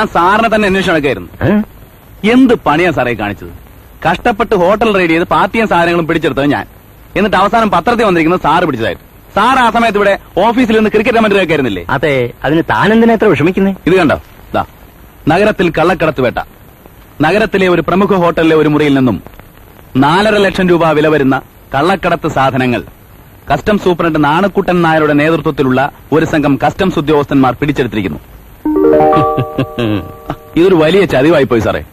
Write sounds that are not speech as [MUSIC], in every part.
ഞാൻ സാറിനെ തന്നെ അന്വേഷണം നടക്കായിരുന്നു എന്ത് പണിയാ സാറേ കാണിച്ചത്? കഷ്ടപ്പെട്ട് ഹോട്ടൽ റെയ്ഡ് ചെയ്ത് പാർട്ടിയും സാധനങ്ങളും പിടിച്ചെടുത്തത് ഞാൻ. എന്നിട്ട് അവസാനം പത്രത്തിൽ വന്നിരിക്കുന്നത് സാറ് പിടിച്ചതായിട്ട് സാർ ആ സമയത്ത് ഇവിടെ ഓഫീസിൽ നിന്ന് ക്രിക്കറ്റ് കമന്റ് കേൾക്കായിരുന്നില്ലേ അതെ അതിന് താനെന്തിനാ എത്ര വിഷമിക്കുന്നേ? ഇത് കണ്ടോ? ദാ നഗരത്തിൽ കള്ളക്കടത്ത് വേട്ട. നഗരത്തിലെ ഒരു പ്രമുഖ ഹോട്ടലിലെ ഒരു മുറിയിൽ നിന്നും നാലര ലക്ഷം രൂപ വില വരുന്ന കള്ളക്കടത്ത് സാധനങ്ങൾ കസ്റ്റംസ് സൂപ്രണ്ട് നാണക്കുട്ടൻ നായരുടെ നേതൃത്വത്തിലുള്ള ഒരു സംഘം കസ്റ്റംസ് ഉദ്യോഗസ്ഥന്മാർ പിടിച്ചെടുത്തിരിക്കുന്നു. [LAUGHS] ഇതൊരു വലിയ ചതിവായി പോയി സാറേ.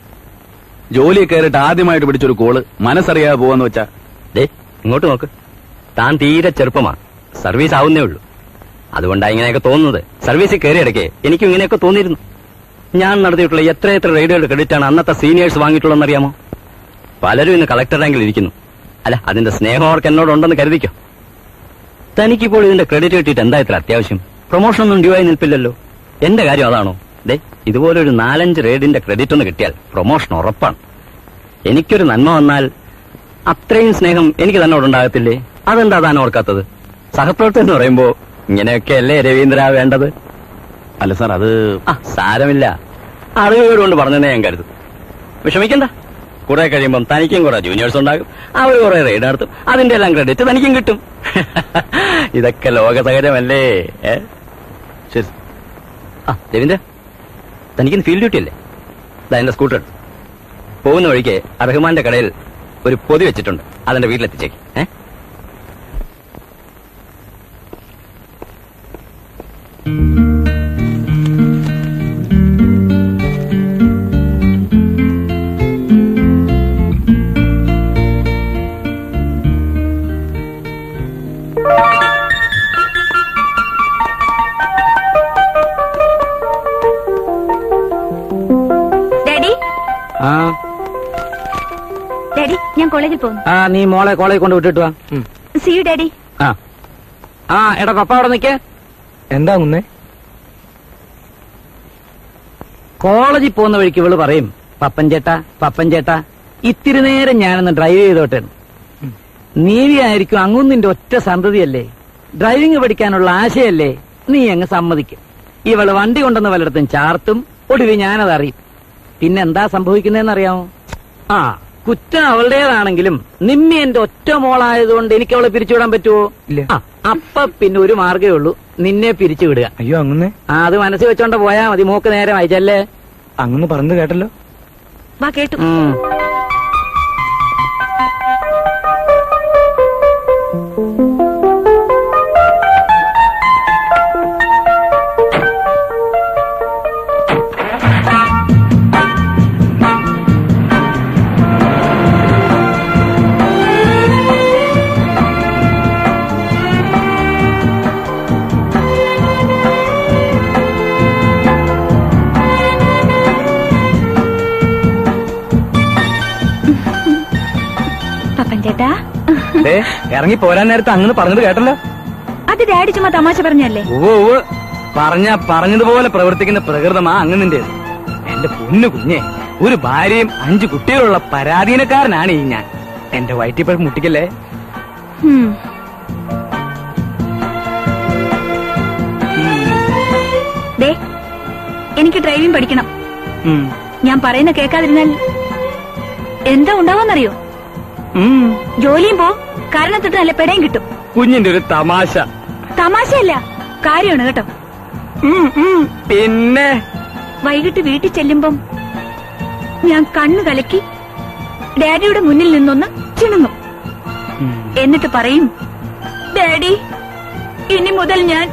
ജോലിയെ കയറിയിട്ട് ആദ്യമായിട്ട് പിടിച്ചൊരു കോൾ മനസ്സറിയാതെ പോവാന്ന് വെച്ചാ ദേ ഇങ്ങോട്ട് നോക്ക്. താൻ തീരെ ചെറുപ്പമാണ്. സർവീസ് ആവുന്നേ ഉള്ളൂ. അതുകൊണ്ടാണ് ഇങ്ങനെയൊക്കെ തോന്നുന്നത്. സർവീസിൽ ഇടയ്ക്കേ എനിക്കും ഇങ്ങനെയൊക്കെ തോന്നിയിരുന്നു. ഞാൻ നടത്തിയിട്ടുള്ള എത്ര എത്ര റെയ്ഡുകളുടെ ക്രെഡിറ്റ് ആണ് അന്നത്തെ സീനിയേഴ്സ് വാങ്ങിയിട്ടുള്ളതെന്ന് അറിയാമോ പലരും ഇന്ന് കളക്ടർ റാങ്കിൽ ഇരിക്കുന്നു. അല്ല അതിന്റെ സ്നേഹം അവർക്ക് എന്നോടുണ്ടെന്ന് കരുതിക്കോ? തനിക്കിപ്പോൾ ഇതിന്റെ ക്രെഡിറ്റ് കിട്ടിയിട്ട് എന്താ ഇത്ര അത്യാവശ്യം? പ്രൊമോഷൻ ഒന്നും ഡ്യൂ ആയി നിൽപ്പില്ലല്ലോ. എന്റെ കാര്യം അതാണോ? ഇതുപോലെ ഒരു നാലഞ്ച് റേഡിന്റെ ക്രെഡിറ്റ് ഒന്ന് കിട്ടിയാൽ പ്രൊമോഷൻ ഉറപ്പാണ്. എനിക്കൊരു നന്മ വന്നാൽ അത്രയും സ്നേഹം എനിക്ക് തന്നെ ഉണ്ടാകത്തില്ലേ? അതെന്താ താൻ ഓർക്കാത്തത്? സഹപ്രവർത്തകൻ എന്ന് പറയുമ്പോ ഇങ്ങനെയൊക്കെ അല്ലേ രവീന്ദ്ര വേണ്ടത്? അല്ല സാർ അത് സാരമില്ല. അറിവുകൊണ്ട് കൊണ്ട് പറഞ്ഞതേ ഞാൻ കരുതും. വിഷമിക്കണ്ട. കുറെ കഴിയുമ്പം തനിക്കും കുറെ ജൂനിയേഴ്സ് ഉണ്ടാകും. അവർ കുറെ റെയ്ഡ് നടത്തും. അതിന്റെ എല്ലാം ക്രെഡിറ്റ് തനിക്കും കിട്ടും. [LAUGHS] ഇതൊക്കെ ലോക സഹജമല്ലേ ഏ? ശരി. ആ രവീന്ദ്ര? തനിക്ക് ഫീൽഡ് ഡ്യൂട്ടി അല്ലേ? എന്റെ സ്കൂട്ടർ പോകുന്ന വഴിക്ക് റഹ്മാന്റെ കടയിൽ ഒരു പൊതി വെച്ചിട്ടുണ്ട്. അതെന്റെ വീട്ടിലെത്തിച്ചേക്ക്. ഏ? കോളേജിൽ പോകുന്നു ആ നീ മോളെ കോളേജിൽ കൊണ്ട് വിട്ടിട്ട് വാ. സി യു ഡാഡി ആ. ആ എടാ പപ്പ അവിടെ നിൽക്കേ എന്താ മുന്നേ കോളേജിൽ പോകുന്ന വഴിക്ക് ഇവൾ പറയും പപ്പൻ ചേട്ടാ പപ്പൻ ചേട്ടാ ഇത്തിരി നേരം ഞാനൊന്ന് ഡ്രൈവ് ചെയ്തോട്ടെ നീവി ആയിരിക്കും അങ്ങും നിന്റെ ഒറ്റ സന്തതിയല്ലേ? ഡ്രൈവിംഗ് പഠിക്കാനുള്ള ആശയല്ലേ? നീ അങ്ങ് സമ്മതിക്കും. ഇവൾ വണ്ടി കൊണ്ടുവന്ന് പലയിടത്തും ചാർത്തും ഒടുവി ഞാനത് അറിയും പിന്നെ എന്താ സംഭവിക്കുന്നതെന്നറിയാമോ? ആ കുറ്റം അവളുടേതാണെങ്കിലും നിമ്മി എന്റെ ഒറ്റ മോളായതുകൊണ്ട് എനിക്ക് അവളെ പിരിച്ചുവിടാൻ പറ്റുമോ ഇല്ല. അപ്പൊ പിന്നെ ഒരു മാർഗേ ഉള്ളൂ. നിന്നെ പിരിച്ചു വിടുക അയ്യോ അങ്ങനെ? ആ അത് മനസ്സിൽ വെച്ചോണ്ട് പോയാ മതി. മോക്ക് നേരെ വായിച്ചല്ലേ? അങ്ങനെ പറഞ്ഞു കേട്ടല്ലോ. വാ കേട്ടു. ഇറങ്ങി പോരാൻ നേരത്തെ അങ്ങനെ പറഞ്ഞത് കേട്ടല്ലോ? അത് ഡാഡി ചുമ്മാ തമാശ പറഞ്ഞല്ലേ ഓ പറഞ്ഞ പറഞ്ഞതുപോലെ പ്രവർത്തിക്കുന്ന പ്രകൃതമാ അങ്ങനെ എന്റെ പൊന്നു കുഞ്ഞെ ഒരു ഭാര്യയും അഞ്ചു കുട്ടികളുള്ള പരാധീനക്കാരനാണ് ഈ ഞാൻ. എന്റെ വയറ്റിപ്പഴം മുട്ടിക്കല്ലേ? എനിക്ക് ഡ്രൈവിംഗ് പഠിക്കണം. ഞാൻ പറയുന്ന കേൾക്കാതിരുന്നാൽ എന്താ ഉണ്ടാവാന്നറിയോ. ജോലിയും പോ. കാരണത്തിട്ട് നല്ല പെടയും കിട്ടും. കുഞ്ഞിന്റെ ഒരു തമാശ. തമാശയല്ല കാര്യമാണ് കേട്ടോ. പിന്നെ? വൈകിട്ട് വീട്ടിൽ ചെല്ലുമ്പം ഞാൻ കണ്ണു കലക്കി ഡാഡിയുടെ മുന്നിൽ നിന്നൊന്ന് ചിണുങ്ങും. എന്നിട്ട് പറയും ഡാഡി ഇനി മുതൽ ഞാൻ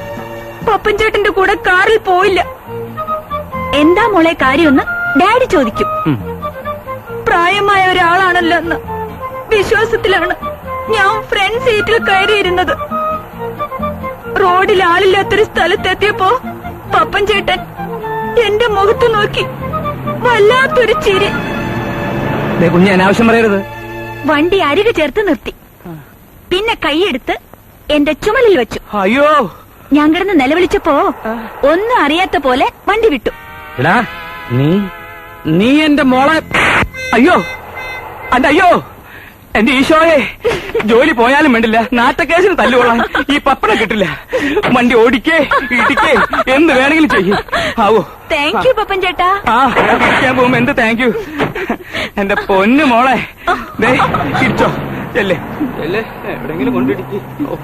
പപ്പൻചേട്ടന്റെ കൂടെ കാറിൽ പോയില്ല എന്താ മോളെ കാര്യമെന്ന് ഡാഡി ചോദിക്കും. പ്രായമായ ഒരാളാണല്ലോ എന്ന് വിശ്വാസത്തിലാണ്. ഞാൻ ഫ്രണ്ട് സീറ്റിൽ കയറിയിരുന്നത്. റോഡിൽ ആളില്ലാത്തൊരു സ്ഥലത്തെത്തിയപ്പോ പപ്പൻ ചേട്ടൻ എന്റെ മുഖത്ത് നോക്കി വല്ലാത്തൊരു ചിരി. കുഞ്ഞ് അനാവശ്യം പറയരുത്. വണ്ടി അരികെ ചേർത്ത് നിർത്തി. പിന്നെ കൈയെടുത്ത് എന്റെ ചുമലിൽ വെച്ചു. അയ്യോ. ഞാൻ കിടന്ന് നിലവിളിച്ചപ്പോ ഒന്നും അറിയാത്ത പോലെ വണ്ടി വിട്ടു. എടാ നീ നീ എന്റെ മോളെ അയ്യോ. അന്റെ അയ്യോ. എന്റെ ഈശോയെ ജോലി പോയാലും വേണ്ടില്ല നാട്ടക്കേശിന് തല്ലുകൊള്ളാം ഈ പപ്പടം കിട്ടില്ല. വണ്ടി ഓടിക്കേ ഇടിക്കേ എന്ത് വേണമെങ്കിലും ചെയ്യും. ആവോ. താങ്ക് യു പപ്പൻ ചേട്ടാ. ആ ഞാൻ പിടിക്കാൻ പോകുമ്പോ എന്ത് താങ്ക് യു എന്റെ പൊന്നു മോളെ. ദേ തിരിച്ചോ ചെല്ലേ. ചെല്ലേ. എവിടെങ്കിലും കൊണ്ടിടിക്കോ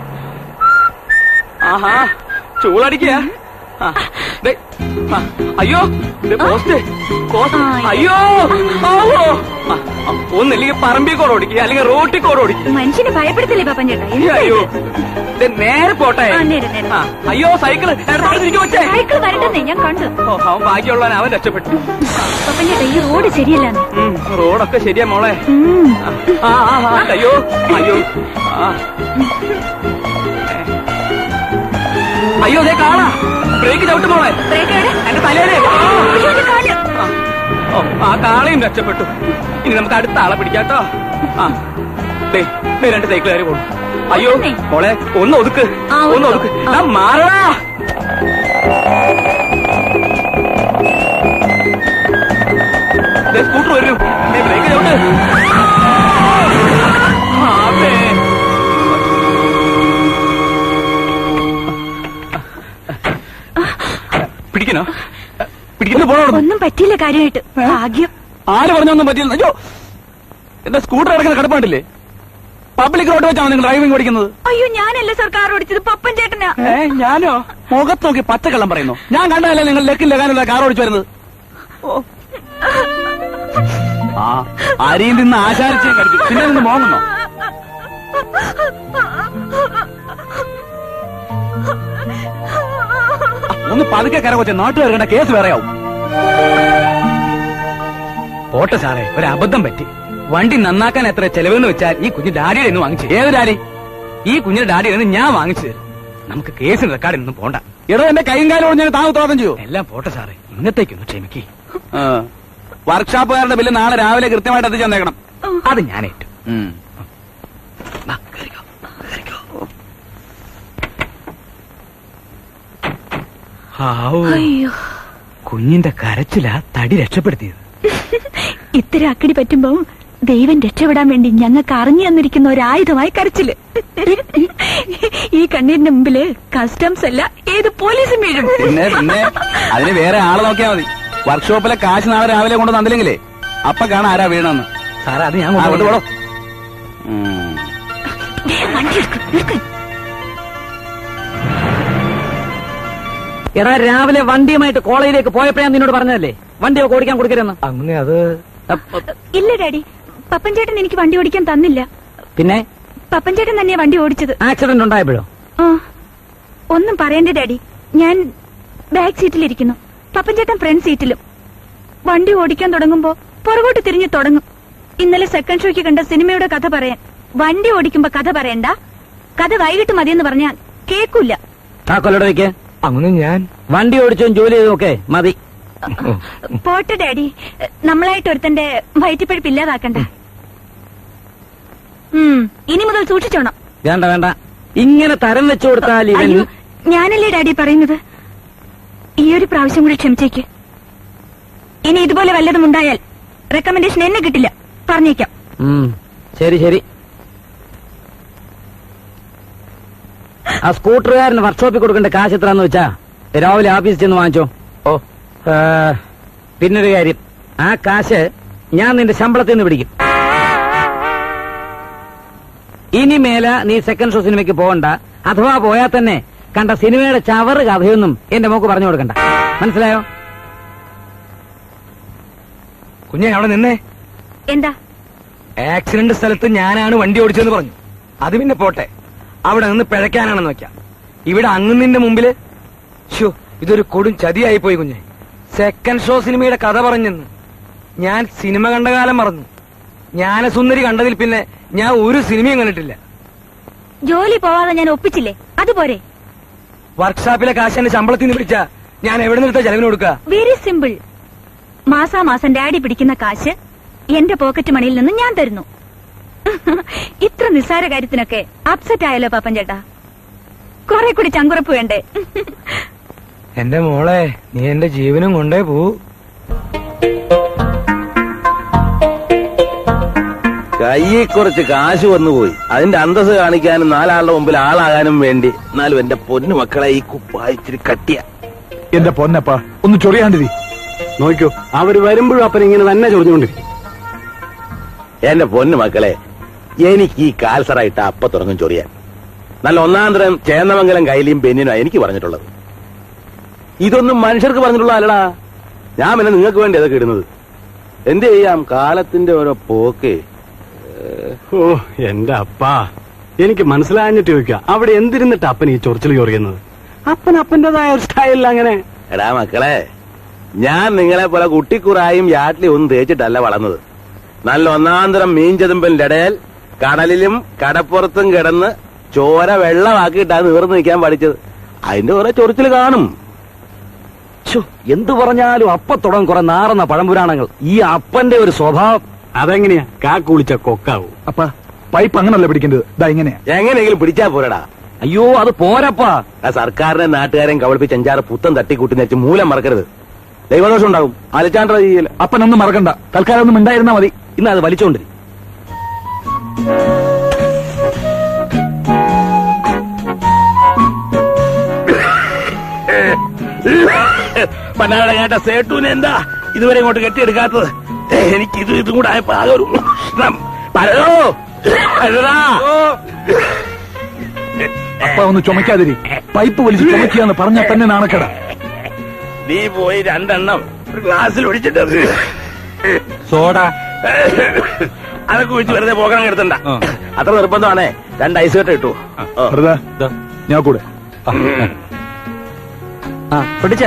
ആഹാ ചൂളടിക്കുക. അയ്യോ പോസ്റ്റ് പോസ്റ്റ് അയ്യോ ആവോ. ഒന്നില്ലെങ്കിൽ പറമ്പിൽ കൂടെ ഓടിക്കുക അല്ലെങ്കിൽ റോട്ടിൽ കൂടെ ഓടിക്കുക മനുഷ്യനെ ഭയപ്പെടുത്തില്ലേ പാപ്പൻ ചേട്ടാ? അയ്യോ നേരെ പോട്ടെ. അയ്യോ സൈക്കിൾ സൈക്കിൾ വരട്ടെന്നേ ഞാൻ കണ്ടു. ഓ, അവൻ ബാക്കിയുള്ളവൻ അവൻ രക്ഷപ്പെട്ടു. പപ്പൻ ചേട്ടാ ഈ റോഡ് ശരിയല്ല റോഡൊക്കെ ശരിയാ മോളെ. അയ്യോ അയ്യോ. ആ. അയ്യോ ദേ കാണാ. ബ്രേക്ക് ചവിട്ട് മോളെ? എന്റെ തലേനെ ഓ ആ. കാളയും രക്ഷപ്പെട്ടു. ഇനി നമുക്ക് അടുത്ത ആളെ പിടിക്കാട്ടോ ആ. രണ്ട് സൈക്കിളുകാർ പോകും അയ്യോ. മോളെ ഒന്ന് ഒതുക്ക്. ഒന്ന് ഒതുക്ക്. ആ. ഞാൻ മാറടാ. സ്കൂട്ടർ വരൂ. ബ്രേക്ക് ചവിട്ട്. പിടിക്കണോ? പിടിക്കുന്നു പോണോ ഒന്നും പറ്റിയില്ല കാര്യമായിട്ട്. ഭാഗ്യം. ആര് പറഞ്ഞൊന്നും പറ്റിയില്ല. അയ്യോ! എന്റെ സ്കൂട്ടർ കിടക്കുന്ന കടപ്പാണ്ടില്ലേ? പബ്ലിക് റോഡ് വെച്ചാണ് നിങ്ങൾ ഡ്രൈവിംഗ് ഓടിക്കുന്നത്? അയ്യോ ഞാനല്ല സർക്കാർ കാർ ഓടിച്ചത്? പപ്പൻ ചേട്ടനാ. ഏ ഞാനോ? മുഖത്ത് നോക്കി പച്ചക്കള്ളം പറയുന്നു. ഞാൻ കണ്ടതല്ലേ നിങ്ങൾ ലക്കിൽ ലഗാനുള്ള കാർ ഓടിച്ചു വരുന്നത്. ആ അരിയിൽ നിന്ന് ആചാരിച്ചേ കഴിക്കും പിന്നെ നിന്ന് മോങ്ങുന്നോ? [LAUGHS] ഒന്ന് പതുക്കെ കരകൊച്ച നാട്ടുകാർ കണ്ട കേസ് വേറെയാവും. പോട്ടെ സാറേ ഒരു അബദ്ധം പറ്റി. വണ്ടി നന്നാക്കാൻ എത്ര ചെലവെന്ന് വെച്ചാൽ ഈ കുഞ്ഞ് ഡാഡിയുടെ നിന്ന് വാങ്ങിച്ചു ഏത് ഡാഡി? ഈ കുഞ്ഞിന്റെ ഡാഡിയിൽ നിന്ന് ഞാൻ വാങ്ങിച്ചു നമുക്ക് കേസിന് റെക്കാർഡിൽ നിന്നും പോണ്ട. എടോ എന്റെ കൈയും കാലും ഞാൻ താൻ ഉത്തരവാദം ചെയ്യോ. എല്ലാം പോട്ടെ സാറേ ഇന്നത്തേക്കൊന്ന് ക്ഷമിക്കേ. വർക്ക്ഷോപ്പുകാരുടെ ബില്ല് നാളെ രാവിലെ കൃത്യമായിട്ട് എത്തിച്ചു തന്നേക്കണം അത് ഞാൻ ഏറ്റു ഉം. വാ, കേറിക്കോ, കേറിക്കോ. ഹാവൂ, അയ്യോ കുഞ്ഞിന്റെ കരച്ചില തടി രക്ഷപ്പെടുത്തിയത്. [LAUGHS] ഇത്തരം അക്കടി പറ്റുമ്പോ ദൈവം രക്ഷപ്പെടാൻ വേണ്ടി ഞങ്ങൾക്ക് അറിഞ്ഞു തന്നിരിക്കുന്ന ഒരു ആയുധമായി കരച്ചിൽ. [LAUGHS] ഈ കണ്ണീരിന്റെ മുമ്പിൽ കസ്റ്റംസ് അല്ല ഏത് പോലീസും വീഴും. പിന്നെ പിന്നെ അതിന് വേറെ ആളെ നോക്കിയാ മതി. വർക്ക്ഷോപ്പിലെ കാശ് നാളെ രാവിലെ കൊണ്ട് തന്നില്ലെങ്കിലേ അപ്പൊ കാണാൻ ആരാ വീണെന്ന്. സാറേ അത് ഞാൻ. വണ്ടി എടുക്ക്, എടാ രാവിലെ വണ്ടിയുമായിട്ട് കോളേജിലേക്ക് പോയപ്പോഴാ നിന്നോട് പറഞ്ഞതല്ലേ? വണ്ടി ഒക്കെ ഓടിക്കാൻ കൊടുക്കരുതെന്ന്. അങ്ങനെ അത് ഇല്ല ഡാഡി. പപ്പൻ ചേട്ടൻ എനിക്ക് വണ്ടി ഓടിക്കാൻ തന്നില്ല. പിന്നെ? പപ്പൻ ചേട്ടൻ തന്നെയാ വണ്ടി ഓടിച്ചത്. ആക്സിഡന്റ് ഉണ്ടായപ്പോഴോ? ഒന്നും പറയണ്ടേ ഡാഡി. ഞാൻ ബാക്ക് സീറ്റിലിരിക്കുന്നു. പപ്പൻ ചേട്ടൻ ഫ്രണ്ട് സീറ്റിലും. വണ്ടി ഓടിക്കാൻ തുടങ്ങുമ്പോ പുറകോട്ട് തിരിഞ്ഞു തുടങ്ങും. ഇന്നലെ സെക്കൻഡ് ഷോയ്ക്ക് കണ്ട സിനിമയുടെ കഥ പറയാൻ. വണ്ടി ഓടിക്കുമ്പോ കഥ പറയണ്ട. കഥ വൈകിട്ട് മതിയെന്ന് പറഞ്ഞാൽ കേക്കൂല അങ്ങനെ ഞാൻ വണ്ടി ഓടിച്ചും ജോലി ചെയ്തൊക്കെ മതി. പോട്ടെ ഡാഡി. നമ്മളായിട്ട് ഒരുത്തന്റെ വയറ്റിപ്പഴുപ്പ് ഇല്ലാതാക്കണ്ട. ഇനി മുതൽ സൂക്ഷിച്ചോണം. വേണ്ട വേണ്ട. ഇങ്ങനെ തരം വെച്ചു കൊടുത്താൽ ഇവൻ ഞാനല്ലേ ഡാഡി പറയുന്നത്? ഈ ഒരു പ്രാവശ്യം കൂടി ക്ഷമിച്ചേക്ക്. ഇനി ഇതുപോലെ വല്ലതും ഉണ്ടായാൽ റെക്കമെൻഡേഷൻ എന്നെ കിട്ടില്ല. പറഞ്ഞേക്കാം. ശരി ശരി. ആ സ്കൂട്ടറുകാരന് വർക്ക്ഷോപ്പിൽ കൊടുക്കേണ്ട കാശ് എത്രയാന്ന് വെച്ചാ? രാവിലെ ഓഫീസിൽ ചെന്ന് വാങ്ങിച്ചോ. ഓ. പിന്നൊരു കാര്യം. ആ കാശ് ഞാൻ നിന്റെ ശമ്പളത്തിൽ നിന്ന് പിടിക്കും. ഇനി മേല നീ സെക്കൻഡ് ഷോ സിനിമയ്ക്ക് പോകണ്ട. അഥവാ പോയാൽ തന്നെ കണ്ട സിനിമയുടെ ചവറ് കഥയൊന്നും എന്റെ മോക്ക് പറഞ്ഞു കൊടുക്കണ്ട. മനസ്സിലായോ? കുഞ്ഞെ അവിടെ നിന്നേ. എന്താ? ആക്സിഡന്റ് സ്ഥലത്ത് ഞാനാണ് വണ്ടി ഓടിച്ചെന്ന് പറഞ്ഞു. അത് പിന്നെ പോട്ടെ. അവിടെ നിന്ന് പിഴയ്ക്കാനാണെന്ന് വെക്കാം. ഇവിടെ അങ്ങുന്നിന്റെ മുമ്പിൽ ഷോ ഇതൊരു കൊടും ചതിയായി പോയി കുഞ്ഞെ. സെക്കൻഡ് ഷോ സിനിമയുടെ കഥ പറഞ്ഞെന്ന്. ഞാൻ സിനിമ കണ്ട കാലം മറന്നു. ജ്ഞാനസുന്ദരി കണ്ടതിൽ പിന്നെ ഞാൻ ഒരു സിനിമയും കണ്ടിട്ടില്ല. ജോലി പോവാതെ ഞാൻ ഒപ്പിച്ചില്ലേ? അതുപോലെ വർക്ക്ഷോപ്പിലെ കാശ് എന്റെ ശമ്പളത്തിൽ നിന്ന് പിടിച്ച ഞാൻ എവിടെ നിന്ന് ചെലവിന് കൊടുക്കുക വെരി സിമ്പിൾ മാസാമാസം ഡാഡി പിടിക്കുന്ന കാശ് എന്റെ പോക്കറ്റ് മണിയിൽ നിന്ന് ഞാൻ തരുന്നു. [LAUGHS] ഇത്ര നിസ്സാര കാര്യത്തിനൊക്കെ അപ്സെറ്റ് ആയല്ലോ പാപ്പൻ ചേട്ടാ. കുറെ കൂടി ചങ്കുറപ്പ് വേണ്ടേ? എന്റെ മോളെ നീ എന്റെ ജീവനും കൊണ്ടേ പോ. കയ്യിൽ കുറച്ച് കാശ് വന്നുപോയി. അതിന്റെ അന്തസ് കാണിക്കാനും നാലാളുടെ മുമ്പിൽ ആളാകാനും വേണ്ടി. എന്നാലും എന്റെ പൊന്നു മക്കളെ ഈ കുപ്പായിച്ചിരി കട്ടിയ. എന്റെ പൊന്നപ്പാ ഒന്ന് ചൊറിയാണ്ടിരി. നോക്കൂ അവർ വരുമ്പോഴും അപ്പൻ ഇങ്ങനെ തന്നെ ചൊറിഞ്ഞുകൊണ്ടിരിക്കും. എന്റെ പൊന്നു മക്കളെ എനിക്ക് ഈ കാൽസറായിട്ട് അപ്പ തുടങ്ങും ചൊറിയാൻ. നല്ല ഒന്നാം തരം ചേന്നമംഗലം കൈലിയും ബെന്നിനും എനിക്ക് പറഞ്ഞിട്ടുള്ളത്. ഇതൊന്നും മനുഷ്യർക്ക് പറഞ്ഞിട്ടുള്ള അല്ലടാ. ഞാൻ പിന്നെ നിങ്ങൾക്ക് വേണ്ടി അതൊക്കെ ഇടുന്നത്. എന്ത് ചെയ്യാം? കാലത്തിന്റെ ഓരോ പോക്കേ. ഓ എന്റെ അപ്പാ. എനിക്ക് മനസ്സിലാഞ്ഞിട്ട് ചോദിക്കാം. അവിടെ എന്തിരുന്നിട്ട് അപ്പൻ ഈ ചൊറിച്ചിൽ ചൊറിയുന്നത്? അപ്പൻ അപ്പന്റെതായ ഒരു സ്റ്റൈലിൽ അങ്ങനെ. എടാ മക്കളെ ഞാൻ നിങ്ങളെ പോലെ കുട്ടിക്കുറായും യാട്ടിലും ഒന്നും തേച്ചിട്ടല്ല വളർന്നത്. നല്ല ഒന്നാന്തരം മീൻ ചെതുമ്പലിന്റെ ഇടയിൽ കടലിലും കടപ്പുറത്തും കിടന്ന് ചോര വെള്ളമാക്കിയിട്ടാണ് നീർന്നു നിൽക്കാൻ പഠിച്ചത്. അതിന്റെ കുറെ ചൊറിച്ചിൽ കാണും. എന്തു പറഞ്ഞാലും അപ്പ തുടങ്ങും കുറെ നാറുന്ന പഴംപുരാണങ്ങൾ ഈ അപ്പന്റെ ഒരു സ്വഭാവം. അതെങ്ങനെയാ? കാക്കുളിച്ച കൊക്കാവും. അപ്പ പൈപ്പ് അങ്ങനല്ല പിടിക്കേണ്ടത്? ഇതാ ഇങ്ങനെയാ എങ്ങനെയെങ്കിലും പിടിച്ചാ പോരടാ. അയ്യോ അത് പോരപ്പാ. ആ സർക്കാരിനെ നാട്ടുകാരെയും കവളിപ്പിച്ച് അഞ്ചാറ് പുത്തൻ തട്ടിക്കൂട്ടി വെച്ച് മൂലം മറക്കരുത്. ദൈവദോഷം ഉണ്ടാവും അലച്ചാണ്ട ചെയ്യല. അപ്പനൊന്നും മറക്കണ്ട. തൽക്കാലം ഒന്നും ഉണ്ടായിരുന്നാ മതി. ഇന്ന് അത് വലിച്ചോണ്ടിരി. പന്നാടെ കേട്ട സേട്ടൂന് എന്താ ഇതുവരെ ഇങ്ങോട്ട് കെട്ടിയെടുക്കാത്തത്? എനിക്ക് ഇത് ഇതും കൂടെ ആയപ്പോ ആകെ ഒരു? പരതാ? അപ്പ ഒന്ന് ചുമക്കാതിരി പൈപ്പ് വലിച്ച് ചുമക്കിയാന്ന് പറഞ്ഞാ തന്നെ നാണക്കട. നീ പോയി രണ്ടെണ്ണം ഒരു ഗ്ലാസ്സിൽ ഒഴിച്ചിട്ട് സോഡ. അതൊക്കെ ഒഴിച്ച് വെറുതെ പോകണം എടുത്തണ്ട. അത്ര നിർബന്ധമാണേ. രണ്ട് ഐസ് കെട്ട് ഇട്ടു. ഞാൻ കൂടെ. ആ. പിടിച്ച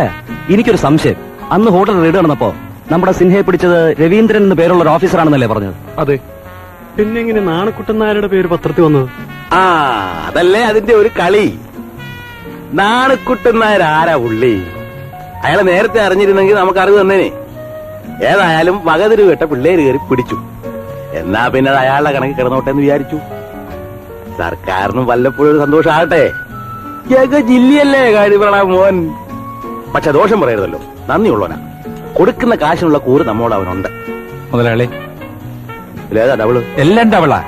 എനിക്കൊരു സംശയം. അന്ന് ഹോട്ടൽ റെയ്ഡ് നടന്നപ്പോ നമ്മുടെ സിൻഹയെ പിടിച്ചത് രവീന്ദ്രൻ എന്ന പേരുള്ള ഒരു ഓഫീസറാണെന്നല്ലേ പറഞ്ഞത്? അതെ. പിന്നെ ഇങ്ങനെ നാണക്കുട്ടൻ നായരുടെ പേര് പത്രത്തിൽ വന്നത്? ആ അതല്ലേ അതിന്റെ ഒരു കളി. നാണക്കുട്ടൻ നായർ ആരാ ഉള്ളി അയാളെ നേരത്തെ അറിഞ്ഞിരുന്നെങ്കിൽ നമുക്ക് അറിവ് തന്നേനെ. ഏതായാലും വകതിരി കേട്ട പിള്ളേര് കയറി പിടിച്ചു. എന്നാ പിന്നെ അയാളുടെ കണക്ക് കിടന്നോട്ടെ എന്ന് വിചാരിച്ചു. സർക്കാരിനും വല്ലപ്പോഴും ഒരു സന്തോഷമാകട്ടെ. ജില്ലയല്ലേ കാര്യപ്രണ മോൻ പക്ഷെ ദോഷം പറയരുതല്ലോ. നന്ദിയുള്ളവനാ. കൊടുക്കുന്ന കാശിനുള്ള കൂറ് നമ്മോട് അവനുണ്ട്. മുതലാളി ഇതിലേതാ ഡബിൾ? എല്ലാം ഡബിളാ.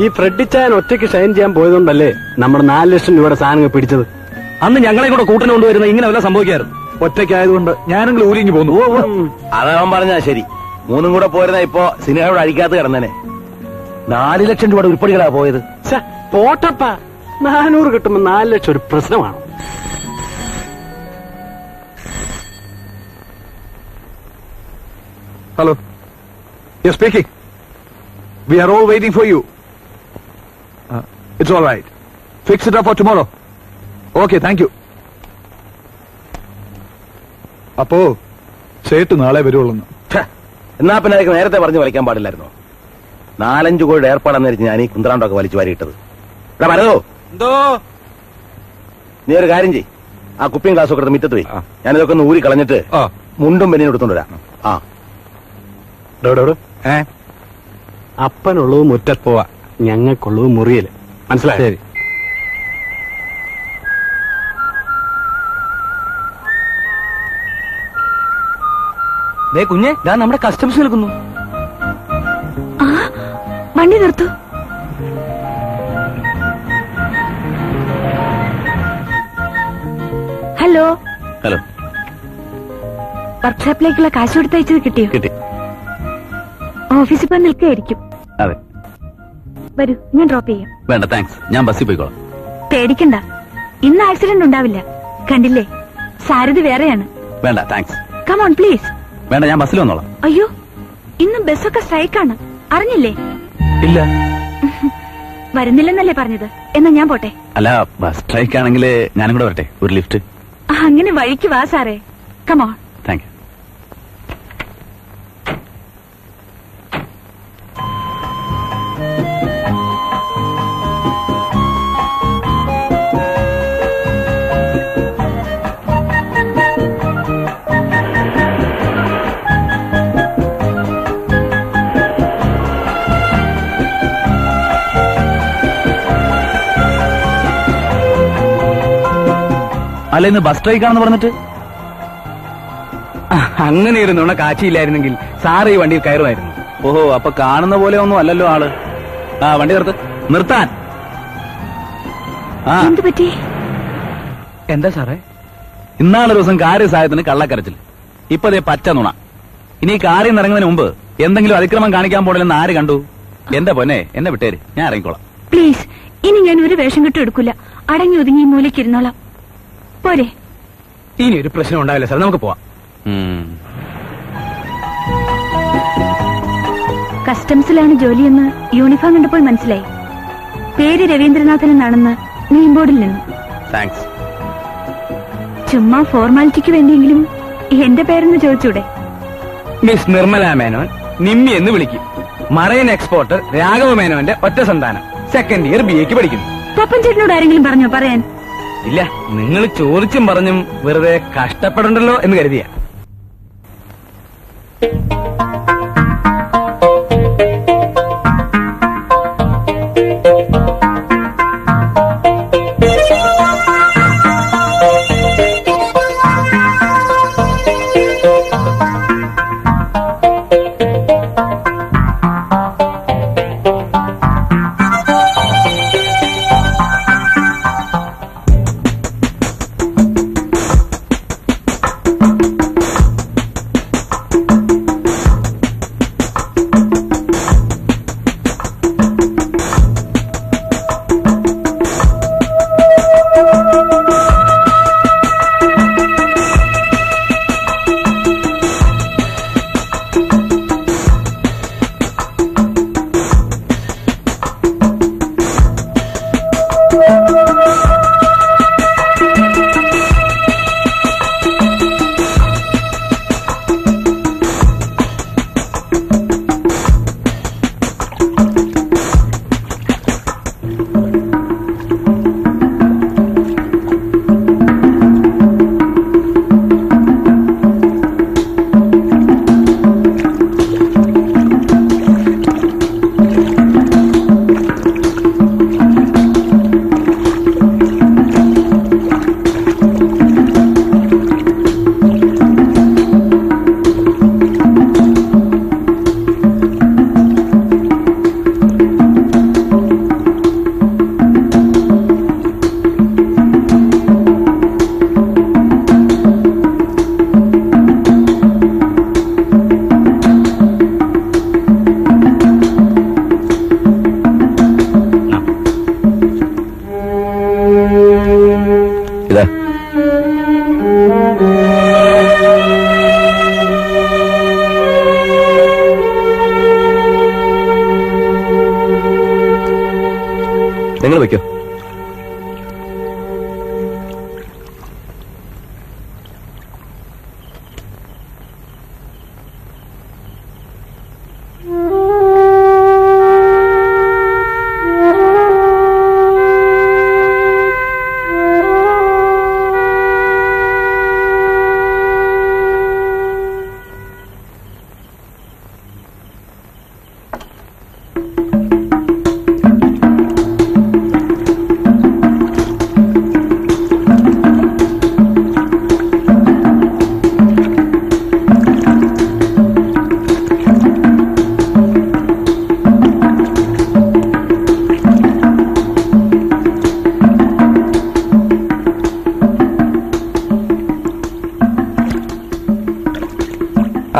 ഈ ഫ്രെഡിച്ചാൻ ഒറ്റയ്ക്ക് ഷൈൻ ചെയ്യാൻ പോയതുകൊണ്ടല്ലേ നമ്മുടെ നാല് ലക്ഷം രൂപയുടെ സാധനങ്ങൾ പിടിച്ചത്? അന്ന് ഞങ്ങളെ കൂടെ കൂട്ടിന് കൊണ്ടുവരുന്ന ഇങ്ങനെ വല്ല സംഭവിക്കായിരുന്നു. ഒറ്റയ്ക്കായതുകൊണ്ട് ഞാനെങ്കിലും ഊരിങ്ങി പോന്നു. അതവൻ പറഞ്ഞാ ശരി. മൂന്നും കൂടെ പോരുന്ന ഇപ്പൊ സിനിമയോട് അഴിക്കാത്ത കിടന്നനെ. നാല് ലക്ഷം രൂപയുടെ ഉരുപ്പടികളാ പോയത്. പോട്ടപ്പ പോട്ടപ്പാ. നാനൂറ് കിട്ടുമ്പോ നാല് ലക്ഷം ഒരു പ്രശ്നമാണ്? Hello you speaking we are all waiting for you it's all right fix it for tomorrow okay thank you അപ്പോ ചേട്ട് നാളെ വരുള്ളൂ ഛെ, എന്നാ പിന്നെ അതൊക്കെ നേരത്തെ പറഞ്ഞു വലിക്കാൻ പാടില്ലായിരുന്നു? നാലഞ്ചു കോഴി ഏർപ്പാടെന്ന് ഞാൻ ഈ കുന്ത്രാണ്ടൊക്കെ വലിച്ചു വാരിയിട്ടത്. എടാ മരതോ എന്തോ? നീ ഒരു കാര്യം ചെയ് ആ കുപ്പിയും ഗ്ലാസ് ഒക്കെ മിറ്റത്ത് പോയി ഞാൻ ഇതൊക്കെ ഒന്ന് ഊരി കളഞ്ഞിട്ട്. മുണ്ടും പെണ്ണിനും എടുത്തോണ്ട് വരാം ആ. ഏ? അപ്പനുള്ളത് മുറ്റത്ത് പോവാ. ഞങ്ങൾക്കുള്ളൂ മുറിയിൽ. മനസ്സിലായി? ശരി. ദേ കുഞ്ഞെ ഞാൻ നമ്മുടെ കസ്റ്റംസ് നിൽക്കുന്നു. ആ വണ്ടി നിർത്തു. ഹലോ. ഹലോ. വർക്ക്ഷോപ്പിലേക്കുള്ള കാശ് കൊടുത്തയച്ചത് കിട്ടിയോ? കിട്ടി. ഓഫീസിൽ പോയി നിൽക്കുകയായിരിക്കും. വരൂ ഞാൻ ഡ്രോപ്പ് ചെയ്യാം. വേണ്ട താങ്ക്സ് ഞാൻ ബസ്സിൽ പോയിക്കോളാം. പേടിക്കണ്ട. ഇന്ന് ആക്സിഡന്റ് ഉണ്ടാവില്ല. കണ്ടില്ലേ? സാരഥി വേറെയാണ്. വേണ്ട താങ്ക്സ് കമോൺ പ്ലീസ് വേണ്ട ഞാൻ ബസ്സിൽ വന്നോളാം. അയ്യോ ഇന്ന് ബസ്സൊക്കെ സ്ട്രൈക്കാണ് അറിഞ്ഞില്ലേ? ഇല്ല. വരുന്നില്ലെന്നല്ലേ പറഞ്ഞത്. എന്നാ ഞാൻ പോട്ടെ. അല്ല ബസ് സ്ട്രൈക്ക് ആണെങ്കിൽ ഞാനും കൂടെ വരട്ടെ. ഒരു ലിഫ്റ്റ് അങ്ങനെ വഴിക്ക് വാ സാറേ. കമോൺ തലേന്ന് ബസ് സ്ട്രൈക്കാണെന്ന് പറഞ്ഞിട്ട്? അങ്ങനെ ഒരു നുണ കാച്ചിയില്ലായിരുന്നെങ്കിൽ സാറ് ഈ വണ്ടിയിൽ കയറുമായിരുന്നു. ഓഹോ അപ്പൊ കാണുന്ന പോലെ ഒന്നും അല്ലല്ലോ ആൾ. ആ വണ്ടി നിർത്ത്. നിർത്താൻ. ആ. എന്തു പറ്റി? എന്താ സാറേ? ഇന്നാളൊരു ദിവസം കാര്യ സഹായത്തിന് കള്ളക്കരച്ചിൽ. ഇപ്പൊ അതേ പച്ച നുണ. ഇനി കാര്യം ഇറങ്ങുന്നതിന് മുമ്പ് എന്തെങ്കിലും അതിക്രമം കാണിക്കാൻ പോണില്ലെന്ന് ആര് കണ്ടു? എന്റെ പൊന്നെ എന്നെ വിട്ടേര്. ഞാൻ ഇറങ്ങിക്കോളാം. പ്ലീസ് ഇനി ഞാൻ ഒരു വേഷം കെട്ടും എടുക്കില്ല അടങ്ങി ഒതുങ്ങി മൂലക്കിരുന്നോളാം മൂലയ്ക്ക് ഇരുന്നോളാം. പോരെ. ഇനി ഒരു പ്രശ്നം ഉണ്ടാവില്ല സാർ. നമുക്ക് പോവാം. കസ്റ്റംസിലാണ് ജോലിയെന്ന് യൂണിഫോം കണ്ടപ്പോൾ മനസ്സിലായി. പേര് രവീന്ദ്രനാഥൻ എന്നാണെന്ന് നെയിം ബോർഡിൽ നിന്ന്. താങ്ക്സ് ചുമ്മാ ഫോർമാലിറ്റിക്ക് വേണ്ടിയെങ്കിലും എന്റെ പേരെന്ന് ചോദിച്ചൂടെ? മിസ് നിർമ്മല മേനോൻ നിമ്മി എന്ന് വിളിക്കും. മറൈൻ എക്സ്പോർട്ടർ രാഘവ മേനോന്റെ ഒറ്റ സന്താനം. സെക്കൻഡ് ഇയർ ബി എക്ക് പഠിക്കുന്നു. പപ്പൻ ചേട്ടനോട് ആരെങ്കിലും പറഞ്ഞോ പറയാൻ? ഇല്ല നിങ്ങൾ ചോദിച്ചും പറഞ്ഞും വെറുതെ കഷ്ടപ്പെടണ്ടല്ലോ എന്ന് കരുതിയ.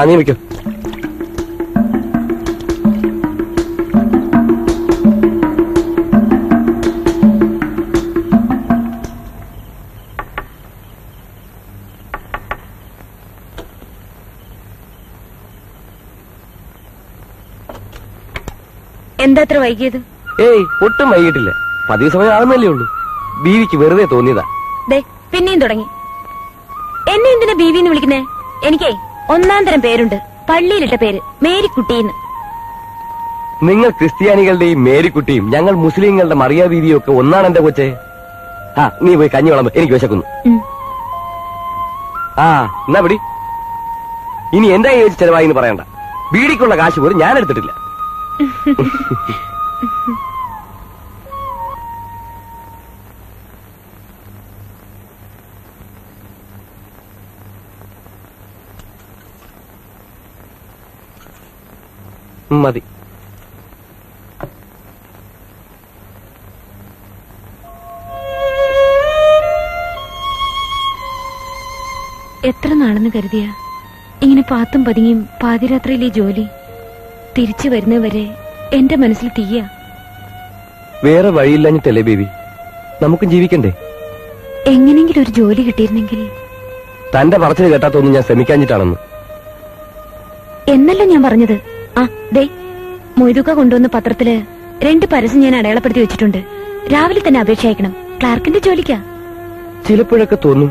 ആ നീ വയ്ക്കോ എന്താ അത്ര വൈകിയത്? ഏയ് ഒട്ടും വൈകിട്ടില്ല പതിവ് സമയം ആകുന്നല്ലേ ഉള്ളൂ. ബീവിക്ക് വെറുതെ തോന്നിയതാ. ദേ പിന്നെയും തുടങ്ങി. ഒന്നാം തരം പേരുണ്ട്. പള്ളിയിലിട്ട പേര് മേരിക്കുട്ടിന്ന്. നിങ്ങൾ ക്രിസ്ത്യാനികളുടെയും മേരിക്കുട്ടിയും ഞങ്ങൾ മുസ്ലിങ്ങളുടെ മറിയാ ബീവിയും ഒക്കെ ഒന്നാണ് എന്റെ കൊച്ചെ? ആ നീ പോയി കഞ്ഞി വിളമ്പ്. എനിക്ക് വിശക്കുന്നു. ആ എന്നാ പിടി. ഇനി എന്താ കൈ വെച്ച് ചെലവായി എന്ന് പറയണ്ട. ബീഡിക്കുള്ള കാശ് പോലും ഞാൻ എടുത്തിട്ടില്ല. [LAUGHS] നാളെന്ന് കരുതിയ ഇങ്ങനെ പാത്തും പതുങ്ങിയും പാതിരാത്രിയിലെ ജോലി തിരിച്ചു വരുന്നവരെ എന്റെ മനസ്സിൽ തീയ. വേറെ വഴിയില്ലാഞ്ഞിട്ടല്ലേ ബേബി. നമുക്ക് ജീവിക്കണ്ടേ? എങ്ങനെങ്കിലും ഒരു ജോലി കിട്ടിയിരുന്നെങ്കിൽ തന്റെ പറച്ചിൽ കേട്ടാത്തൊന്നും ഞാൻ ശ്രമിക്കാഞ്ഞിട്ടാണെന്ന്. എന്നല്ല ഞാൻ പറഞ്ഞത്. ആ ദേ മൊയ്തുക കൊണ്ടുവന്ന പത്രത്തിൽ രണ്ട് പരസ്യം ഞാൻ അടയാളപ്പെടുത്തി വെച്ചിട്ടുണ്ട്. രാവിലെ തന്നെ അപേക്ഷ അയക്കണം. ക്ലാർക്കിന്റെ ജോലിക്കാ. ചിലപ്പോഴൊക്കെ തോന്നും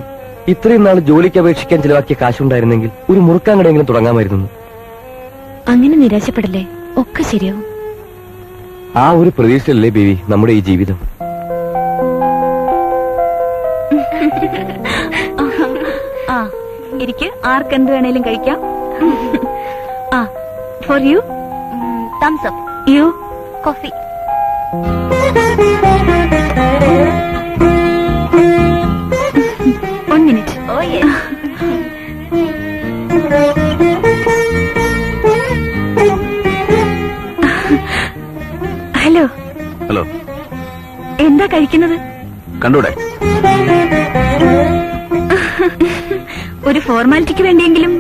ഇത്രയും നാൾ ജോലിക്ക് അപേക്ഷിക്കാൻ ചിലവാക്കിയ കാശുണ്ടായിരുന്നെങ്കിൽ ഒരു മുറുക്കാൻ കടയെങ്കിലും തുടങ്ങാമായിരുന്നു. അങ്ങനെ നിരാശപ്പെടല്ലേ? ഒക്കെ ശരിയാവും. ആ ഒരു പ്രതീക്ഷയല്ലേ ബേബി നമ്മുടെ ഈ ജീവിതം? ആ എനിക്ക് ആർക്കെന്ത് വേണേലും കഴിക്കാം. ആ ഫോർ യു തംസ് അപ്പ് എന്താ കഴിക്കുന്നത് കണ്ടൂടെ? ഒരു ഫോർമാലിറ്റിക്ക് വേണ്ടിയെങ്കിലും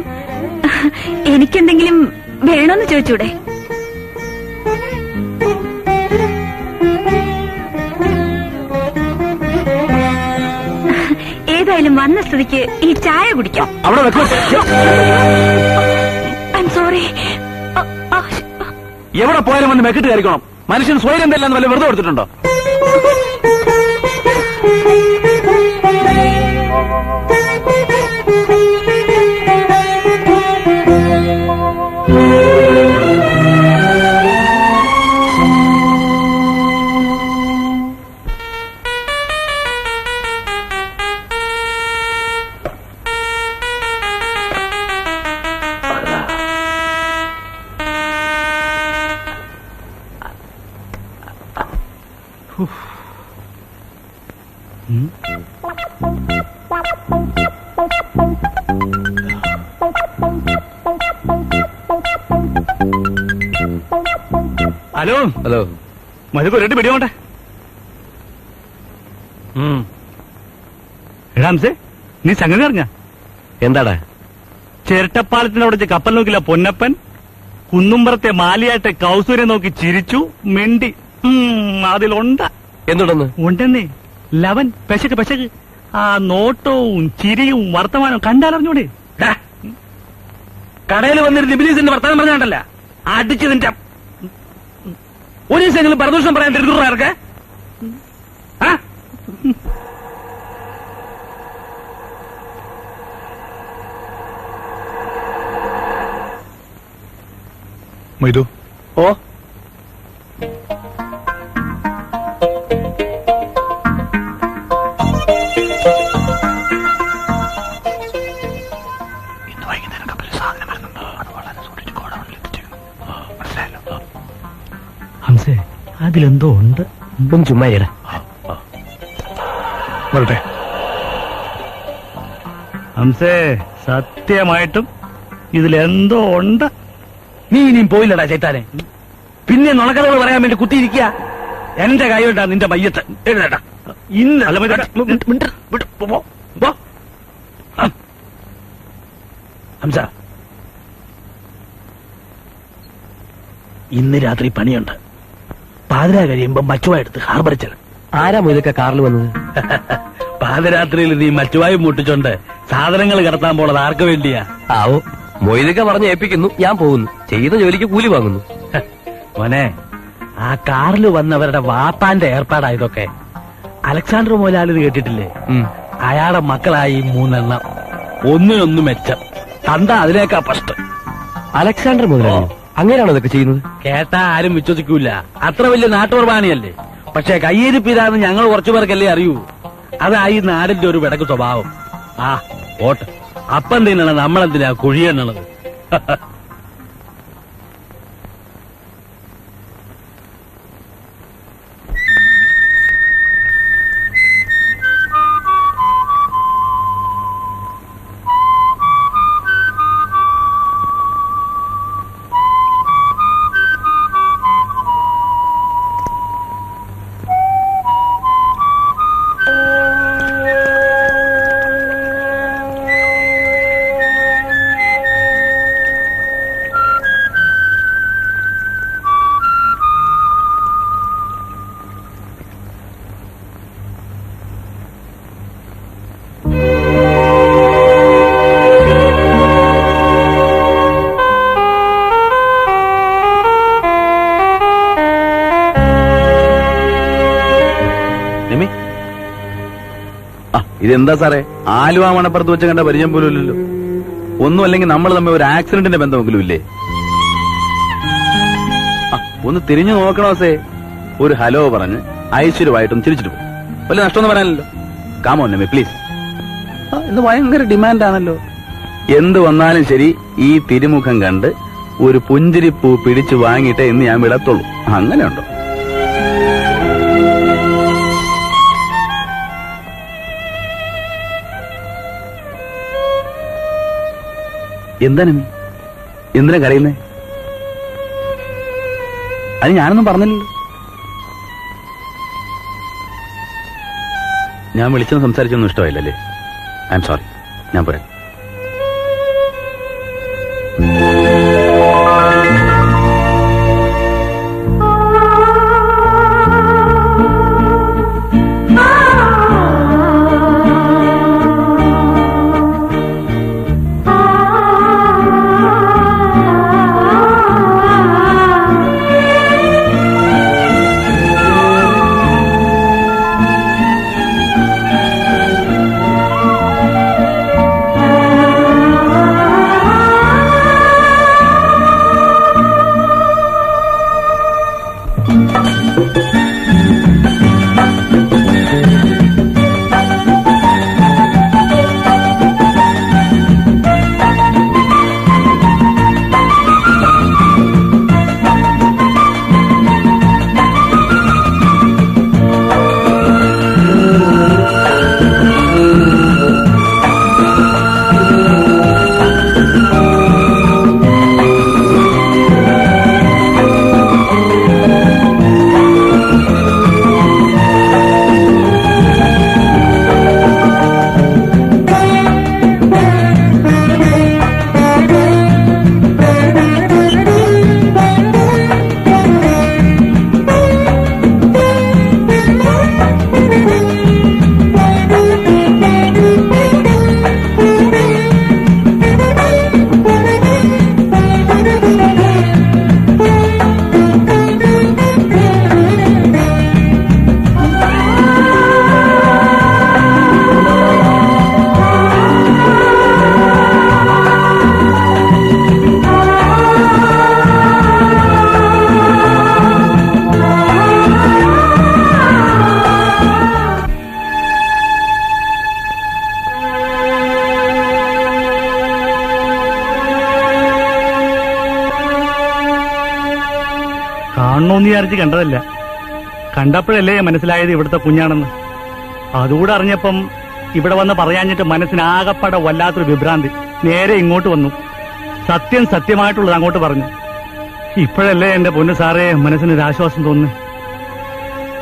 എനിക്കെന്തെങ്കിലും വേണോന്ന് ചോദിച്ചൂടെ? ഏതായാലും വന്ന സ്ഥിതിക്ക് ഈ ചായ കുടിക്കാം. സോറി എവിടെ പോയാലും വന്ന് മെക്കിട്ട് കയറിക്കണം. മനുഷ്യൻ സ്വയം എന്തെല്ലാം വല്ല വെറുതെ കൊടുത്തിട്ടുണ്ടോ? മധുക്ക് രണ്ട് പിടിയോട്ടെ എടാംസേ നീ സംഗതി അറിഞ്ഞ? എന്താടാ? ചിരട്ടപ്പാലത്തിന്റെ അവിടെ കപ്പൽ നോക്കില്ല പൊന്നപ്പൻ? കുന്നുംപുറത്തെ മാലിയാട്ടെ കൗസൂരെ നോക്കി ചിരിച്ചു മെണ്ടി. അതിലുണ്ട. എന്തുണ്ടെന്ന് ഉണ്ടെന്നേ ലവൻ പെശക്ക് പെശക്ക് ആ നോട്ടവും ചിരിയും വർത്തമാനവും കണ്ടാലറിഞ്ഞൂടെ കടയിൽ വന്നിരുന്ന് ഇബിലീസിന്റെ വർത്തമാനം പറഞ്ഞാണ്ടല്ല? അടിച്ചു നിന്റെ ഒരു ദിവസമെങ്കിലും പരദൂഷണം പറയാൻ തിരുത്തുറാർക്ക് മൊയ്തു ഓ? അതിലെന്തോ ഉണ്ട്. ഒന്ന് ചുമ്മാ വരട്ടെ. ഹംസേ സത്യമായിട്ടും ഇതിലെന്തോ ഉണ്ട്? നീ ഇനിയും പോയില്ലടാ ചേട്ടാനെ പിന്നെ നുണക്കഥകൾ പറയാൻ വേണ്ടി കുത്തിയിരിക്കുക എന്റെ കൈവിട്ടാ നിന്റെ മയ്യത്ത്. എഴുതേട്ടാ ഇന്ന്. ഹംസ ഇന്ന് രാത്രി പണിയുണ്ട്. പാതിര കഴിയുമ്പോ മച്ചുവായെടുത്ത് എടുത്ത് ഹാർബറിച്ചത് ആരാ മൊയ്തൊക്കെ കാറിൽ വന്നത്? [LAUGHS] പാതിരാത്രിയിൽ നീ മച്ചുവായി മുട്ടിച്ചോണ്ട് സാധനങ്ങൾ കടത്താൻ പോണത് ആർക്ക് വേണ്ടിയാ? ആവോ മൊയ്തൊക്കെ പറഞ്ഞ് ഏൽപ്പിക്കുന്നു ഞാൻ പോകുന്നു. ചെയ്ത ജോലിക്ക് കൂലി വാങ്ങുന്നു. [LAUGHS] മോനെ ആ കാറിൽ വന്നവരുടെ വാപ്പാന്റെ ഏർപ്പാടാ ഇതൊക്കെ. അലക്സാണ്ടർ മോലാലിത് കേട്ടിട്ടില്ലേ. അയാളുടെ മക്കളായി മൂന്നെണ്ണം. ഒന്നിനൊന്നും മെച്ചം. തന്ത അതിനേക്കാ ഫസ്റ്റ് അലക്സാണ്ടർ മുതലാളിയോ അങ്ങനെയാണോ ഇതൊക്കെ ചെയ്യുന്നത്? കേട്ടാ ആരും വിശ്വസിക്കൂല. അത്ര വലിയ നാട്ടുകുർബാനയല്ലേ പക്ഷെ കയ്യേരിപ്പിതാന്ന് ഞങ്ങൾ കുറച്ചു പേർക്കല്ലേ അറിയൂ. അതാ ഈ നാടിന്റെ ഒരു വിടക്ക് സ്വഭാവം. ആ ഓട്ട് അപ്പം തന്നെയാണ് നമ്മളെന്തിനാ കുഴിയെണ്ണത് [LAUGHS] ഇതെന്താ സാറേ? ആലുവ മണപ്പുറത്ത് വെച്ച് കണ്ട പരിചയം പോലും ഇല്ലല്ലോ. ഒന്നും അല്ലെങ്കിൽ നമ്മൾ തമ്മിൽ ഒരു ആക്സിഡന്റിന്റെ ബന്ധമെങ്കിലും ഇല്ലേ? ഒന്ന് തിരിഞ്ഞു നോക്കണോ സേ? ഒരു ഹലോ പറഞ്ഞ് ഐശ്വര്യമായിട്ടൊന്ന് ചിരിച്ചിട്ട് പോകും വലിയ നഷ്ടമൊന്നും പറയാനല്ലോ കാമോ നമ്മെ പ്ലീസ് ഇന്ന് ഭയങ്കര ഡിമാൻഡാണല്ലോ. എന്ത് വന്നാലും ശരി ഈ തിരുമുഖം കണ്ട് ഒരു പുഞ്ചിരിപ്പൂ പിടിച്ചു വാങ്ങിയിട്ടേ ഇന്ന് ഞാൻ വിടത്തുള്ളൂ. അങ്ങനെയുണ്ടോ? എന്താ നമി എന്തിനാ കരയുന്നേ? അത് ഞാനൊന്നും പറഞ്ഞില്ലല്ലോ. ഞാൻ വിളിച്ചൊന്നും സംസാരിച്ചൊന്നും ഇഷ്ടമായില്ലല്ലേ? ഐ എം സോറി ഞാൻ പോരാ. കണ്ടപ്പോഴല്ലേ മനസ്സിലായത് ഇവിടുത്തെ കുഞ്ഞാണെന്ന്? അതുകൂടെ അറിഞ്ഞപ്പം ഇവിടെ വന്ന് പറയാഞ്ഞിട്ട് മനസ്സിനാകപ്പാടെ വല്ലാത്തൊരു വിഭ്രാന്തി. നേരെ ഇങ്ങോട്ട് വന്നു. സത്യം സത്യമായിട്ടുള്ളത് അങ്ങോട്ട് പറഞ്ഞു. ഇപ്പോഴല്ലേ എന്റെ പൊന്നു സാറേ മനസ്സിനൊരു ആശ്വാസം തോന്നുന്നു?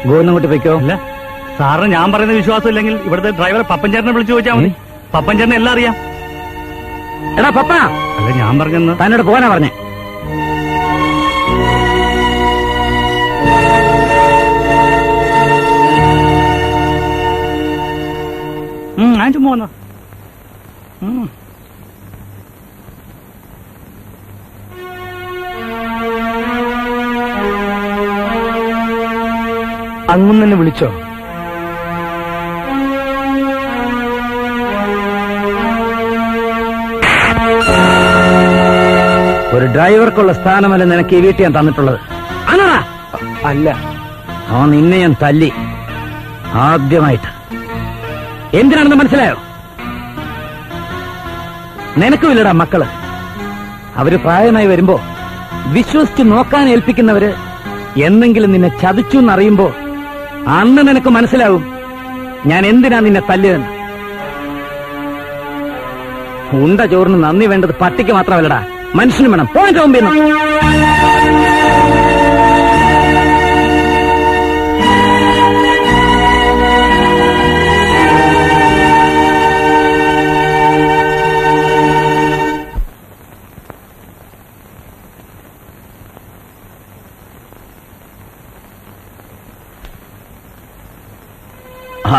ഗോവിന്ദങ്ങോട്ട് വെക്കോ അല്ല സാറിന് ഞാൻ പറയുന്ന വിശ്വാസം ഇല്ലെങ്കിൽ ഇവിടുത്തെ ഡ്രൈവർ പപ്പൻചേട്ടനെ വിളിച്ചു ചോദിച്ചാൽ മതി. പപ്പൻചേട്ടനെ എല്ലാം അറിയാം. എടാ പപ്പ! അല്ല ഞാൻ പറഞ്ഞെന്ന്. തന്നോട് പോകാനാ പറഞ്ഞേ. വന്നാ ഉം. അങ്ങും തന്നെ വിളിച്ചോ? ഒരു ഡ്രൈവർക്കുള്ള സ്ഥാനമല്ല നിനക്ക് ഈ വീട്ടിൽ ഞാൻ തന്നിട്ടുള്ളത്. അല്ല ആ നിന്നെ ഞാൻ തല്ലി. ആദ്യമായിട്ട്. എന്തിനാണെന്ന് മനസ്സിലായോ? നിനക്കുമില്ലടാ മക്കൾ. അവർ പ്രായമായി വരുമ്പോ വിശ്വസിച്ച് നോക്കാൻ ഏൽപ്പിക്കുന്നവര് എന്നെങ്കിലും നിന്നെ ചതിച്ചു എന്നറിയുമ്പോ അന്ന് നിനക്ക് മനസ്സിലാവും ഞാൻ എന്തിനാ നിന്നെ തല്ലിയതെന്ന്. ഉണ്ട ചോറിന് നന്ദി വേണ്ടത് പട്ടിക്ക് മാത്രമല്ലടാ. മനുഷ്യനും വേണം. പോയിന്റ് മുമ്പിൽ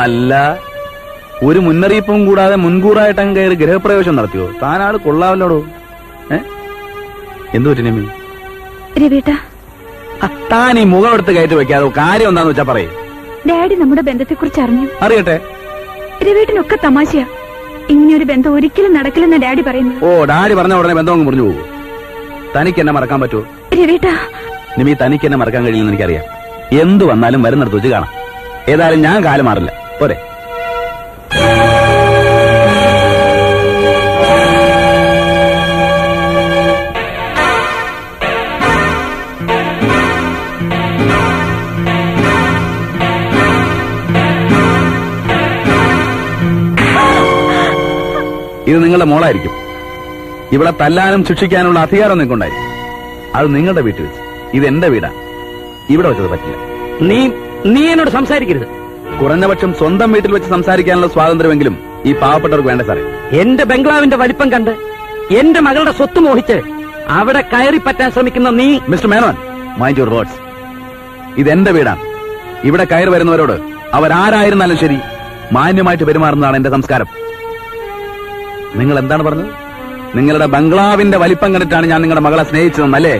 അല്ല. ഒരു മുന്നറിയിപ്പും കൂടാതെ മുൻകൂറായിട്ട് അങ്ങ് കയറി ഗൃഹപ്രവേശം നടത്തിയോ? താനാൾ കൊള്ളാവല്ലോടോ ഏ? എന്തു പറ്റി നമി രവിട്ട ആ, താൻ ഈ മുഖം എടുത്ത് കയറ്റി വെക്കാതെ കാര്യം എന്താന്ന് വെച്ചാ പറയേ. ഡാഡി നമ്മുടെ ബന്ധത്തെ കുറിച്ച് അറിഞ്ഞു. അറിയട്ടെ. രവീട്ടിനൊക്കെ തമാശയാ. ഇങ്ങനെയൊരു ബന്ധം ഒരിക്കലും നടക്കില്ലെന്ന് ഡാഡി പറയുന്നു ഓ ഡാഡി പറഞ്ഞ ഉടനെ ബന്ധം അങ്ങ് മുറിഞ്ഞു പോകും. തനിക്ക് എന്നെ മറക്കാൻ പറ്റുമോ? രവീട്ടാ നിമി തനിക്ക് എന്നെ മറക്കാൻ കഴിയില്ലെന്ന് എനിക്കറിയാം. എന്തു വന്നാലും വരുന്നിടത്ത് വെച്ച് കാണാം. ഏതായാലും ഞാൻ കാലം മാറില്ല. പോരെ. ഇത് നിങ്ങളുടെ മോളായിരിക്കും. ഇവിടെ തല്ലാനും ശിക്ഷിക്കാനുള്ള അധികാരം നിങ്ങൾക്കുണ്ടായിരിക്കും. അത് നിങ്ങളുടെ വീട്ടിൽ വെച്ച്. ഇത് എന്റെ വീടാ. ഇവിടെ വെച്ചത് പറ്റില്ല. നീ നീ എന്നോട് സംസാരിക്കരുത്. കുറഞ്ഞപക്ഷം സ്വന്തം വീട്ടിൽ വെച്ച് സംസാരിക്കാനുള്ള സ്വാതന്ത്ര്യമെങ്കിലും ഈ പാവപ്പെട്ടവർക്ക് വേണ്ട സാറേ. എന്റെ ബംഗ്ലാവിന്റെ വലിപ്പം കണ്ട് എന്റെ മകളുടെ സ്വത്ത് മോഹിച്ച് അവിടെ കയറി പറ്റാൻ ശ്രമിക്കുന്ന നീ mister Menon mind your words ഇത് എന്റെ വീടാണ്. ഇവിടെ കയറി വരുന്നവരോട് അവരാരായിരുന്നാലും ശരി മാന്യമായിട്ട് പെരുമാറുന്നതാണ് എന്റെ സംസ്കാരം. നിങ്ങൾ എന്താണ് പറഞ്ഞത്? നിങ്ങളുടെ ബംഗ്ലാവിന്റെ വലിപ്പം കണ്ടിട്ടാണ് ഞാൻ നിങ്ങളുടെ മകളെ സ്നേഹിച്ചതെന്നല്ലേ?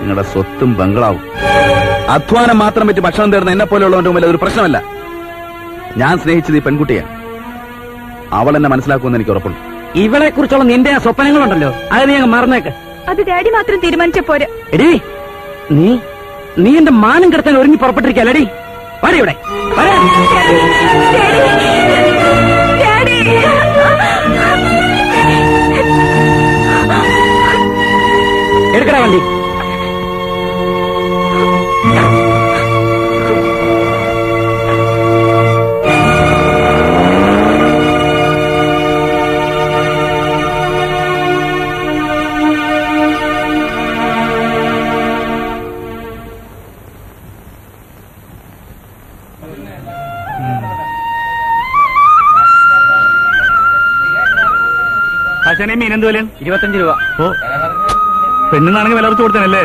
നിങ്ങളുടെ സ്വത്തും ബംഗ്ലാവും. അധ്വാനം മാത്രം പറ്റി ഭക്ഷണം തേടുന്ന എന്നെ പോലെയുള്ളവന്റെ മുമ്പിൽ അതൊരു പ്രശ്നമല്ല. ഞാൻ സ്നേഹിച്ചത് ഈ പെൺകുട്ടിയാണ്. അവൾ എന്നെ മനസ്സിലാക്കുമെന്ന് എനിക്ക് ഉറപ്പുണ്ട്. ഇവളെ കുറിച്ചുള്ള നിന്റെ ആ സ്വപ്നങ്ങളുണ്ടല്ലോ അത് നീ അങ്ങ് മറന്നേക്ക്. അത് ഡാഡി മാത്രം തീരുമാനിച്ച പോരെ. എടീ നീ നീ എന്റെ മാനം കിടത്താൻ ഒരുങ്ങി പുറപ്പെട്ടിരിക്കല്ലടി വരെ ഇവിടെ. വരാൻ. ഡാഡി. എടുക്കടാ വണ്ടി. അച്ഛനെ മീൻ എന്ത് വിലയാണ് ഇരുപത്തഞ്ച് രൂപ. ഓ പെണ്ണുന്നാണെങ്കിൽ വില കുറച്ച് കൊടുത്തനല്ലേ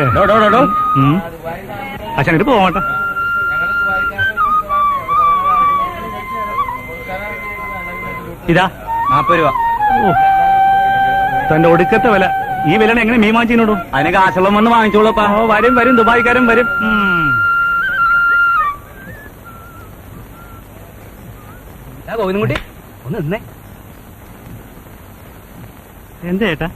അച്ഛനിട്ട് പോവാട്ട ഇതാ നാപ്പത് രൂപ. ഓ തന്റെ ഒടുക്കത്തെ വില. ഈ വില എങ്ങനെ മീൻ വാങ്ങിച്ചിനോടും അതിന് കാശുള്ള വന്ന് വാങ്ങിച്ചോളപ്പാ. ഓ വരും വരും ദുബായിക്കാരും വരും. ഗോവിന്ദൻകുട്ടി. ഒന്ന് നിന്നേ. എന്താ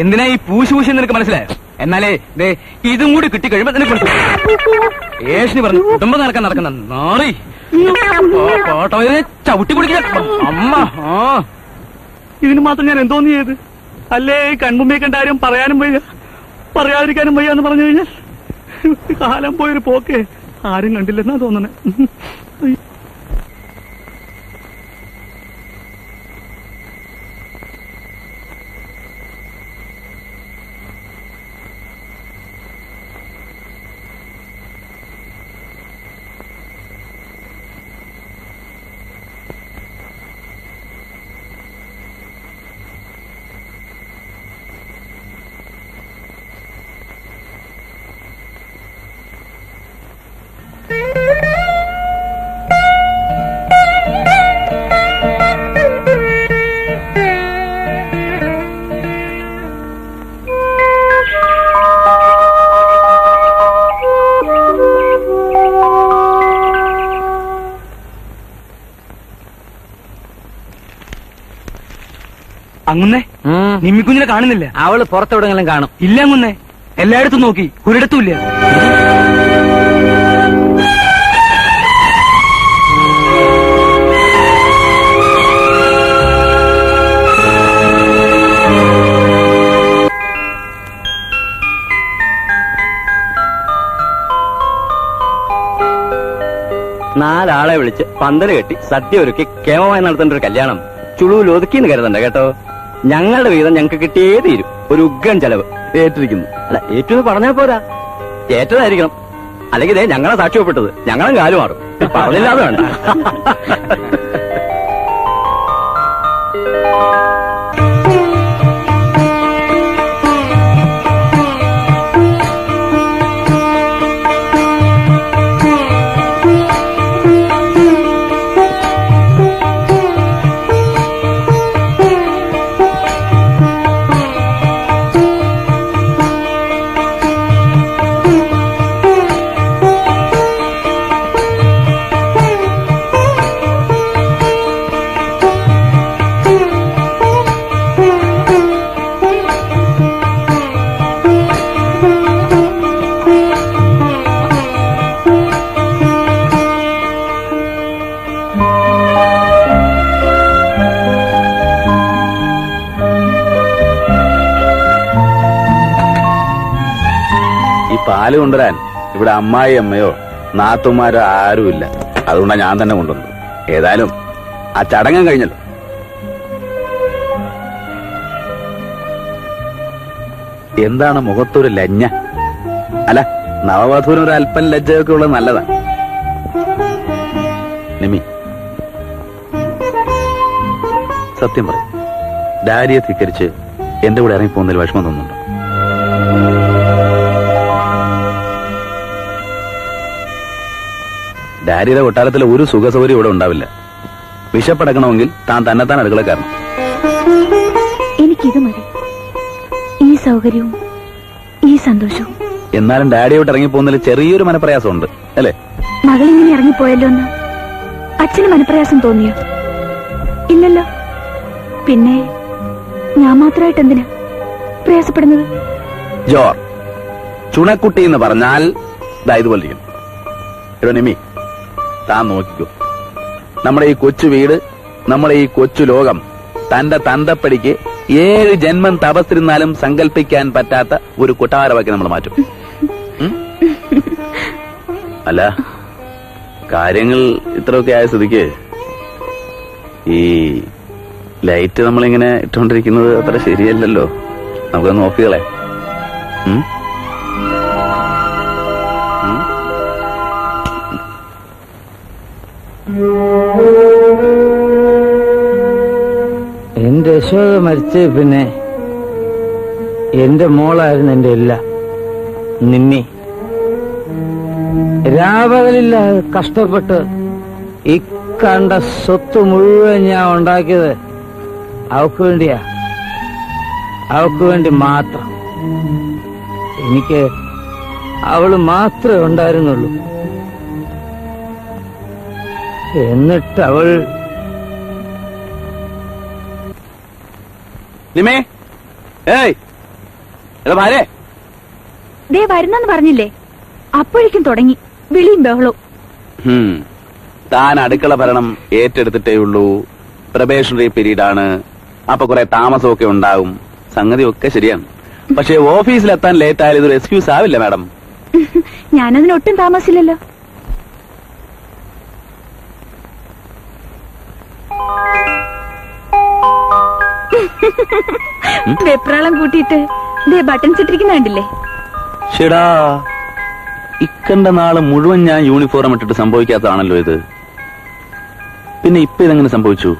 എന്തിനാ ഈ പൂശു പൂശി നിനക്ക് മനസ്സിലായോ? എന്നാലേ ദേ ഇതും കൂടി കിട്ടിക്കഴിയുമ്പോ നിനക്ക് മനസ്സിലാവും. ഏഷ്ണി പറഞ്ഞു കുടുംബം നടക്കാൻ നടക്കുന്ന നാറി. ചവിട്ടി കുടിക്കാൻ അമ്മ ആ. ഇതിന് മാത്രം ഞാൻ എന്തോന്ന് ചെയ്ത്? അല്ലേ ഈ കൺമുമ്പേ കണ്ട ആരും പറയാനും വയ്യ? പറയാതിരിക്കാനും വയ്യ എന്ന് പറഞ്ഞു കഴിഞ്ഞാൽ കാലം പോയൊരു പോക്കേ. ആരും കണ്ടില്ലെന്നാ തോന്നണേ. അങ്ങുന്നേ നിമ്മിക്കുഞ്ഞിനെ കാണുന്നില്ല. അവൾ പുറത്തെവിടെങ്കിലും കാണും. ഇല്ല അങ്ങുന്നേ എല്ലായിടത്തും നോക്കി ഒരിടത്തും ഇല്ല. നാലാളെ വിളിച്ച് പന്തൽ കെട്ടി സദ്യ ഒരുക്കി കേമമായി നടത്തേണ്ട ഒരു കല്യാണം. ചുളുവിൽ ഒതുക്കിന്ന് കരുതണ്ട കേട്ടോ? ഞങ്ങളുടെ വീതം ഞങ്ങൾക്ക് കിട്ടിയേ തീരും. ഒരു ഉഗ്രൻ ചെലവ് ഏറ്റിരിക്കുന്നു അല്ല ഏറ്റു പറഞ്ഞാൽ പോരാ. ഏറ്റതായിരിക്കണം. അല്ലെങ്കിൽ ഞങ്ങളെ സാക്ഷ്യപ്പെട്ടത്. ഞങ്ങളും കാലുമാറും. പറഞ്ഞില്ലാതെ വേണ്ട. ഇവിടെ അമ്മായി അമ്മയോ നാത്തുമാരോ ആരുമില്ല. അതുകൊണ്ടാണ് ഞാൻ തന്നെ കൊണ്ടുവന്നത്. ഏതായാലും ആ ചടങ്ങം കഴിഞ്ഞല്ലോ. എന്താണ് മുഖത്തൊരു ലജ്ഞ? അല്ല നവവധൂരം ഒരു അല്പം ലജ്ജയൊക്കെ ഉള്ളത് നല്ലതാണ് നിമി സത്യം പറയും ഡാരിയെ ധിക്കരിച്ച് എന്റെ കൂടെ ഇറങ്ങിപ്പോകുന്നതിൽ വിഷമം തോന്നുന്നുണ്ടോ? ഡാരിയുടെ കൊട്ടാരത്തിലെ ഒരു സുഖസൗകര്യം ഇവിടെ ഉണ്ടാവില്ല. വിശപ്പടക്കണമെങ്കിൽ താൻ തന്നെത്താൻ അടുക്കള കാരണം എനിക്കിത് മതി. ഈ സൗകര്യവും ഈ സന്തോഷവും. എന്നാലും ഡാഡിയോട്ട് ഇറങ്ങിപ്പോകുന്നതിൽ ചെറിയൊരു മനപ്രയാസമുണ്ട് അല്ലേ? മകളിങ്ങനെ ഇറങ്ങിപ്പോയല്ലോ എന്ന് അച്ഛന് മനപ്രയാസം തോന്നിയോ? ഇല്ലല്ലോ. പിന്നെ ഞാൻ മാത്രമായിട്ട് എന്തിനാ പ്രയാസപ്പെടുന്നത്? ജോർ ചുണക്കുട്ടി എന്ന് പറഞ്ഞാൽ ദാ ഇതുപോലെ നിമി താൻ നോക്കിക്കോ. നമ്മുടെ ഈ കൊച്ചു വീട് നമ്മുടെ ഈ കൊച്ചു ലോകം തന്റെ തന്തപ്പടിക്ക് ഏഴ് ജന്മം തപസ്സിരുന്നാലും സങ്കല്പിക്കാൻ പറ്റാത്ത ഒരു കൊട്ടാരമാക്കി നമ്മൾ മാറ്റും? അല്ല കാര്യങ്ങൾ ഇത്രയൊക്കെ ആയ സ്ഥിതിക്ക് ഈ ലൈറ്റ് നമ്മളിങ്ങനെ ഇട്ടുകൊണ്ടിരിക്കുന്നത് അത്ര ശരിയല്ലല്ലോ. നമുക്കൊന്ന് ഓഫ് യശോദ മരിച്ച പിന്നെ എന്റെ മോളായിരുന്നു എന്റെ എല്ലാം. നിന്നി രാപകലില്ലാതെ കഷ്ടപ്പെട്ട് ഈ കണ്ട സ്വത്ത് മുഴുവൻ ഞാൻ ഉണ്ടാക്കിയത് അവക്ക് വേണ്ടിയാ. അവക്ക് വേണ്ടി മാത്രം. എനിക്ക് അവൾ മാത്രമേ ഉണ്ടായിരുന്നുള്ളൂ. എന്നിട്ട് അവൾ നിമേ? ഏയ്. എടാ ഭാര്യ. ദേ വരുന്നെന്ന് പറഞ്ഞില്ലേ? അപ്പോഴേക്കും തുടങ്ങി. വിളിയും ബഹളവും. താൻ അടുക്കള ഭരണം ഏറ്റെടുത്തിട്ടേ ഉള്ളൂ. പ്രൊബേഷണറി പീരീഡ് ആണ് അപ്പൊ കുറെ താമസമൊക്കെ ഉണ്ടാവും. സംഗതി ഒക്കെ ശരിയാണ്. പക്ഷെ ഓഫീസിലെത്താൻ ലേറ്റ് ആയാലും ഇതൊരു എക്സ്ക്യൂസ് ആവില്ല മാഡം. [LAUGHS] ഞാനതിന് ഒട്ടും താമസിച്ചില്ലല്ലോ വെപ്രാളം കൂട്ടിയിട്ട് ദേ ബട്ടൺസ് ഇട്ടിരിക്കുന്ന കണ്ടില്ലേ ഷെടാ ഇക്കണ്ട നാൾ മുഴുവൻ ഞാൻ യൂണിഫോം ഇട്ടിട്ട് സംഭവിക്കാത്തതാണല്ലോ ഇത്. പിന്നെ ഇപ്പൊ ഇതെങ്ങനെ സംഭവിച്ചു?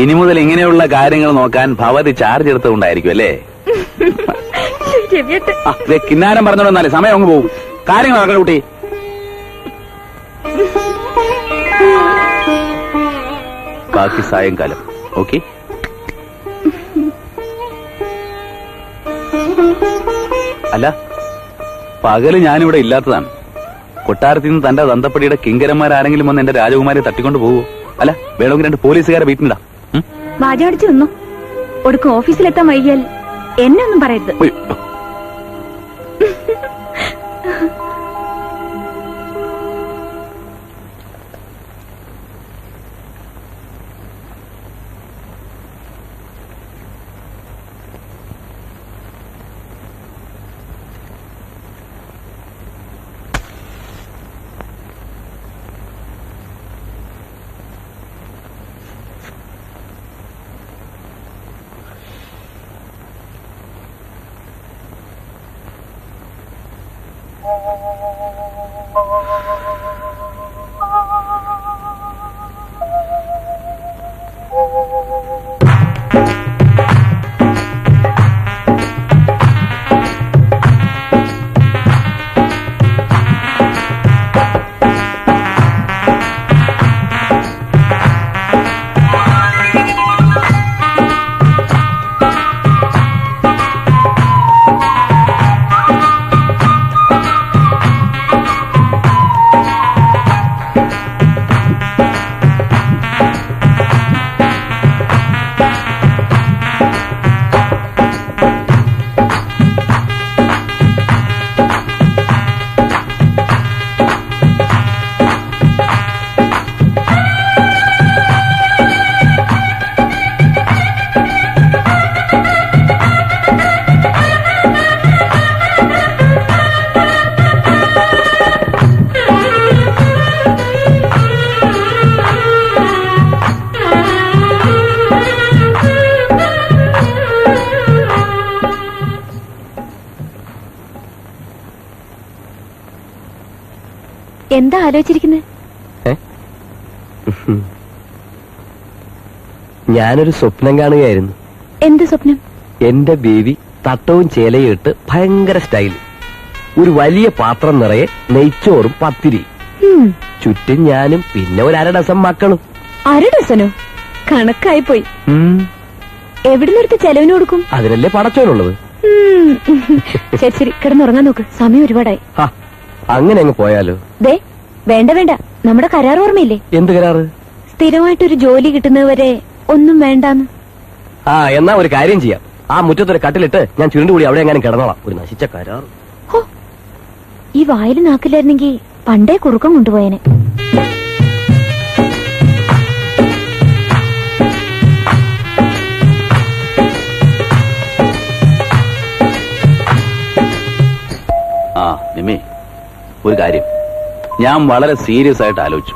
ഇനി മുതൽ ഇങ്ങനെയുള്ള കാര്യങ്ങൾ നോക്കാൻ ഭവതി ചാർജ് എടുത്തുകൊണ്ടായിരിക്കും അല്ലേ? [LAUGHS] കിന്നാരം പറഞ്ഞോണ്ടെന്നാലേ സമയം അങ്ങ് പോകും കാര്യങ്ങൾ നടക്കണം കുട്ടി. ബാക്കി സായങ്കാലം ഓക്കെ? അല്ല പകൽ ഞാനിവിടെ ഇല്ലാത്തതാണ്. കൊട്ടാരത്തിൽ നിന്ന് തന്റെ തന്തപ്പടിയുടെ കിങ്കരന്മാരാരെങ്കിലും വന്ന് എന്റെ രാജകുമാരെ തട്ടിക്കൊണ്ട് പോകുമോ അല്ല വേണമെങ്കിൽ രണ്ട് പോലീസുകാരെ വീട്ടിലിടാം ഉം? വാചകടിച്ചു നിന്നു ഒടുക്കം ഓഫീസിലെത്താൻ വൈകിയാൽ എന്നെ ഒന്നും പറയരുത്. എന്താ ആലോചിച്ചിരിക്കുന്നത് ഞാനൊരു സ്വപ്നം കാണുകയായിരുന്നു. എന്ത് സ്വപ്നം? എന്റെ ബേബി തട്ടവും ചേലയും ഇട്ട് ഭയങ്കര സ്റ്റൈൽ ഒരു വലിയ പാത്രം നിറയെ നെയ്ച്ചോറും പത്തിരി. ചുറ്റും ഞാനും പിന്നെ ഒരു അര ഡസൻ മക്കളും. അര ഡസനോ? കണക്കായി പോയി എവിടെ എവിടുന്നെടുത്ത് ചെലവിന് കൊടുക്കും? അതിനല്ലേ പടച്ചോനുള്ളത്. ശരി ശരി. കിടന്നുറങ്ങാൻ നോക്ക്. സമയം ഒരുപാടായി. അങ്ങനെ അങ്ങ് പോയാലോ? ദേ വേണ്ട വേണ്ട. നമ്മുടെ കരാർ ഓർമ്മയില്ലേ? എന്ത് കരാറ്? സ്ഥിരമായിട്ടൊരു ജോലി കിട്ടുന്നവരെ ഒന്നും വേണ്ടാന്ന്. ആ എന്നാ ഒരു കാര്യം ചെയ്യാം. ആ മുറ്റത്തൊരു കട്ടിലിട്ട് ഞാൻ ചുരുണ്ടുകൂടി അവിടെ എങ്ങനെ കിടന്നോളാം. ഒരു നശിച്ച കരാർ. ഹോ. ഈ വായിൽ നാക്കില്ലായിരുന്നെങ്കിൽ പണ്ടേ കുറുക്കം കൊണ്ടുപോയേനെ. ആ നിമ്മി ഒരു കാര്യം. ഞാൻ വളരെ സീരിയസ് ആയിട്ട് ആലോചിച്ചു.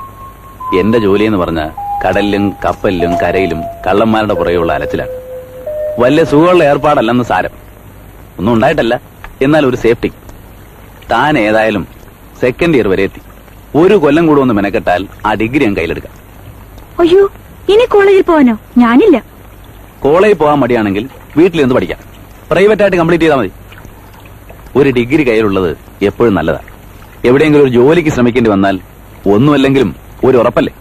എന്റെ ജോലി എന്ന് പറഞ്ഞ കടലിലും കപ്പലിലും കരയിലും കള്ളന്മാരുടെ പുറകെയുള്ള അലച്ചിലാണ്. വലിയ സുഖമുള്ള ഏർപ്പാടല്ലെന്ന് സാരം. ഒന്നും ഉണ്ടായിട്ടല്ല. എന്നാൽ ഒരു സേഫ്റ്റി. താൻ ഏതായാലും സെക്കൻഡ് ഇയർ വരെ എത്തി. ഒരു കൊല്ലം കൂടെ ഒന്ന് മെനക്കെട്ടാൽ ആ ഡിഗ്രി ഞാൻ കയ്യിലെടുക്കാം. അയ്യോ ഇനി കോളേജിൽ പോവാനോ? ഞാനില്ല. കോളേജിൽ പോകാൻ മടിയാണെങ്കിൽ വീട്ടിൽ നിന്ന് പഠിക്കാം. പ്രൈവറ്റ് ആയിട്ട് കംപ്ലീറ്റ് ചെയ്താൽ മതി. ഒരു ഡിഗ്രി കയ്യിലുള്ളത് എപ്പോഴും നല്ലതാണ് എവിടെയെങ്കിലും ഒരു ജോലിക്ക് ശ്രമിക്കേണ്ടി വന്നാൽ ഒന്നുമല്ലെങ്കിലും ഒരു ഉറപ്പല്ലേ?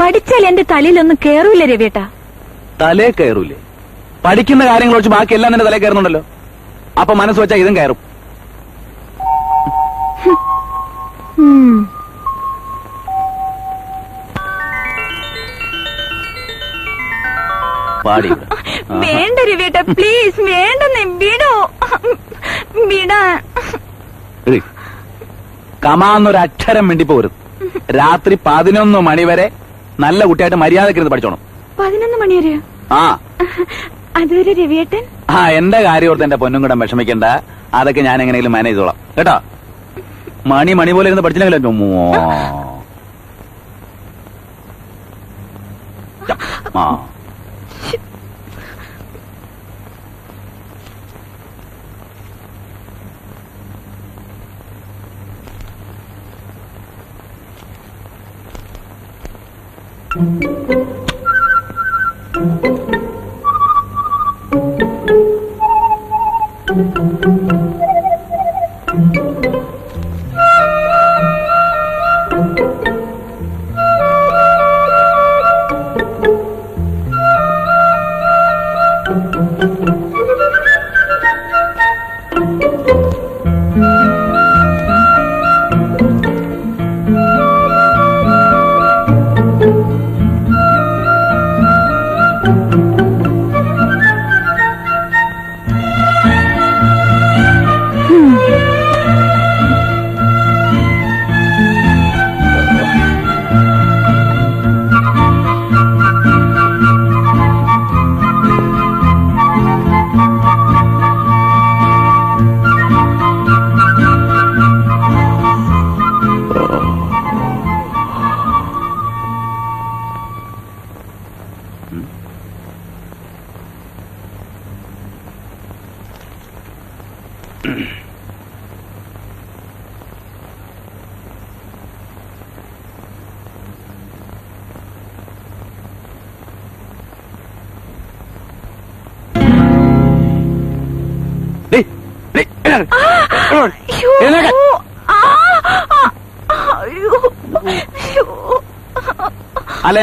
പഠിച്ചാൽ എന്റെ തലയിലൊന്നും കേറൂല രവിയേട്ടാ? തലേ കയറൂലേ. പഠിക്കുന്ന കാര്യങ്ങൾ വെച്ച് ബാക്കി എല്ലാം നിന്റെ തലേ കയറുന്നുണ്ടല്ലോ. അപ്പൊ മനസ്സ് വെച്ചാൽ ഇതും കയറും. പാടി. [LAUGHS] വേണ്ട രവിയേട്ട പ്ലീസ് വേണ്ടെന്നേ വിടോ വിടാ കമാന്നൊരു അക്ഷരം വേണ്ടി പോരുത്. രാത്രി പതിനൊന്ന് മണി വരെ നല്ല കുട്ടിയായിട്ട് മര്യാദക്കിരുന്ന് പഠിച്ചോണം. പതിനൊന്ന് മണി വരെയോ ആ. അതുവരെ രവിയേട്ടൻ? ആ എന്റെ കാര്യം ഓർത്ത് എന്റെ പൊന്നും കൂടെ വിഷമിക്കണ്ട. അതൊക്കെ ഞാൻ എങ്ങനെയെങ്കിലും മാനേജ് ചെയ്തോളാം. കേട്ടോ? മണി മണി പോലെ ഇരുന്ന് പഠിച്ചില്ലെങ്കിലോ ഉമ്മോ. ആ ഡേയ്,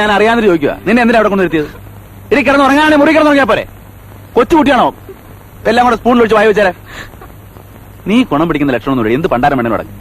ഞാൻ അറിയാന്ന് ചോദിക്കുക. നിന്നെ എന്തിനാ അവിടെ കൊണ്ടുവരുത്തിയത്? ഇനി കിടന്ന് ഉറങ്ങാനെ മുറി കിടന്ന് ഉറങ്ങിയാ പോരെ. കൊച്ചു കുട്ടിയാണോ എല്ലാം കൂടെ സ്പൂണിൽ വെച്ച് വായി വെച്ചാലേ നീ കുണം പിടിക്കുന്ന ലക്ഷണം ലക്ഷണമൊന്നും എന്ത് പണ്ടാരം വേണമെന്ന് പറഞ്ഞു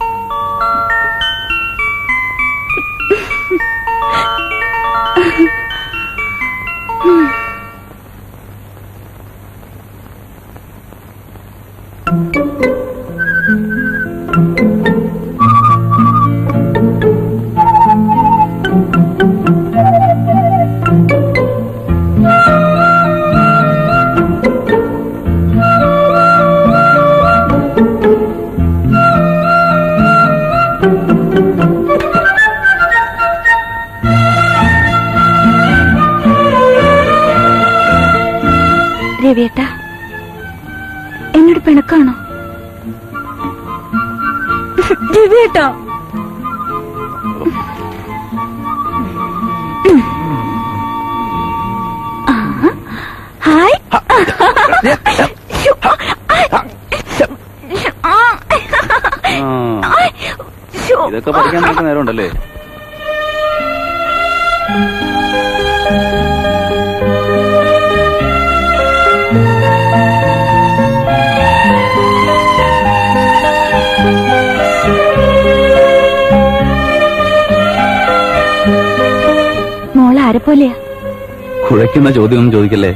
കുഴയ്ക്കുന്ന ചോദ്യമൊന്നും ചോദിക്കല്ലേ?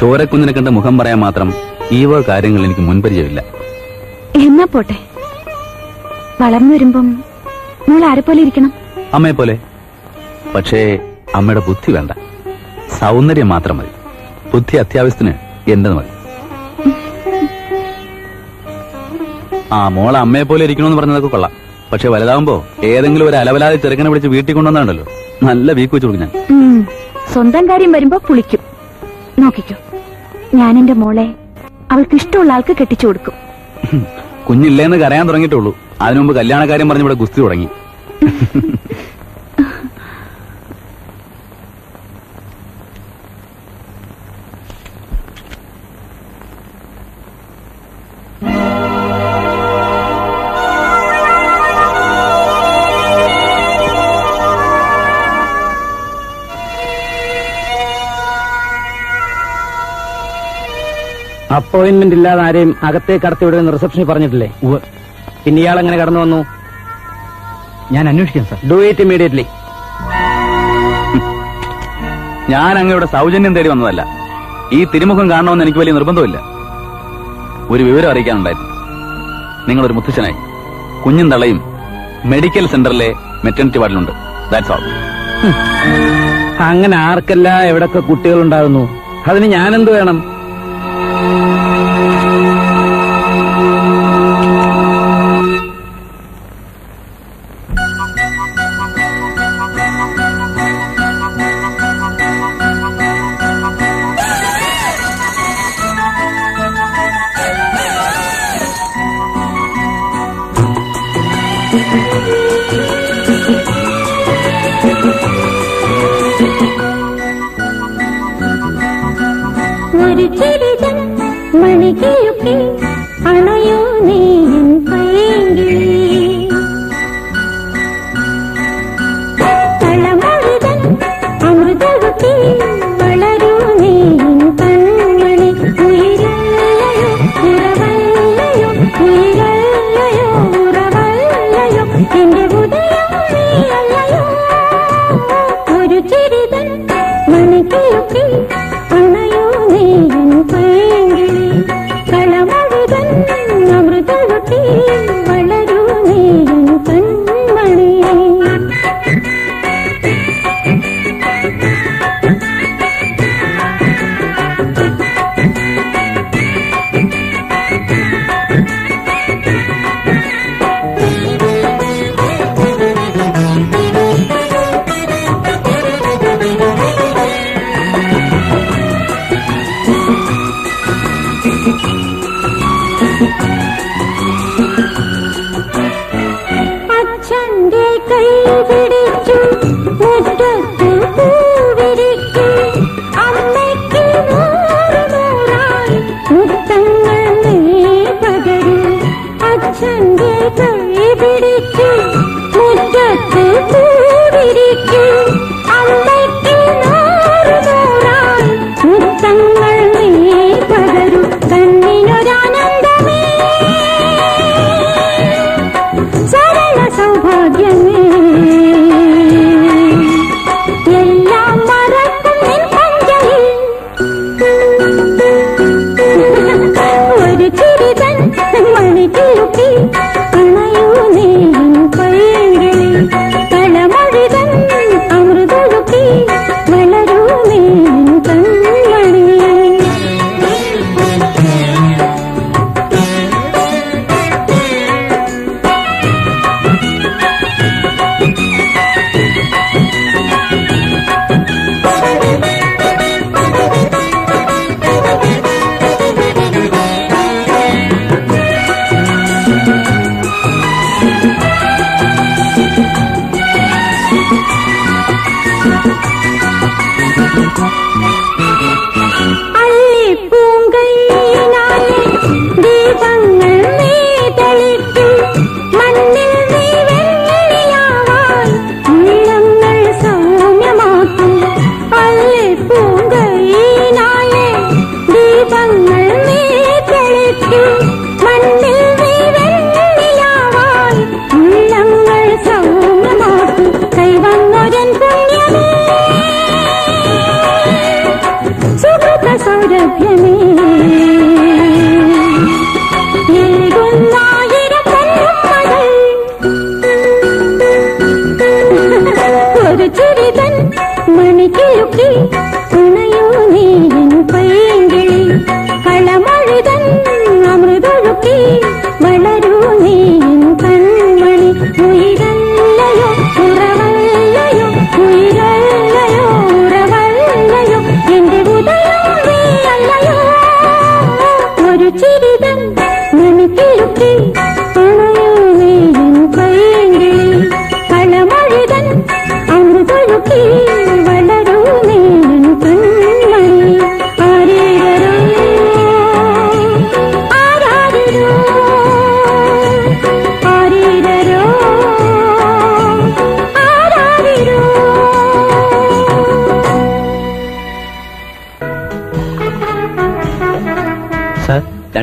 ചോരക്കുഞ്ഞിനെ കണ്ട മുഖം പറയാൻ മാത്രം ഈ വക കാര്യങ്ങൾ എനിക്ക് മുൻപരിചയമില്ല. എന്നാ പോട്ടെ. വളർന്നു വരുമ്പം നിങ്ങൾ ആരെ പോലെ ഇരിക്കണം? അമ്മയെ പോലെ. പക്ഷേ അമ്മയുടെ ബുദ്ധി വേണ്ട. സൗന്ദര്യം മാത്രം മതി. ബുദ്ധി അത്യാവശ്യത്തിന് എന്റേത് മതി. ആ മോളെ അമ്മയെ പോലെ ഇരിക്കണമെന്ന് പറഞ്ഞതൊക്കെ കൊള്ളാം. പക്ഷെ വലുതാവുമ്പോ ഏതെങ്കിലും ഒരു അലവലാതെ ചെറുക്കനെ വിളിച്ച് വീട്ടിൽ കൊണ്ടുവന്നാണ്ടല്ലോ നല്ല വീക്ക് വെച്ച് കൊടുക്കും ഞാൻ. സ്വന്തം കാര്യം വരുമ്പോ പുളിക്കും. നോക്കിക്കോ. ഞാൻ എന്റെ മോളെ അവൾക്ക് ഇഷ്ടമുള്ള ആൾക്ക് കെട്ടിച്ചു കൊടുക്കും. കുഞ്ഞില്ലേന്ന് കരയാൻ തുടങ്ങിയിട്ടുള്ളൂ. അതിനുമുമ്പ് കല്യാണ കാര്യം പറഞ്ഞ് ഇവിടെ ഗുസ്തി തുടങ്ങി. [LAUGHS] അപ്പോയിന്റ്മെന്റ് ഇല്ലാതെ ആരെയും അകത്തേക്ക് കടത്തിവിടുമെന്ന് റിസപ്ഷനിൽ പറഞ്ഞിട്ടില്ലേ? പിന്നെ ഇയാൾ എങ്ങനെ കടന്നു വന്നു? ഞാൻ അന്വേഷിക്കാം സാർ ഡു ഇറ്റ് ഇമീഡിയറ്റ്ലി ഞാൻ അങ്ങയുടെ സൗജന്യം തേടി വന്നതല്ല. ഈ തിരുമുഖം കാണണമെന്ന് എനിക്ക് വലിയ നിർബന്ധമില്ല. ഒരു വിവരം അറിയിക്കാനുണ്ടായിരുന്നു. നിങ്ങളൊരു മുത്തച്ഛനായി. കുഞ്ഞും തളയും മെഡിക്കൽ സെന്ററിലെ മെറ്റേണിറ്റി വാർഡിലുണ്ട്. ദാറ്റ്സ് ഓൾ അങ്ങനെ ആർക്കല്ല എവിടൊക്കെ കുട്ടികൾ ഉണ്ടാകുന്നു അതിന് ഞാനെന്ത് വേണം?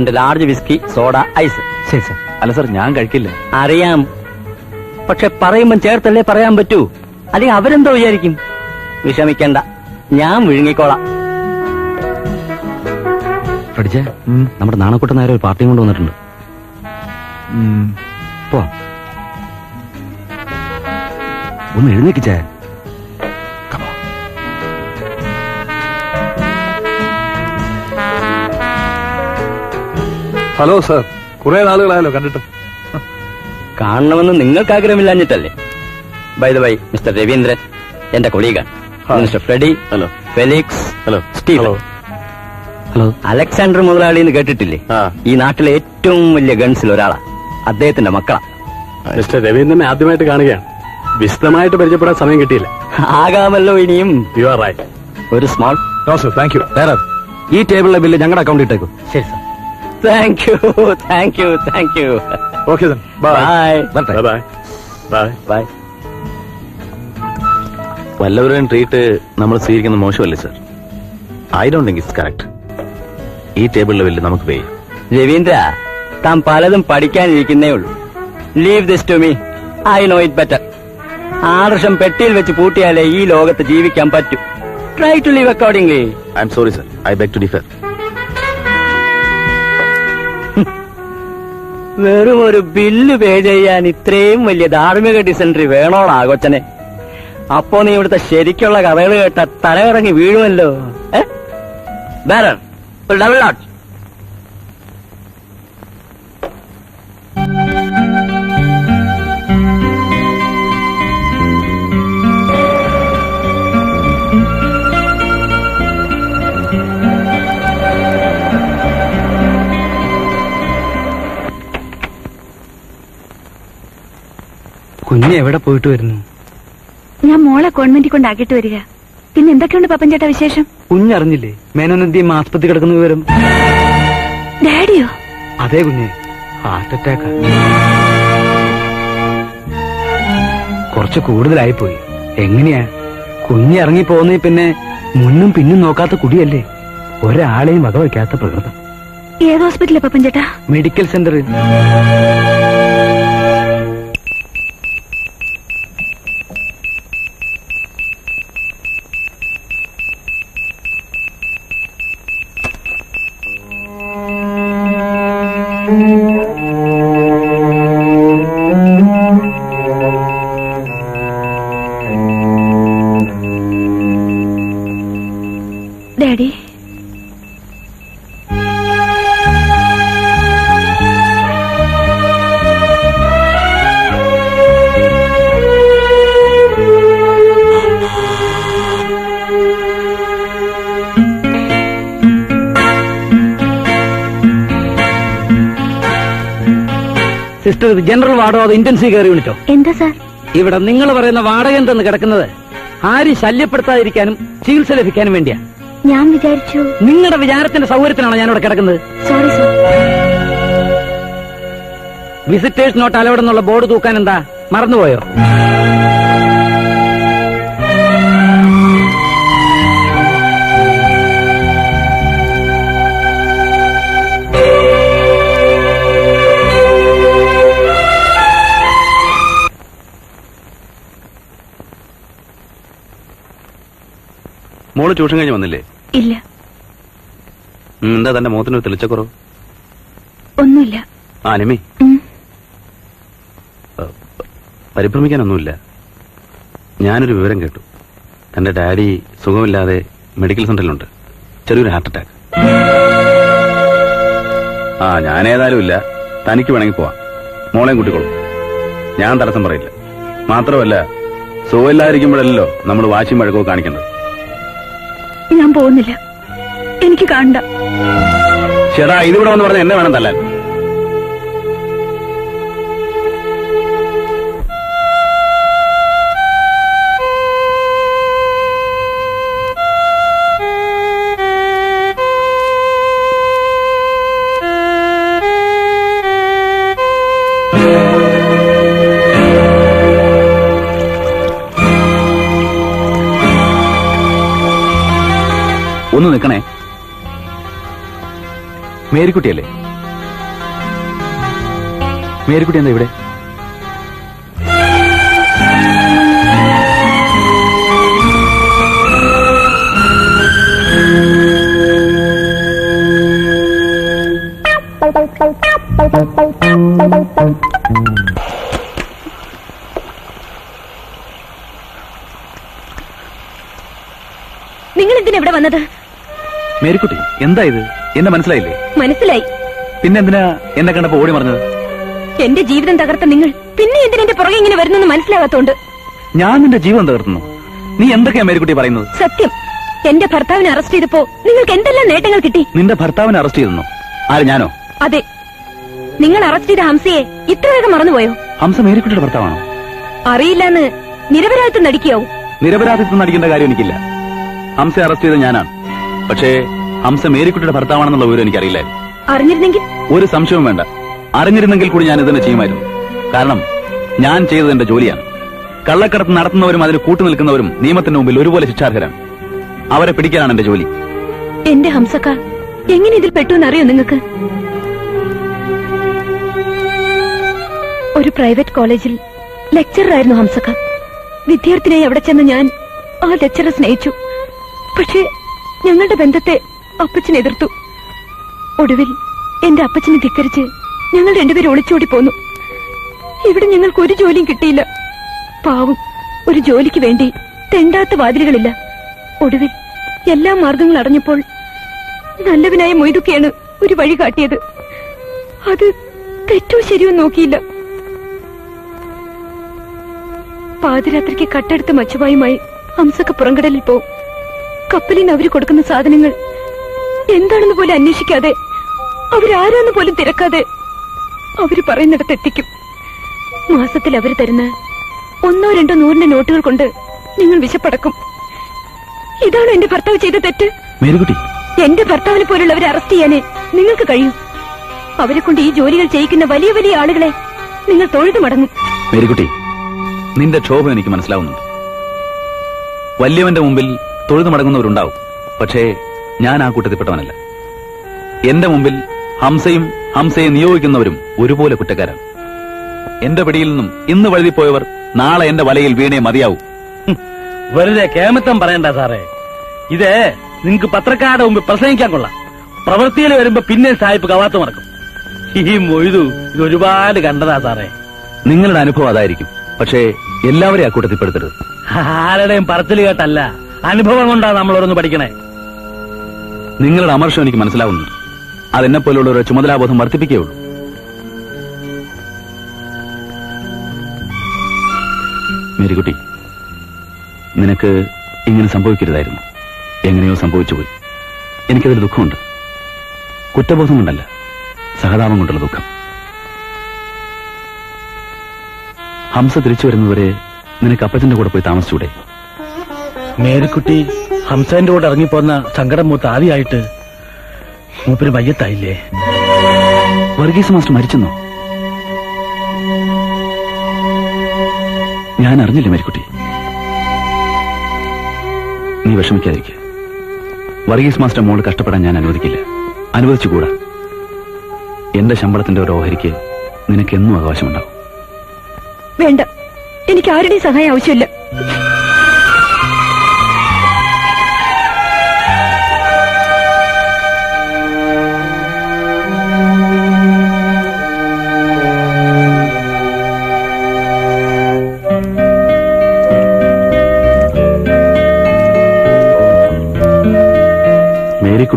രണ്ട് ലാർജ് വിസ്കി സോഡ ഐസ് ശരി സർ അല്ല സർ ഞാൻ കഴിക്കില്ല. അറിയാം. പക്ഷെ പറയുമ്പം ചേർത്തല്ലേ പറയാൻ പറ്റൂ? അല്ലെങ്കിൽ അവരെന്തോ വിചാരിക്കും? വിഷമിക്കണ്ട. ഞാൻ വിഴുങ്ങിക്കോളാം. പഠിച്ചേ നമ്മുടെ നാണക്കുട്ട നേരെ ഒരു പാർട്ടിയും കൊണ്ട് വന്നിട്ടുണ്ട്. പോ ഒന്ന് എഴുന്നേക്കിച്ചേ ഹലോ സർ. കുറെ നാളുകളായല്ലോ കണ്ടിട്ട്. കാണണമെന്ന് നിങ്ങൾക്ക് ആഗ്രഹമില്ലാഞ്ഞിട്ടല്ലേ by the by mister Raveendran എന്റെ കൊളീഗാണ് mister Freddy hello Felix hello Steve hello hello Alexander മുതലാളി എന്ന് കേട്ടിട്ടില്ലേ? ഈ നാട്ടിലെ ഏറ്റവും വലിയ ഗൺസിൽ ഒരാളാ. അദ്ദേഹത്തിന്റെ മക്കളാ. മിസ്റ്റർ രവീന്ദ്രനെ ആദ്യമായിട്ട് കാണുകയാണ്. വിശദമായിട്ട് പരിചയപ്പെടാൻ സമയം കിട്ടിയില്ല. ആകാമല്ലോ ഇനിയും. യു ആർ റൈറ്റ് ഒരു സ്മോൾ താങ്ക് യു ഈ ടേബിളിലെ ബില്ല് ഞങ്ങളുടെ അക്കൗണ്ടിൽ ഇട്ടേക്കും. ശരി sir thank you thank you thank you okay bye bye bye bye bye വല്ലവരുടെയും treat നമ്മൾ സ്വീകരിക്കുന്ന മോശമല്ലേ sir I don't think it's correct ഈ ടേബിളിലെ വലിയ നമുക്ക് പേ രവീന്ദ്ര താൻ പലതും പഠിക്കാനിരിക്കുന്നേ ഉള്ളൂ. Leave this to me I know it better ആദർശം പെട്ടിയിൽ വെച്ച് പൂട്ടിയാലേ ഈ ലോകത്ത് ജീവിക്കാൻ പറ്റൂ. Try to leave accordingly I'm sorry sir I beg to differ വെറും ഒരു ബില്ല് പേ ചെയ്യാൻ ഇത്രയും വലിയ ധാർമ്മിക ഡിസെൻട്രി വേണോടാ കൊച്ചനെ. അപ്പോ നീ ഇവിടുത്തെ ശരിക്കുള്ള കഥകൾ കേട്ട തലകറങ്ങി വീഴുമല്ലോ? ഏ? ബാരർ ഒരു ഡബിൾ നോട്ട് കുഞ്ഞ് എവിടെ പോയിട്ട് വരുന്നു? ഞാൻ മോളെ കോൺവെന്റിൽ കൊണ്ടാക്കിയിട്ട് വരിക. പിന്നെ എന്തൊക്കെയുണ്ട് പപ്പൻ ചേട്ടാ വിശേഷം? കുഞ്ഞറിഞ്ഞില്ലേ? മേനോനന്ദിയും ആസ്പത്രി കിടക്കുന്ന വിവരം? ഡാഡിയോ? അതെ കുഞ്ഞ് ഹാർട്ട് അറ്റാക്ക്. കുറച്ച് കൂടുതലായി പോയി എങ്ങനെയാ? കുഞ്ഞ് ഇറങ്ങി പോകുന്നേ പിന്നെ മുന്നും പിന്നും നോക്കാത്ത കുടിയല്ലേ? ഒരാളെയും വകവയ്ക്കാത്ത പ്രകൃതം. ഏത് ഹോസ്പിറ്റലിലെ പപ്പൻ ചേട്ടാ? മെഡിക്കൽ സെന്ററിൽ. ഡാഡി ജനറൽ വാർഡോ അതോ ഇന്റൻസി കയറി വിളിച്ചോ? എന്താ സാർ? ഇവിടെ നിങ്ങൾ പറയുന്ന വാടക എന്തെന്ന് കിടക്കുന്നത് ആര് ശല്യപ്പെടുത്താതിരിക്കാനും ചികിത്സ ലഭിക്കാനും വേണ്ടിയാ. ഞാൻ വിചാരിച്ചു നിങ്ങളുടെ വിചാരത്തിന്റെ സൗകര്യത്തിനാണ് ഞാനിവിടെ കിടക്കുന്നത്? Sorry sir visitors not allowed എന്നുള്ള ബോർഡ് തൂക്കാൻ എന്താ മറന്നുപോയോ? മോൾ ട്യൂഷൻ കഴിഞ്ഞ് വന്നില്ലേ? ഇല്ല. എന്താ തന്റെ മുഖത്തിന് തെളിച്ചക്കുറവ്? ഒന്നുമില്ല. ആനമേ. പരിഭ്രമിക്കാനൊന്നുമില്ല. ഞാനൊരു വിവരം കേട്ടു. തന്റെ ഡാഡി സുഖമില്ലാതെ മെഡിക്കൽ സെന്ററിലുണ്ട്. ചെറിയൊരു ഹാർട്ട് അറ്റാക്ക്. ആ ഞാൻ ഏതായാലും ഇല്ല. തനിക്ക് വേണമെങ്കിൽ പോവാം. മോളെയും കൂട്ടിക്കോളും. ഞാൻ തടസ്സം പറയില്ല. മാത്രമല്ല സുഖമില്ലാതിരിക്കുമ്പോഴല്ലോ നമ്മൾ വാശിയും വഴക്കവും കാണിക്കേണ്ടത്. പോകുന്നില്ല. എനിക്ക് കാണണ്ട. ചേട്ടാ ഇതിവിടെ വന്ന് പറഞ്ഞ എന്നെ വേണം തല്ലാൻ. മേരിക്കുട്ടിയല്ലേ? മേരിക്കുട്ടി എന്താ ഇവിടെ? നിങ്ങൾ എന്തിനാ ഇവിടെ വന്നത്? മേരിക്കുട്ടി എന്താ ഇത്? എന്നെ മനസ്സിലായില്ലേ? മനസ്സിലായി. പിന്നെ എന്തിനാ എന്നെ കണ്ടപ്പോ ഓടി മറിഞ്ഞത്? എന്റെ ജീവിതം തകർത്ത നിങ്ങൾ പിന്നെ എന്തിനെ പുറകെ ഇങ്ങനെ വരുന്നെന്ന് മനസ്സിലാകാത്തോണ്ട്? ഞാൻ നിന്റെ ജീവൻ തകർത്തുന്നു. നീ എന്തൊക്കെയാ മേരിക്കുട്ടി പറയുന്നത്? സത്യം. എന്റെ ഭർത്താവിനെ അറസ്റ്റ് ചെയ്തപ്പോ നിങ്ങൾക്ക് എന്തെല്ലാം നേട്ടങ്ങൾ കിട്ടി? നിന്റെ ഭർത്താവിനെ അറസ്റ്റ് ചെയ്തെന്നോ ആര് ഞാനോ? അതെ. നിങ്ങൾ അറസ്റ്റ് ചെയ്ത ഹംസയെ ഇത്ര വേഗം മറന്നുപോയോ? ഹംസ മേരിക്കുട്ടിയുടെ ഭർത്താവാണോ? അറിയില്ലെന്ന് നിരപരാധിത്വം നടിക്കാവും നിരപരാധിത്വം നടിക്കേണ്ട കാര്യം എനിക്കില്ല. ഹംസ അറസ്റ്റ് ചെയ്ത ഞാനാണ്. പക്ഷേ ഹംസ മേരിക്കുട്ടിയുടെ ഭർത്താവാണെന്നുള്ള വിവരം എനിക്കറിയില്ലായിരുന്നു അറിഞ്ഞിരുന്നെങ്കിൽ? ഒരു സംശയവും വേണ്ട. അറിഞ്ഞിരുന്നെങ്കിൽ കൂടി ഞാൻ ഇതന്നെ ചെയ്യുമായിരുന്നു. കാരണം ഞാൻ ചെയ്തത് എന്റെ ജോലിയാണ്. കള്ളക്കടത്ത് നടത്തുന്നവരും അതിന് കൂട്ടുനിൽക്കുന്നവരും നിയമത്തിന്റെ മുമ്പിൽ ഒരുപോലെ ശിക്ഷാർഹരാണ്. അവരെ പിടിക്കാനാണ് എന്റെ ജോലി. എന്റെ ഹംസക്ക എങ്ങനെ ഇതിൽ പെട്ടു എന്നറിയോ നിങ്ങൾക്ക്? ഒരു പ്രൈവറ്റ് കോളേജിൽ ലെക്ചറായിരുന്നു ഹംസക്ക വിദ്യാർത്ഥിനെ അവിടെ ചെന്ന് ഞാൻ ആ ലെക്ചറെ സ്നേഹിച്ചു. പക്ഷേ ഞങ്ങളുടെ ബന്ധത്തെ അപ്പച്ചൻ എതിർത്തു. ഒടുവിൽ എന്റെ അപ്പച്ചനെ ധിക്കരിച്ച് ഞങ്ങൾ രണ്ടുപേരും ഒളിച്ചോടി പോന്നു. ഇവിടെ ഞങ്ങൾക്ക് ഒരു ജോലിയും കിട്ടിയില്ല. പാവം ഒരു ജോലിക്ക് വേണ്ടി തെണ്ടാത്ത വാതിലുകളില്ല. ഒടുവിൽ എല്ലാ മാർഗങ്ങളും അടഞ്ഞപ്പോൾ നല്ലവനായ മൊയ്തുക്കെയാണ് ഒരു വഴി കാട്ടിയത്. അത് തെറ്റോ ശരിയോ നോക്കിയില്ല. പാതിരാത്രിക്ക് കട്ടെടുത്ത് മച്ചുവായുമായി ഹംസക്ക പുറംകടലിൽ പോവും. കപ്പലിന് അവർ കൊടുക്കുന്ന സാധനങ്ങൾ എന്താണെന്ന് പോലും അന്വേഷിക്കാതെ അവരാരാന്ന് പോലും തിരക്കാതെ അവർ പറയുന്നിടത്ത് എത്തിക്കും. മാസത്തിൽ അവർ തരുന്ന ഒന്നോ രണ്ടോ നൂറിന്റെ നോട്ടുകൾ കൊണ്ട് നിങ്ങൾ വിശപ്പടക്കും. ഇതാണ് എന്റെ ഭർത്താവ് ചെയ്ത തെറ്റ്? എന്റെ ഭർത്താവിനെ പോലുള്ളവരെ അറസ്റ്റ് ചെയ്യാനേ നിങ്ങൾക്ക് കഴിയും. അവരെ കൊണ്ട് ഈ ജോലികൾ ചെയ്യിക്കുന്ന വലിയ വലിയ ആളുകളെ നിങ്ങൾ തൊഴുതു മടങ്ങും. നിന്റെ ക്ഷോഭം എനിക്ക് മനസ്സിലാവുന്നുണ്ട്. വലിയവന്റെ മുമ്പിൽ തൊഴുതു മടങ്ങുന്നവരുണ്ടാവും. പക്ഷേ ഞാൻ ആ കൂട്ടത്തിൽപ്പെട്ടവനല്ല എന്റെ മുമ്പിൽ ഹംസയും ഹംസയെ നിയോഗിക്കുന്നവരും ഒരുപോലെ കുറ്റക്കാരാണ്. എന്റെ പിടിയിൽ നിന്നും ഇന്ന് വഴുതിപ്പോയവർ നാളെ എന്റെ വലയിൽ വീണേ മതിയാവും. വെറുതെ കേമത്തം പറയണ്ട സാറേ. ഇത് നിങ്ങക്ക് പത്രക്കാരുടെ മുമ്പ് പ്രസംഗിക്കാൻ കൊള്ളാം. പ്രവൃത്തിയിൽ വരുമ്പോ പിന്നെ സായിപ്പ് കവാത്ത് മറക്കും. ഈ മൊയ്തു ഇത് ഒരുപാട് കണ്ടതാ സാറേ. നിങ്ങളുടെ അനുഭവം അതായിരിക്കും. പക്ഷേ എല്ലാവരെയും ആ കൂട്ടത്തിൽപ്പെടുത്തരുത് ആരുടെയും പറച്ചിൽ കേട്ടല്ല. അനുഭവം കൊണ്ടാ നമ്മളോടൊന്ന് പഠിക്കണേ. നിങ്ങളുടെ അമർഷം എനിക്ക് മനസ്സിലാവുന്നു അതെന്നെ പോലുള്ള ഒരു ചുമതലാബോധം വർദ്ധിപ്പിക്കുകയുള്ളൂ മേരിക്കുട്ടി നിനക്ക് ഇങ്ങനെ സംഭവിക്കരുതായിരുന്നു. എങ്ങനെയോ സംഭവിച്ചു സംഭവിച്ചുപോയി എനിക്കതിൽ ദുഃഖമുണ്ട്. കുറ്റബോധം കൊണ്ടല്ല സഹതാപം കൊണ്ടുള്ള ദുഃഖം. ഹംസ തിരിച്ചു വരുന്നതുവരെ നിനക്ക് അപ്പച്ചന്റെ കൂടെ പോയി താമസിച്ചൂടെ? മേരിക്കുട്ടി ഹംസന്റെ കൂടെ ഇറങ്ങിപ്പോന്ന സങ്കടം മൂത്ത് ആദ്യമായിട്ട് മൂപ്പര് വയ്യത്തായില്ലേ? വർഗീസ് മാസ്റ്റർ മരിച്ചെന്നോ? ഞാൻ അറിഞ്ഞില്ല മരിക്കുട്ടി? നീ വിഷമിക്കാതിരിക്കുക വർഗീസ് മാസ്റ്റർ മോൾ കഷ്ടപ്പെടാൻ ഞാൻ അനുവദിക്കില്ല. അനുവദിച്ചുകൂടാ എന്റെ ശമ്പളത്തിന്റെ ഒരു ഓഹരിക്ക് നിനക്ക് എന്നും അവകാശമുണ്ടാവും. വേണ്ട. എനിക്ക് ആരുടെയും സഹായം ആവശ്യമില്ല.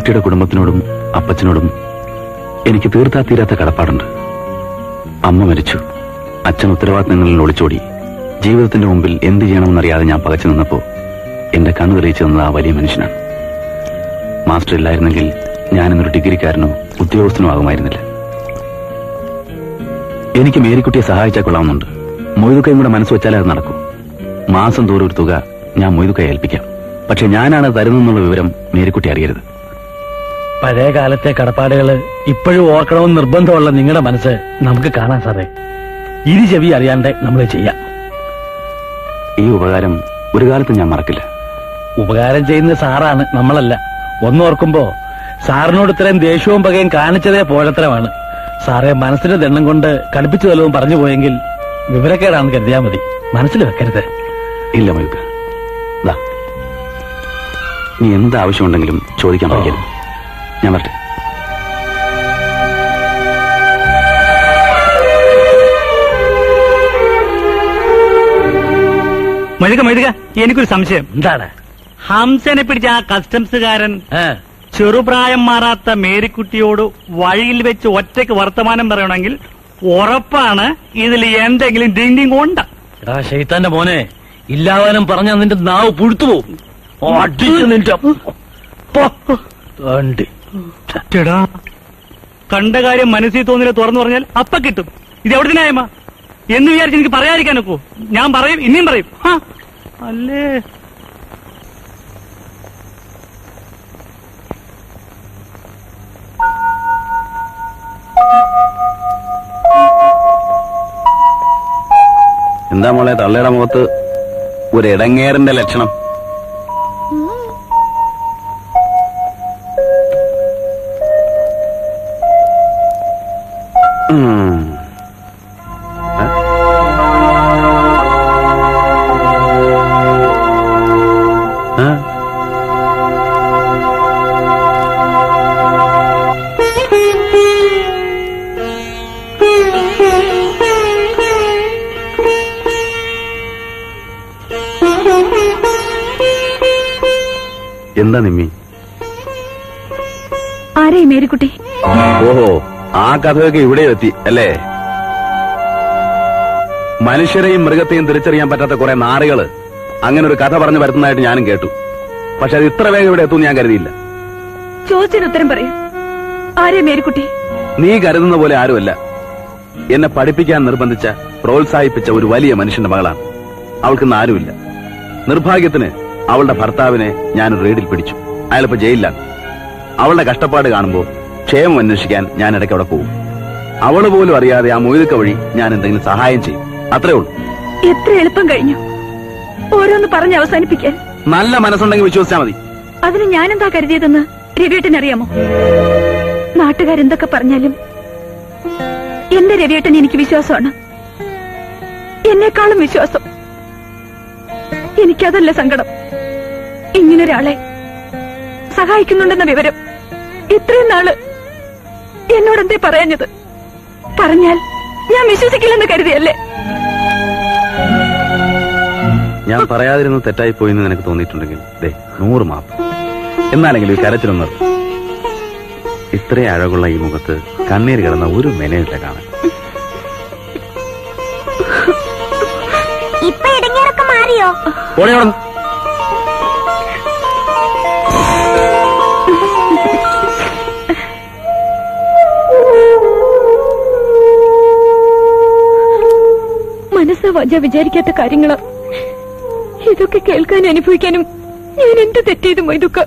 മേരിക്കുട്ടിയുടെ കുടുംബത്തിനോടും അപ്പച്ചനോടും എനിക്ക് തീർത്താ തീരാത്ത കടപ്പാടുണ്ട്. അമ്മ മരിച്ചു. അച്ഛൻ ഉത്തരവാദിത്തങ്ങളിൽ ഒളിച്ചോടി. ജീവിതത്തിന്റെ മുമ്പിൽ എന്ത് ചെയ്യണമെന്നറിയാതെ ഞാൻ പകച്ചു നിന്നപ്പോ എന്റെ കണ്ണു തെളിയിച്ചു തന്നത് ആ വലിയ മനുഷ്യനാണ്. മാസ്റ്റർ ഇല്ലായിരുന്നെങ്കിൽ ഞാൻ എന്നൊരു ഡിഗ്രിക്കാരനോ ഉദ്യോഗസ്ഥനോ ആകുമായിരുന്നില്ല. എനിക്ക് മേരിക്കുട്ടിയെ സഹായിച്ചാൽ കൊള്ളാവുന്നുണ്ട്. മൊയ്തുക്കയും കൂടെ മനസ്സ് വെച്ചാലേ അത് നടക്കൂ. മാസം തോറും ഒരു തുക ഞാൻ മൊയ്തുക്കയെ ഏൽപ്പിക്കാം. പക്ഷെ ഞാനാണ് തരുന്നെന്നുള്ള വിവരം മേരിക്കുട്ടി അറിയരുത്. പഴയ കാലത്തെ കടപ്പാടുകൾ ഇപ്പോഴും ഓർക്കണമെന്ന് നിർബന്ധമുള്ള നിങ്ങളുടെ മനസ്സ് നമുക്ക് കാണാൻ സാറേ. ഇരു ചെവി അറിയാണ്ട് നമ്മൾ ചെയ്യാം. ഈ ഉപകാരം ഒരു കാലത്തും ഞാൻ മറക്കില്ല. ഉപകാരം ചെയ്യുന്ന സാറാണ് നമ്മളല്ല. ഒന്നോർക്കുമ്പോ സാറിനോട് ഇത്രയും ദേഷ്യവും പകയും കാണിച്ചതേ പോഴത്തരമാണ് സാറെ മനസ്സിന്റെ ദണ്ണം കൊണ്ട് കടുപ്പിച്ചു തലവും പറഞ്ഞു പോയെങ്കിൽ വിവരക്കേടാണെന്ന് കരുതിയാ മതി. മനസ്സിൽ വെക്കരുത്. ഇല്ല മയൂക്ക് നീ എന്ത് ആവശ്യമുണ്ടെങ്കിലും ചോദിക്കാൻ പഠിക്കരുത് ഞാൻ വരട്ടെ. മഴുക മഴുക. എനിക്കൊരു സംശയം. എന്താണ്? ഹംസനെ പിടിച്ച ആ കസ്റ്റംസുകാരൻ ചെറുപ്രായം മാറാത്ത മേരിക്കുട്ടിയോട് വഴിയിൽ വെച്ച് ഒറ്റയ്ക്ക് വർത്തമാനം പറയണമെങ്കിൽ ഉറപ്പാണ് ഇതിൽ എന്തെങ്കിലും ഡിങ്കിങ് ഉണ്ട്. എടാ ഷെയ്ത്താന്റെ മോനെ ഇല്ലാവാനും പറഞ്ഞാൽ നിന്റെ നാവ് പുഴുത്തു പോകും. അടിച്ചു നിന്റെ കണ്ട കാര്യം മനസ്സിൽ തോന്നില്ല തുറന്നു പറഞ്ഞാൽ അപ്പ കിട്ടും. ഇത് എവിടെ ന്യായമാ എന്ന് വിചാരിച്ച് എനിക്ക് പറയാതിരിക്കാൻ നോക്കൂ ഞാൻ പറയും ഇനിയും പറയും. അല്ലേ? എന്താ മോളെ തള്ളയുടെ മുഖത്ത് ഒരു ഇടങ്ങേറിന്റെ ലക്ഷണം? ഉം. കഥയൊക്കെ ഇവിടെ എത്തി അല്ലേ? മനുഷ്യരെയും മൃഗത്തെയും തിരിച്ചറിയാൻ പറ്റാത്ത കുറെ നാറികൾ അങ്ങനെ ഒരു കഥ പറഞ്ഞു വരുന്നതായിട്ട് ഞാനും കേട്ടു. പക്ഷെ അത് ഇത്ര വേഗം ഇവിടെ എത്തും ഞാൻ കരുതിയില്ല. ചോദിച്ചതിന് ഉത്തരം പറയൂ. ആരെ മേരിക്കുട്ടി? നീ കരുതുന്ന പോലെ ആരുമല്ല. എന്നെ പഠിപ്പിക്കാൻ നിർബന്ധിച്ച പ്രോത്സാഹിപ്പിച്ച ഒരു വലിയ മനുഷ്യന്റെ മകളാണ്. അവൾക്കിന്ന് ആരുമില്ല. നിർഭാഗ്യത്തിന് അവളുടെ ഭർത്താവിനെ ഞാൻ റെയ്ഡിൽ പിടിച്ചു. അയാളിപ്പോ ജയിലിലാണ്. അവളുടെ കഷ്ടപ്പാട് കാണുമ്പോൾ ക്ഷേമം അന്വേഷിക്കാൻ ഞാൻ ഇടയ്ക്ക് അവിടെ പോകും അവൾ പോലും അറിയാതെ ആ മൊയ്തുക്ക വഴി ഞാൻ എന്തെങ്കിലും സഹായം ചെയ്യും. അത്രേ ഉള്ളൂ. എത്ര എളുപ്പം കഴിഞ്ഞു. ഓരോന്ന് പറഞ്ഞ് അവസാനിപ്പിക്കാൻ. നല്ല മനസ്സുണ്ടെങ്കിൽ വിശ്വസിച്ചാൽ മതി. അതിന് ഞാനെന്താ കരുതിയതെന്ന് രവിയേട്ടൻ അറിയാമോ നാട്ടുകാരെന്തൊക്കെ പറഞ്ഞാലും എന്റെ രവിയേട്ടൻ എനിക്ക് വിശ്വാസമാണ്. എന്നെക്കാളും വിശ്വാസം. എനിക്കതല്ല സങ്കടം. ഇങ്ങനൊരാളെ സഹായിക്കുന്നുണ്ടെന്ന വിവരം ഇത്രയും നാൾ എന്നോടെന്തേ പറയാഞ്ഞത്? പറഞ്ഞാൽ ഞാൻ വിശ്വസിക്കില്ലെന്ന് കരുതിയല്ലേ? ഞാൻ പറയാതിരുന്ന തെറ്റായി പോയി എന്ന് നിനക്ക് തോന്നിയിട്ടുണ്ടെങ്കിൽ ദേ നൂറ് മാപ്പ്. എന്നാലെങ്കിലും ഈ കരച്ചിലൊന്ന്. ഇത്രയും അഴകുള്ള ഈ മുഖത്ത് കണ്ണീർ കിടന്ന ഒരു മെനയില്ല കാണാൻ. ഇപ്പൊ ഇടങ്ങിയൊക്കെ മാറിയോ? വജ വിചാരിക്കാത്ത കാര്യങ്ങളാ. ഇതൊക്കെ കേൾക്കാൻ അനുഭവിക്കാനും ഞാൻ എന്ത് തെറ്റെയ്തു മൊയ്തുക്ക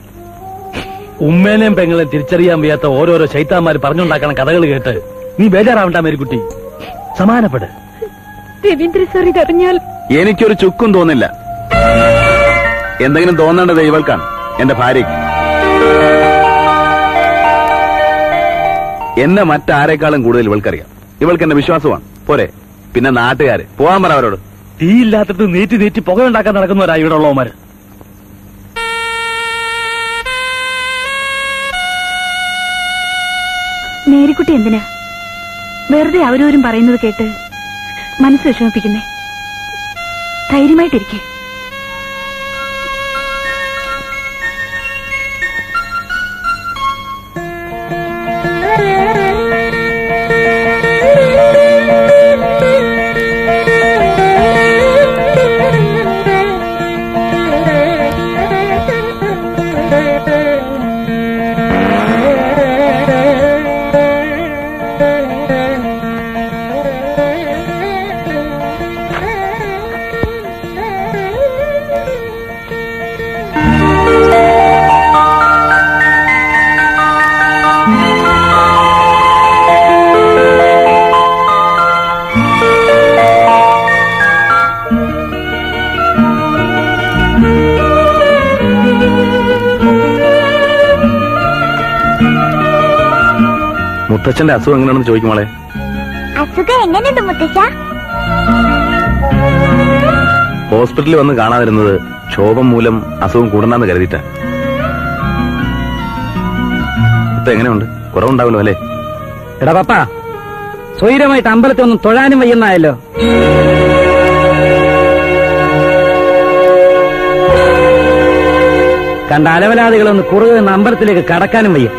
ഉമ്മേനെയും പെങ്ങളെയും തിരിച്ചറിയാൻ വയ്യാത്ത ഓരോരോ ശൈത്താന്മാര് പറഞ്ഞുണ്ടാക്കണ കഥകൾ കേട്ട് നീ ബേജാറാവണ്ട മേരിക്കുട്ടി സമാനപ്പെട്. രവീന്ദ്ര സാർ ഇതറിഞ്ഞാൽ എനിക്കൊരു ചുക്കും തോന്നില്ല. എന്തെങ്കിലും തോന്നേണ്ടത് ഇവൾക്കാണ് എന്റെ ഭാര്യയ്ക്ക്. എന്നെ മറ്റാരെക്കാളും കൂടുതൽ ഇവൾക്കറിയാം. ഇവൾക്ക് എന്റെ വിശ്വാസമാണ്. പോരെ. പിന്നെ നാട്ടുകാര്. പോവാൻ പറ അവരോട്. തീ ഇല്ലാത്തത് നീറ്റി നീറ്റി പുകയുണ്ടാക്കാൻ നടക്കുന്നവരാ ഇവിടെ ഉള്ളവന്മാര്. നേരിക്കുട്ടി എന്തിനാ? വെറുതെ അവരോരും പറയുന്നത് കേട്ട് മനസ്സ് വിഷമിപ്പിക്കുന്നേ. ധൈര്യമായിട്ടിരിക്കേ. മുത്തച്ഛന്റെ അസുഖം എങ്ങനെയാണെന്ന് ചോദിക്കുമോളെ അസുഖം എങ്ങനെയുണ്ട് മുത്തശ്ശ? ഹോസ്പിറ്റലിൽ വന്ന് കാണാതിരുന്നത് ക്ഷോഭം മൂലം അസുഖം കൂടണമെന്ന് കരുതിട്ട ഇപ്പൊ എങ്ങനെയുണ്ട്? കുറവുണ്ടാവല്ലോ അല്ലേ? എടാ പാപ്പാ സ്വൈരമായിട്ട് അമ്പലത്തിൽ ഒന്നും തൊഴാനും വയ്യുന്നായല്ലോ. കണ്ട അലവലാദികളൊന്ന് കുറുകെ നിന്ന് അമ്പലത്തിലേക്ക് കടക്കാനും വയ്യ.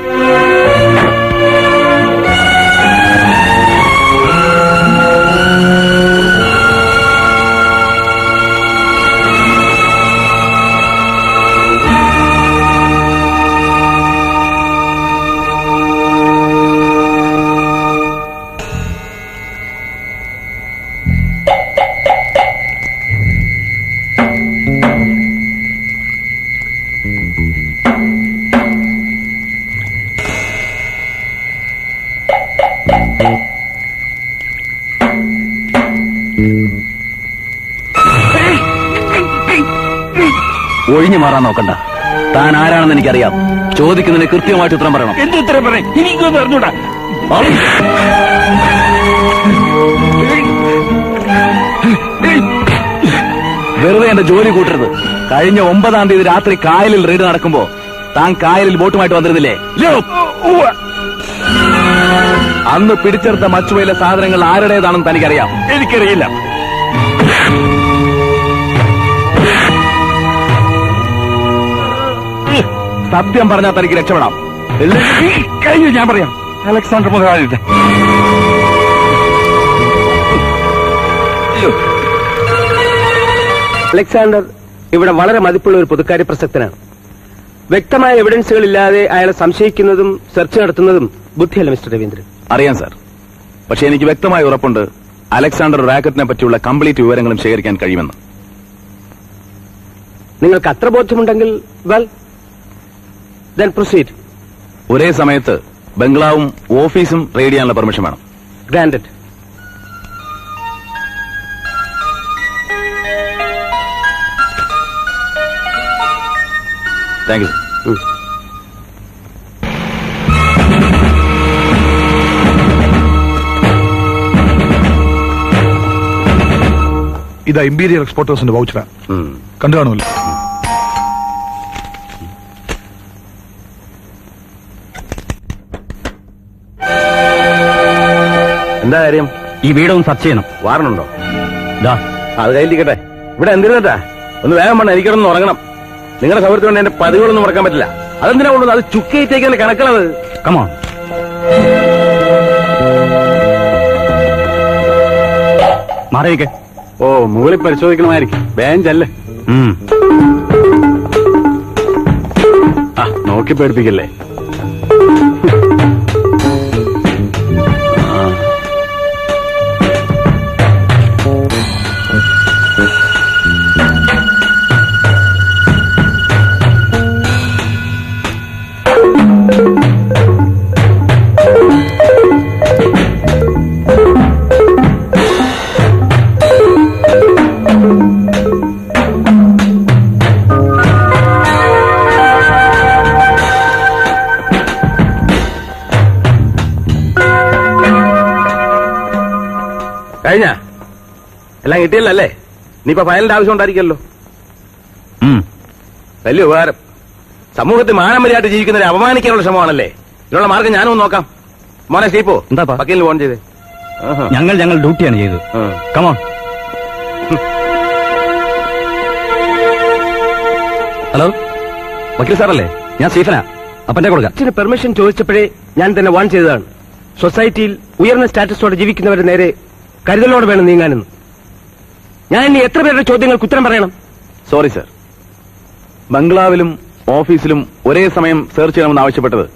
ഒഴിഞ്ഞു നോക്കണ്ട. താൻ ആരാണെന്ന് എനിക്കറിയാം. ചോദിക്കുന്നതിന് കൃത്യമായിട്ട് ഉത്തരം പറയണം. എന്ത് ഉത്തരം പറയും എനിക്കൊന്നും അറിഞ്ഞൂടാ വെറുതെ എന്റെ ജോലി കൂട്ടരുത്. കഴിഞ്ഞ ഒമ്പതാം തീയതി രാത്രി കായലിൽ റെയ്ഡ് നടക്കുമ്പോ താൻ കായലിൽ ബോട്ടുമായിട്ട് വന്നിരുന്നില്ലേ? അന്ന് പിടിച്ചെടുത്ത മച്ചുവയിലെ സാധനങ്ങൾ ആരുടേതാണെന്ന് തനിക്കറിയാം. എനിക്കറിയില്ല. സത്യം പറഞ്ഞാൽ തനിക്ക് രക്ഷപ്പെടാം. കഴിഞ്ഞു ഞാൻ പറയാം. അലക്സാണ്ടർ മുതലാളിയുടെ. അലക്സാണ്ടർ ഇവിടെ വളരെ മതിപ്പുള്ള ഒരു പൊതുക്കാര്യ പ്രസക്തനാണ്. വ്യക്തമായ എവിഡൻസുകൾ ഇല്ലാതെ അയാളെ സംശയിക്കുന്നതും സെർച്ച് നടത്തുന്നതും ബുദ്ധിയല്ല മിസ്റ്റർ രവീന്ദ്രൻ. അറിയാം സാർ പക്ഷെ എനിക്ക് വ്യക്തമായ ഉറപ്പുണ്ട് അലക്സാണ്ടർ റാക്കറ്റിനെ പറ്റിയുള്ള കംപ്ലീറ്റ് വിവരങ്ങളും ശേഖരിക്കാൻ കഴിയുമെന്ന്. നിങ്ങൾക്ക് അത്ര ബോധ്യമുണ്ടെങ്കിൽ വെൽ ദെൻ പ്രൊസീഡ് ഒരേ സമയത്ത് ബംഗ്ലാവും ഓഫീസും റെയ്ഡ് ചെയ്യാനുള്ള പെർമിഷൻ വേണം. ഗ്രാൻഡഡ് താങ്ക് യു ഇതാ ഇമ്പീരിയൽ എക്സ്പോർട്ടേഴ്സിന്റെ വൗച്ചറാ കണ്ടു കാണുമല്ലോ. എന്താ കാര്യം? ഈ വീടൊന്ന് സെർച്ച് ചെയ്യണം. വാറണുണ്ടോ? ദാ. അത് കയ്യിലിരിക്കട്ടെ ഇവിടെ എന്തിരുന്നട്ടാ? ഒന്ന് വേഗം വേണം എനിക്കിടന്ന് ഉറങ്ങണം. നിങ്ങളുടെ സൗകര്യത്തിന് വേണ്ടി എന്റെ പതിവുകളൊന്നും മറക്കാൻ പറ്റില്ല. അതെന്തിനാ കൊണ്ടു അത് ചുക്കേറ്റേക്കാണ് കണക്കണത്? കമോൺ മാറിയേക്കെ ഓ മുകളിൽ പരിശോധിക്കണമായിരിക്കും. ബേഞ്ചല്ലേ ആ നോക്കി പേടിപ്പിക്കല്ലേ? എല്ലാം കിട്ടിയല്ലോ അല്ലേ ഇനിയിപ്പോ ഫയലിന്റെ ആവശ്യം ഉണ്ടായിരിക്കല്ലോ വലിയ ഉപകാരം. സമൂഹത്തിൽ മാനമര്യാദ ജീവിക്കുന്നവരെ അപമാനിക്കാനുള്ള ശ്രമമാണല്ലേ? ഇതിനുള്ള മാർഗം ഞാനും നോക്കാം. മോനെ സീപ്പോ എന്താ വക്കീലിന് ഫോൺ ചെയ്തേ. ഞങ്ങൾ ഞങ്ങൾ ഡ്യൂട്ടിയാണ് ചെയ്തത്. Come on hello? വക്കീൽ സാറല്ലേ? ഞാൻ സീഫനാ അപ്പന്റെ കൊടുക്കാം. അച്ഛന് പെർമിഷൻ ചോദിച്ചപ്പോഴേ ഞാൻ തന്നെ വാൺ ചെയ്തതാണ്. സൊസൈറ്റിയിൽ ഉയർന്ന സ്റ്റാറ്റസോടെ ജീവിക്കുന്നവരെ നേരെ കരുതലോടെ വേണം നീങ്ങാനെന്ന്. ഞാൻ ഇനി എത്ര പേരുടെ ചോദ്യങ്ങൾക്ക് ഉത്തരം പറയണം? സോറി സർ ബംഗ്ലാവിലും ഓഫീസിലും ഒരേ സമയം സെർച്ച് ചെയ്യണമെന്ന് ആവശ്യപ്പെട്ടത്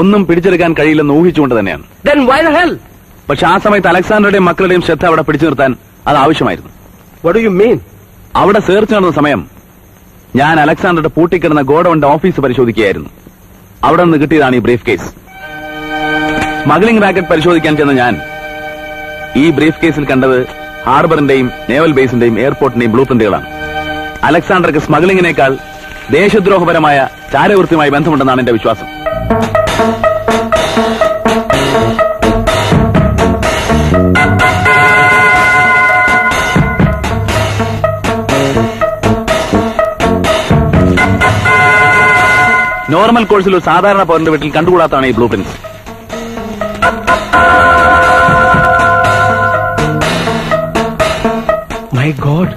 ഒന്നും പിടിച്ചെടുക്കാൻ കഴിയില്ലെന്ന് ഊഹിച്ചുകൊണ്ട് തന്നെയാണ്? പക്ഷെ ആ സമയത്ത് അലക്സാണ്ടറുടെയും മക്കളുടെയും ശ്രദ്ധ അവിടെ പിടിച്ചു നിർത്താൻ അത് ആവശ്യമായിരുന്നു. Do you mean? അവിടെ സെർച്ച് നടന്ന സമയം ഞാൻ അലക്സാണ്ടറുടെ പൂട്ടിക്കിടന്ന ഗോഡൌണിന്റെ ഓഫീസ് പരിശോധിക്കുകയായിരുന്നു. അവിടെ നിന്ന് കിട്ടിയതാണ് ഈ ബ്രീഫ് കേസ് സ്മഗ്ലിംഗ് റാക്കറ്റ് പരിശോധിക്കാൻ ചെന്ന ഞാൻ ഈ ബ്രീഫ് കേസിൽ കണ്ടത് ഹാർബറിന്റെയും നേവൽ ബേസിന്റെയും എയർപോർട്ടിന്റെയും ബ്ലൂ പ്രിന്റുകളാണ് അലക്സാണ്ടർക്ക് സ്മഗ്ലിങ്ങിനേക്കാൾ ദേശദ്രോഹപരമായ ചാരവൃത്തിയുമായി ബന്ധമുണ്ടെന്നാണ് എന്റെ വിശ്വാസം. നോർമൽ കോഴ്സിൽ ഒരു സാധാരണ പോരന്റെ വീട്ടിൽ കണ്ടുകൂടാത്തതാണ് ഈ blue prints My God.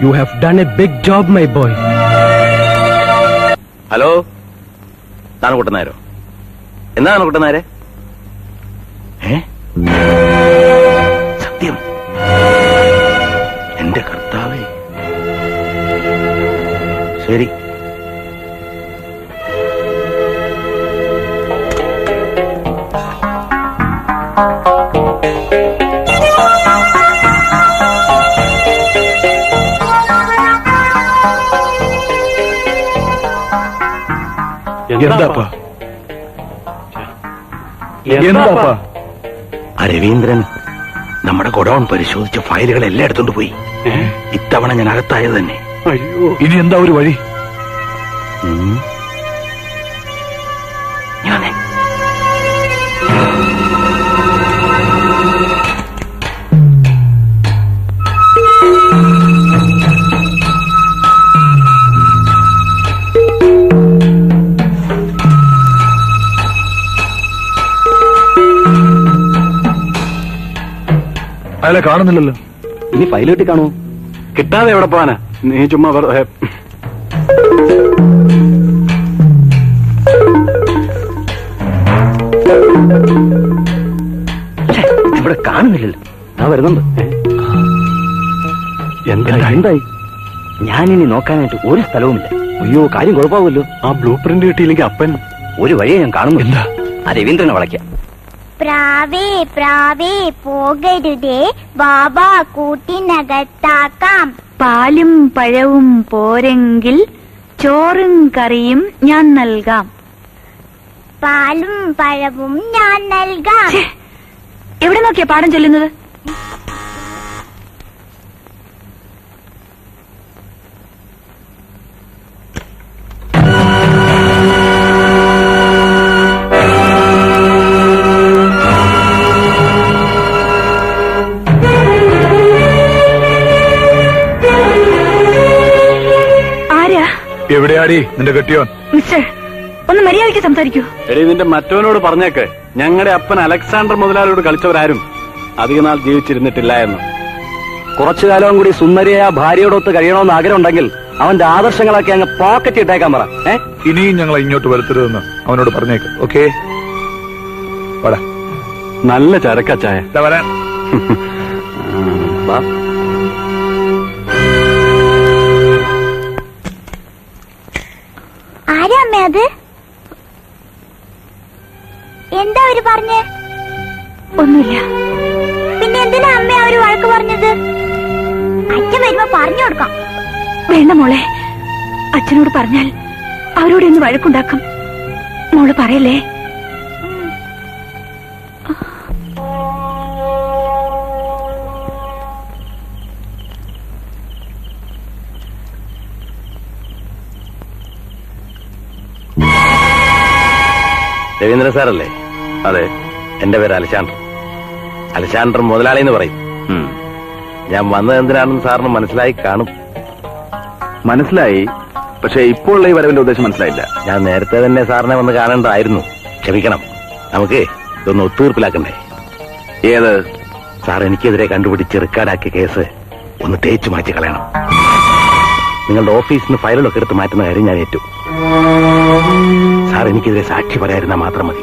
You have done a big job, my boy. Hello നാണുകുട്ടനാരോ എന്നാ നാണുകുട്ടനാരെ ഏ സത്യം എന്റെ കർത്താവേ ശരി എന്താപ്പാ? എന്താപ്പാ? ആ രവീന്ദ്രൻ നമ്മുടെ ഗൊഡൌൺ പരിശോധിച്ച ഫയലുകൾ എല്ലാം എടുത്തോണ്ട് പോയി. ഇത്തവണ ഞാൻ അകത്തായത് തന്നെ. അയ്യോ ഇനി എന്താ ഒരു വഴി? അയാളെ കാണുന്നില്ലല്ലോ. ഇനി ഫയൽ കിട്ടി കാണൂ കിട്ടാതെ എവിടെ പോവാനാ? നീ ചുമ്മാ വെറുതെ ഇവിടെ കാണുന്നില്ലല്ലോ. ഞാൻ വരുന്നുണ്ട്. എന്താ എന്തായി? ഞാനിനി നോക്കാനായിട്ട് ഒരു സ്ഥലവുമില്ല. അയ്യോ കാര്യം കുഴപ്പമാവുമല്ലോ. ആ ബ്ലൂ പ്രിന്റ് കിട്ടിയില്ലെങ്കിൽ അപ്പൻ ഒരു വഴിയെ ഞാൻ കാണുന്നു. ആ രവീന്ദ്രനെ വളയ്ക്കാം. പ്രാവേ പ്രാവേ പോകരുതേ. ബാബ കൂട്ടിനകത്താക്കാം. പാലും പഴവും പോരെങ്കിൽ ചോറും കറിയും ഞാൻ നൽകാം. പാലും പഴവും ഞാൻ നൽകാം. എവിടെ നോക്കിയാ പാഠം ചൊല്ലുന്നത്? എവിടെയാടി നിന്റെ കെട്ടിയോൻ? മിസ്റ്റർ ഒന്ന് മര്യാദയ്ക്ക് സംസാരിക്കൂ. എടി നിന്റെ മറ്റവനോട് പറഞ്ഞേക്ക്. ഞങ്ങളുടെ അപ്പൻ അലക്സാണ്ടർ മുതലാളിയോട് കളിച്ചവരാരും അധികനാൾ ജീവിച്ചിരുന്നിട്ടില്ല എന്ന്. കുറച്ചു കാലവും കൂടി സുന്ദരിയായ ഭാര്യയോടൊത്ത് കഴിയണമെന്ന് ആഗ്രഹം ഉണ്ടെങ്കിൽ അവന്റെ ആദർശങ്ങളൊക്കെ അങ്ങ് പോക്കറ്റ് ഇട്ടേക്കാൻ പറ. ഏ? ഇനിയും ഞങ്ങൾ ഇങ്ങോട്ട് വരുത്തരുതെന്ന് അവനോട് പറഞ്ഞേക്ക് ഓക്കെ? നല്ല ചരക്കച്ചായ വരാൻ. അത്? എന്താ അവർ പറഞ്ഞ? ഒന്നുമില്ല. പിന്നെ എന്തിനാ അമ്മ അവർ വഴക്ക് പറഞ്ഞത്? അച്ഛൻ വരുമ്പോ പറഞ്ഞു കൊടുക്കാം. വേണ്ട മോളെ. അച്ഛനോട് പറഞ്ഞാൽ അവരോട് ഇന്ന് വഴക്കുണ്ടാക്കും. മോൾ പറയല്ലേ? രവീന്ദ്ര സാറല്ലേ? അതെ എന്റെ പേര് അലക്സാണ്ടർ. അലക്സാണ്ടർ മുതലാളി എന്ന് പറയും. ഞാൻ വന്നത് എന്തിനാണെന്ന് സാറിന് മനസ്സിലായി കാണും. മനസ്സിലായി പക്ഷേ ഇപ്പോൾ ഈ വരവിന്റെ ഉദ്ദേശം മനസ്സിലായില്ല. ഞാൻ നേരത്തെ തന്നെ സാറിനെ വന്ന് കാണേണ്ടതായിരുന്നു. ക്ഷമിക്കണം. നമുക്ക് ഇതൊന്ന് ഒത്തുതീർപ്പിലാക്കണ്ടേ? ഏത്? സാർ എനിക്കെതിരെ കണ്ടുപിടിച്ച് റെക്കോർഡാക്കിയ കേസ് ഒന്ന് തേച്ചു മാറ്റി കളയണം. നിങ്ങളുടെ ഓഫീസിൽ നിന്ന് ഫയലുകളൊക്കെ എടുത്ത് മാറ്റുന്ന കാര്യം ഞാൻ ഏറ്റു. സാർ എനിക്കെതിരെ സാക്ഷി പറയാതിരുന്നാൽ മാത്രം മതി.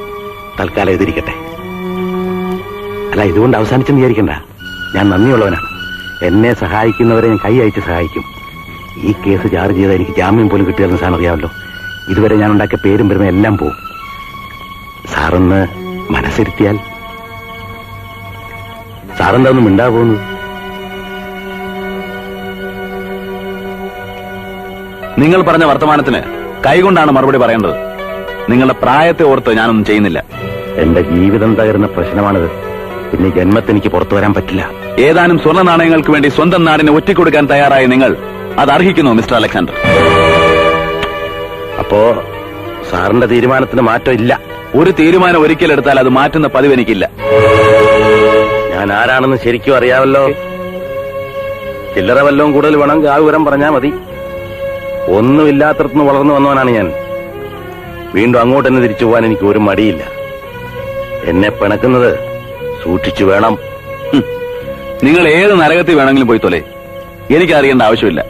തൽക്കാലം എതിരിക്കട്ടെ. അല്ല ഇതുകൊണ്ട് അവസാനിച്ചെന്ന് വിചാരിക്കണ്ട. ഞാൻ നന്ദിയുള്ളവനാണ്. എന്നെ സഹായിക്കുന്നവരെ ഞാൻ കൈ അയച്ച് സഹായിക്കും. ഈ കേസ് ചാർജ് ചെയ്താൽ എനിക്ക് ജാമ്യം പോലും കിട്ടിയെന്ന് സാർ അറിയാമല്ലോ. ഇതുവരെ ഞാൻ ഉണ്ടാക്കിയ പേരും വരുന്ന എല്ലാം പോവും. സാറൊന്ന് മനസ്സിരുത്തിയാൽ? സാറെന്താ ഒന്നും മിണ്ടാ പോകുന്നു നിങ്ങൾ പറഞ്ഞ വർത്തമാനത്തിന് കൈകൊണ്ടാണ് മറുപടി പറയേണ്ടത്. നിങ്ങളുടെ പ്രായത്തെ ഓർത്ത് ഞാനൊന്നും ചെയ്യുന്നില്ല. എന്റെ ജീവിതം തകരുന്ന പ്രശ്നമാണിത്. പിന്നെ ജന്മത്തെനിക്ക് പുറത്തു വരാൻ പറ്റില്ല. ഏതാനും സ്വർണ നാണയങ്ങൾക്ക് വേണ്ടി സ്വന്തം നാടിനെ ഒറ്റിക്കൊടുക്കാൻ തയ്യാറായ നിങ്ങൾ അത് അർഹിക്കുന്നു മിസ്റ്റർ അലക്സാണ്ടർ. അപ്പോ സാറിന്റെ തീരുമാനത്തിന് മാറ്റം ഇല്ല. ഒരു തീരുമാനം ഒരിക്കലെടുത്താൽ അത് മാറ്റുന്ന പതിവ് എനിക്കില്ല. ഞാൻ ആരാണെന്ന് ശരിക്കും അറിയാമല്ലോ. ചില്ലറ വല്ലവും കൂടുതൽ വേണം ആ വിവരം പറഞ്ഞാൽ മതി. ഒന്നുമില്ലാത്തടത്തുനിന്ന് വളർന്നു വന്നവനാണ് ഞാൻ. വീണ്ടും അങ്ങോട്ട് തന്നെ തിരിച്ചു പോകാൻ എനിക്ക് ഒരു മടിയില്ല. എന്നെ പിണക്കുന്നത് സൂക്ഷിച്ചു വേണം. നിങ്ങൾ ഏത് നരകത്തിൽ വേണമെങ്കിലും പോയി തൊലേ. എനിക്കറിയേണ്ട ആവശ്യമില്ല.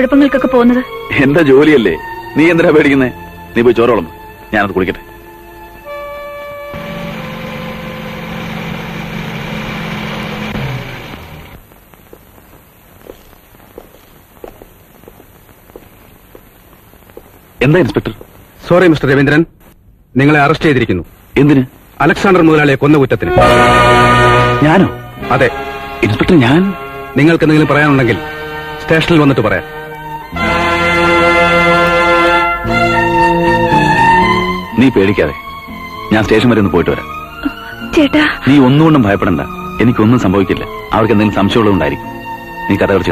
കുഴപ്പങ്ങൾക്കൊക്കെ പോകുന്നത്? എന്താ ജോലിയല്ലേ? നീ എന്തിനാ പേടിക്കുന്നേ? നീ പോയി ചോറോളം. ഞാനത് കുളിക്കട്ടെ. എന്താ ഇൻസ്പെക്ടർ? Sorry mister Raveendran. നിങ്ങളെ അറസ്റ്റ് ചെയ്തിരിക്കുന്നു. എന്തിന്? അലക്സാണ്ടർ മുതലാളിയെ കൊന്ന കുറ്റത്തിന്. ഞാനോ? അതെ. ഇൻസ്പെക്ടർ ഞാൻ? നിങ്ങൾക്ക് എന്തെങ്കിലും പറയാനുണ്ടെങ്കിൽ സ്റ്റേഷനിൽ വന്നിട്ട് പറയാം. പേടിക്കാതെ. ഞാൻ സ്റ്റേഷൻ വരെ ഒന്ന് പോയിട്ട് വരാം. ചേട്ടാ. നീ ഒന്നുകൊണ്ടും ഭയപ്പെടണ്ട. എനിക്കൊന്നും സംഭവിക്കില്ല. അവർക്ക് എന്തെങ്കിലും സംശയമുള്ളതുണ്ടായിരിക്കും നീ കഥ കളിച്ച്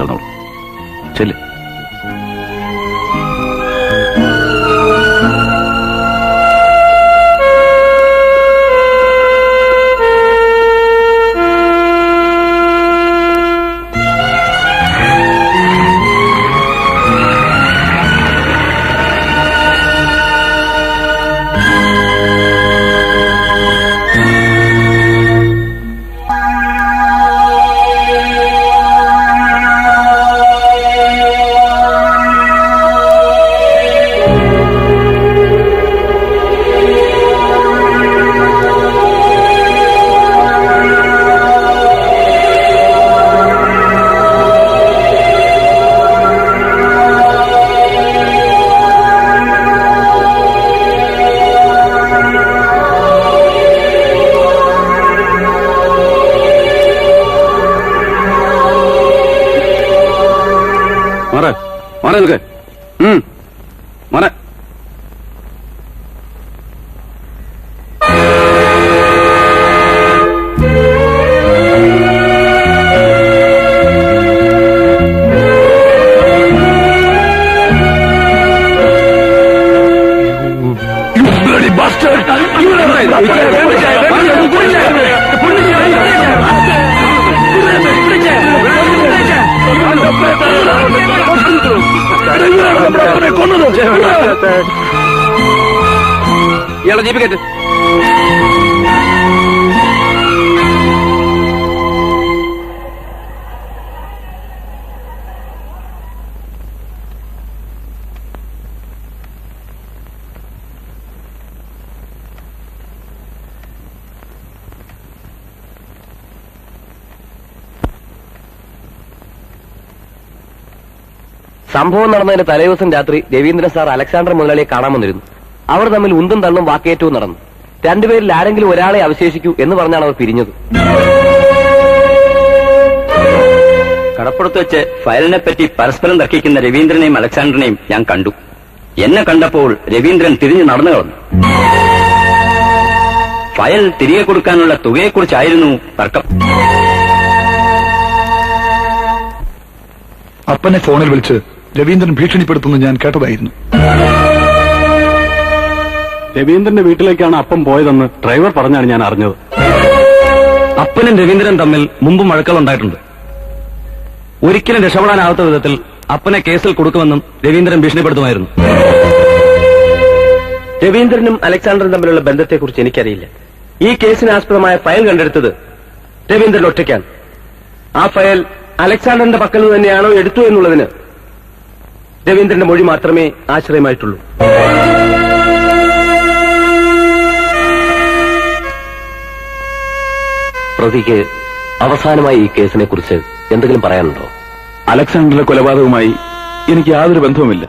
സംഭവം നടന്നതിന്റെ തലേദിവസം രാത്രി രവീന്ദ്രൻ സാർ അലക്സാണ്ടർ മുതലാളിയെ കാണാൻ വന്നിരുന്നു. അവർ തമ്മിൽ ഉന്തും തള്ളും വാക്കേറ്റവും നടന്നു. രണ്ടുപേരിൽ ആരെങ്കിലും ഒരാളെ അവശേഷിക്കൂ എന്ന് പറഞ്ഞാണ് അവർ പിരിഞ്ഞത്. കടപ്പുറത്ത് വെച്ച് ഫയലിനെ പറ്റി പരസ്പരം തർക്കിക്കുന്ന രവീന്ദ്രനെയും അലക്സാണ്ടറിനെയും ഞാൻ കണ്ടു. എന്നെ കണ്ടപ്പോൾ രവീന്ദ്രൻ തിരിഞ്ഞു നടന്നു കളഞ്ഞു ഫയൽ തിരികെ കൊടുക്കാനുള്ള തുകയെക്കുറിച്ചായിരുന്നു തർക്കം. അപ്പനെ ഫോണിൽ വിളിച്ച് രവീന്ദ്രൻ ഭീഷണിപ്പെടുത്തുന്നു ഞാൻ കേട്ടതായിരുന്നു. രവീന്ദ്രന്റെ വീട്ടിലേക്കാണ് അപ്പം പോയതെന്ന് ഡ്രൈവർ പറഞ്ഞാണ് ഞാൻ അറിഞ്ഞത്. അപ്പനും രവീന്ദ്രൻ തമ്മിൽ മുമ്പ് മഴക്കളുണ്ടായിട്ടുണ്ട് ഒരിക്കലും രക്ഷപ്പെടാനാവാത്ത വിധത്തിൽ അപ്പനെ കേസിൽ കൊടുക്കുമെന്നും രവീന്ദ്രൻ ഭീഷണിപ്പെടുത്തുമായിരുന്നു. രവീന്ദ്രനും അലക്സാണ്ടറും തമ്മിലുള്ള ബന്ധത്തെക്കുറിച്ച് എനിക്കറിയില്ല. ഈ കേസിന് ആസ്പദമായ ഫയൽ കണ്ടെടുത്തത് രവീന്ദ്രൻ ഒറ്റയ്ക്കാണ്. ആ ഫയൽ അലക്സാണ്ടറിന്റെ പക്കൽ തന്നെയാണോ എടുത്തു എന്നുള്ളതിന് രവീന്ദ്രന്റെ മൊഴി മാത്രമേ ആശ്രയമായിട്ടുള്ളൂ. പ്രതിക്ക് അവസാനമായി ഈ കേസിനെ കുറിച്ച് എന്തെങ്കിലും പറയാനുണ്ടോ? അലക്സാണ്ടറിന്റെ കൊലപാതകവുമായി എനിക്ക് യാതൊരു ബന്ധവുമില്ല.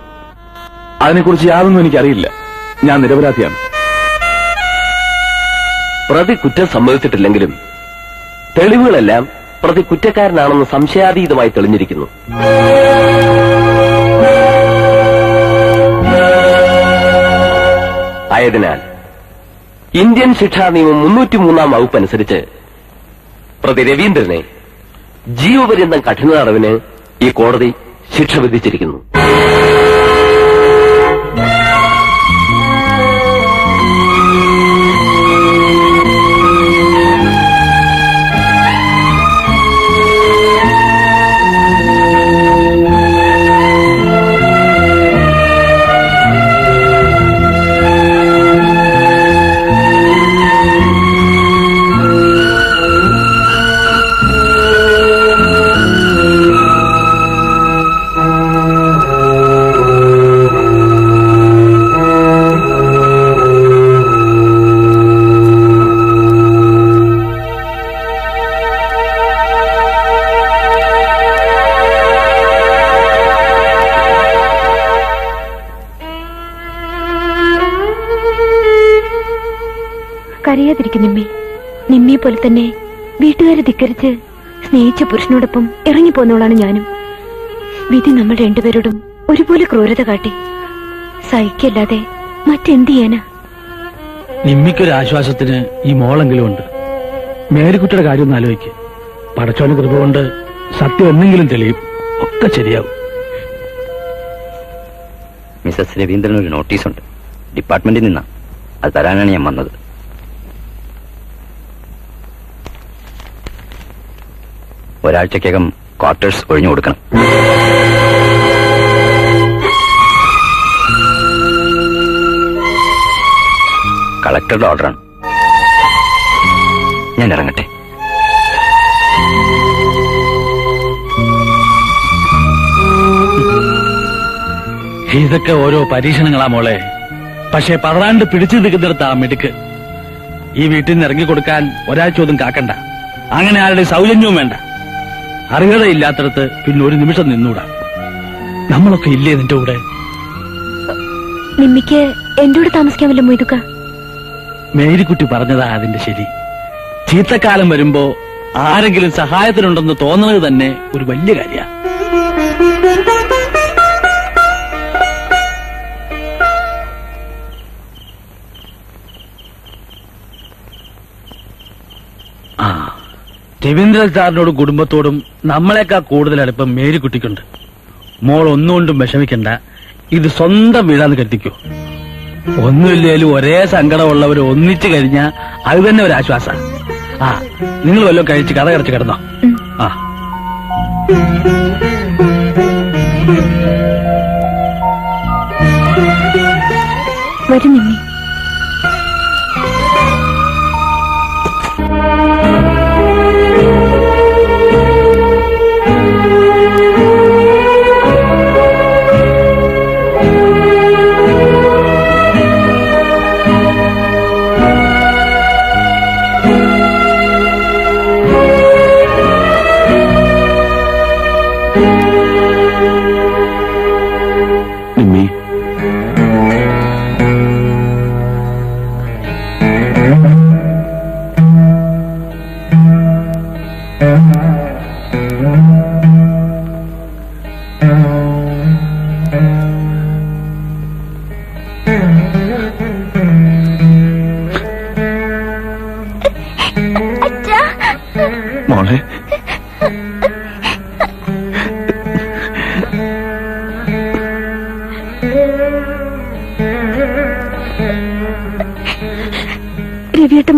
അതിനെക്കുറിച്ച് യാതൊന്നും എനിക്കറിയില്ല. ഞാൻ നിരപരാധിയാണ്. പ്രതി കുറ്റം സമ്മതിച്ചിട്ടില്ലെങ്കിലും തെളിവുകളെല്ലാം പ്രതി കുറ്റക്കാരനാണെന്ന് സംശയാതീതമായി തെളിഞ്ഞിരിക്കുന്നു. ആയതിനാൽ ഇന്ത്യൻ ശിക്ഷാ നിയമം മുന്നൂറ്റി മൂന്നാം വകുപ്പ് അനുസരിച്ച് പ്രതി രവീന്ദ്രനെ ജീവപര്യന്തം കഠിന തടവിന് ഈ കോടതി ശിക്ഷ വിധിച്ചിരിക്കുന്നു. കരയാതിരിക്കും നിമ്മി. നിമ്മിയെ പോലെ തന്നെ വീട്ടുകാരെ ധിക്കരിച്ച് സ്നേഹിച്ച പുരുഷനോടൊപ്പം ഇറങ്ങിപ്പോന്നവളാണ് ഞാനും. വിധി നമ്മൾ രണ്ടുപേരോടും ഒരുപോലെ ക്രൂരത കാട്ടി. സഹിക്കല്ലാതെ മറ്റെന്ത് ചെയ്യാനാ? നിമ്മിക്കൊരു ആശ്വാസത്തിന് ഈ മോളെങ്കിലും ഉണ്ട്. മേരിക്കുട്ടിയുടെ കാര്യം ഒന്ന് ആലോചിക്ക്. പടച്ചോന് കൃപ കൊണ്ട് സത്യം എന്നെങ്കിലും തെളിയും. ഒക്കെ ശരിയാവും. മിസസ് രവീന്ദ്രൻ ഒരു നോട്ടീസുണ്ട്. ഡിപ്പാർട്ട്മെന്റിൽ നിന്നാ. അത് തരാനാണ് ഞാൻ വന്നത്. ഒരാഴ്ചക്കകം ക്വാർട്ടേഴ്സ് ഒഴിഞ്ഞു കൊടുക്കണം. കളക്ടറുടെ ഓർഡറാണ്. ഞാൻ ഇറങ്ങട്ടെ. ഇതൊക്കെ ഓരോ പരീക്ഷണങ്ങളാ മോളെ. പക്ഷെ പതറാണ്ട് പിടിച്ചു നിൽക്കുന്നിടത്ത് ആ മിടുക്ക്. ഈ വീട്ടിൽ നിന്ന് ഇറങ്ങിക്കൊടുക്കാൻ ഒരാഴ്ച ഒന്നും കാക്കണ്ട. അങ്ങനെ ആരുടെ സൗജന്യവും വേണ്ട. അർഹതയില്ലാത്തടത്ത് പിന്നെ ഒരു നിമിഷം നിന്നൂടാ. നമ്മളൊക്കെ ഇല്ലേ നിന്റെ കൂടെ? നിമ്മിക്ക് എന്റെ കൂടെ താമസിക്കാൻ വല്ല മൊയ്തുക്ക. മേരിക്കുട്ടി പറഞ്ഞതാ അതിന്റെ ശരി. ചീത്തക്കാലം വരുമ്പോ ആരെങ്കിലും സഹായത്തിനുണ്ടെന്ന് തോന്നുന്നത് തന്നെ ഒരു വലിയ കാര്യ. രവീന്ദ്രൻ സാറിനോടും കുടുംബത്തോടും നമ്മളെക്കാൾ കൂടുതൽ അടുപ്പം മേരിക്കുട്ടിക്കുണ്ട് മോൾ ഒന്നുകൊണ്ടും വിഷമിക്കണ്ട. ഇത് സ്വന്തം വീടാന്ന് കരുതിക്കോ. ഒന്നുമില്ലേലും ഒരേ സങ്കടമുള്ളവർ ഒന്നിച്ചു കഴിഞ്ഞാൽ അത് തന്നെ ഒരു ആശ്വാസ. ആ നിങ്ങൾ വല്ലതും കഴിച്ച് കഥ കടച്ച് കിടന്നോ. ആ. വരും നിമ്മി.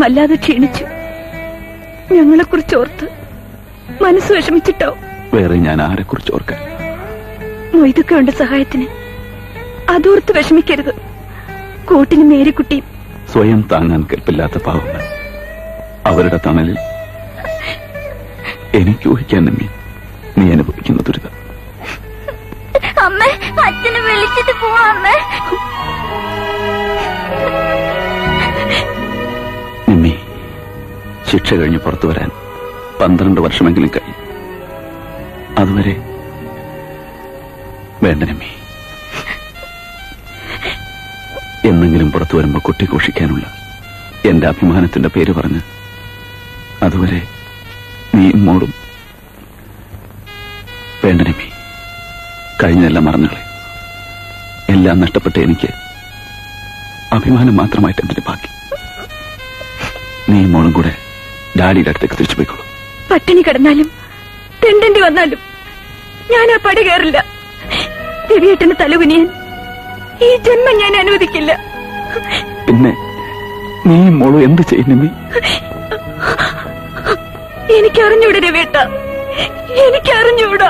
വല്ലാതെ ക്ഷീണിച്ചു. ഞങ്ങളെ കുറിച്ച് ഓർത്ത് മനസ്സ് വിഷമിച്ചിട്ടോ? വേറെ ഞാൻ ആരെ കുറിച്ച് ഓർക്കാൻ? മൊയ്തൊക്കെ ഉണ്ട് സഹായത്തിന് അതോർത്ത് വിഷമിക്കരുത്. കൂട്ടിന് മേരിക്കുട്ടിയും സ്വയം താങ്ങാൻ കെൽപ്പില്ലാത്ത പാവങ്ങൾ. അവരുടെ തണലിൽ എനിക്ക് ഊഹിക്കാൻ നമ്മി ശിക്ഷ കഴിഞ്ഞ് പുറത്തു വരാൻ പന്ത്രണ്ട് വർഷമെങ്കിലും കഴിയും. അതുവരെ വേണ്ടനമ്മേ എന്നെങ്കിലും പുറത്തു വരുമ്പോ കുട്ടി ഘോഷിക്കാനുള്ള എന്റെ അഭിമാനത്തിന്റെ പേര് പറഞ്ഞ് അതുവരെ നീ മോളും വേണ്ടനമ്മേ കഴിഞ്ഞതെല്ലാം മറന്നുകളെ എല്ലാം നഷ്ടപ്പെട്ട എനിക്ക് അഭിമാനം മാത്രമായിട്ട് എന്തിന്റെ ബാക്കി? നീ മോളും കൂടെ ഡാഡിയുടെ അടുത്തേക്ക് തിരിച്ചു പോയിക്കോളൂ. പട്ടിണി കിടന്നാലും തെണ്ടേണ്ടി വന്നാലും ഞാൻ ആ പടി കയറില്ല. രവിയേട്ടന് തലകുനിയാൻ ഈ ജന്മം ഞാൻ അനുവദിക്കില്ല. പിന്നെ നീ മോൾ എന്ത് ചെയ്യുന്നു നീ? എനിക്കറിഞ്ഞൂടെ രവിയേട്ട. എനിക്കറിഞ്ഞൂടാ.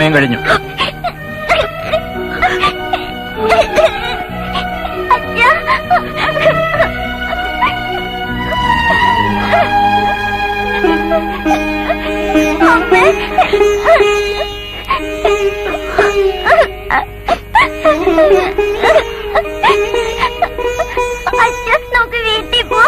സമയം കഴിഞ്ഞു. വീട്ടിൽ പോ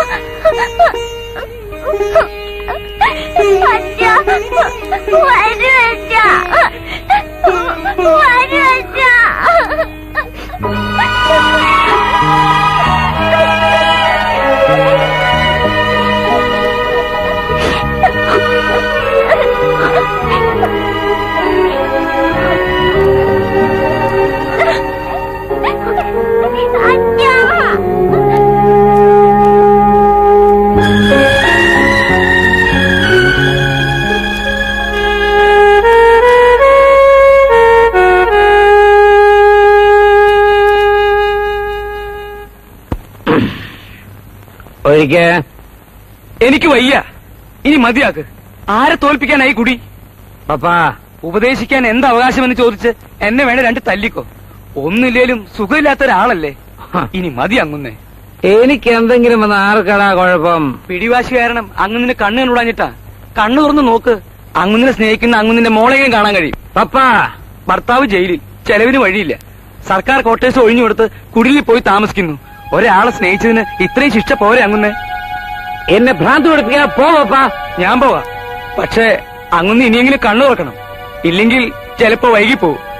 എനിക്ക് വയ്യ. ഇനി മതിയാക്ക്. ആരെ തോൽപ്പിക്കാനായി കുടി? പപ്പാ ഉപദേശിക്കാൻ എന്ത് അവകാശമെന്ന് ചോദിച്ച് എന്നെ വേണേ രണ്ട് തല്ലിക്കോ. ഒന്നില്ലേലും സുഖമില്ലാത്ത ഒരാളല്ലേ ഇനി മതി അങ്ങുന്നേ. എനിക്ക് എന്തെങ്കിലും വന്ന ആർക്കടാ കുഴപ്പം? പിടിവാശി കാരണം അങ്ങുന്നിന് കണ്ണ് കണ്ടുടാഞ്ഞിട്ടാ കണ്ണു തുറന്ന് നോക്ക്. അങ്ങുന്നിനെ സ്നേഹിക്കുന്ന അങ്ങുന്നിന്റെ മോളെയും കാണാൻ കഴിയും. പപ്പാ ഭർത്താവ് ജയിലിൽ. ചെലവിന് വഴിയില്ല. സർക്കാർ ക്വാർട്ടേഴ്സ് ഒഴിഞ്ഞു കൊടുത്ത് കുടിലിൽ പോയി താമസിക്കുന്നു. ഒരാളെ സ്നേഹിച്ചതിന് ഇത്രയും ശിക്ഷ പോരെ അങ്ങുന്നേ? എന്നെ ഭ്രാന്ത് പഠിപ്പിക്കാൻ പോവാ ഞാൻ പോവാ. പക്ഷേ അങ്ങുന്ന് ഇനിയെങ്കിലും കണ്ണു തുറക്കണം ഇല്ലെങ്കിൽ ചിലപ്പോ വൈകിപ്പോവും.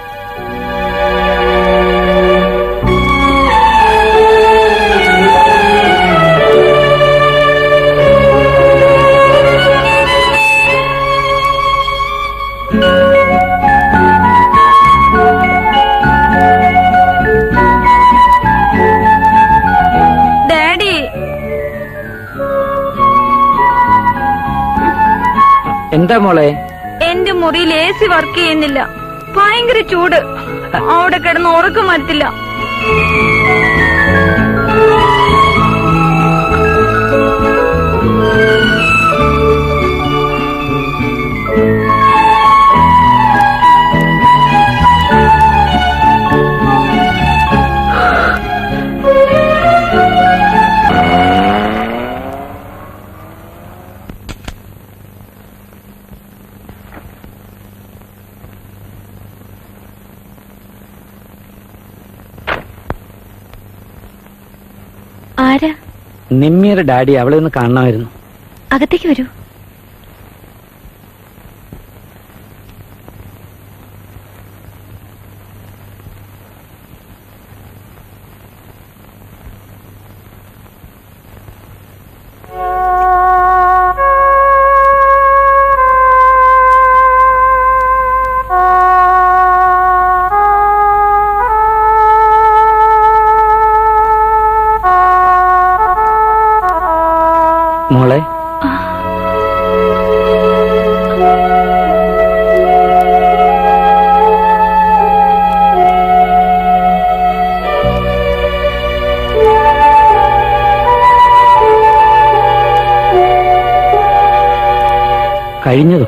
എന്താ മോളെ? എന്റെ മുറിയിൽ എ സി വർക്ക് ചെയ്യുന്നില്ല. ഭയങ്കര ചൂട്. അവിടെ കിടന്ന് ഉറക്കം വരത്തില്ല. നിമ്മിയുടെ ഡാഡി അവളെ ഒന്ന് കാണണമായിരുന്നു. അകത്തേക്ക് വരൂ.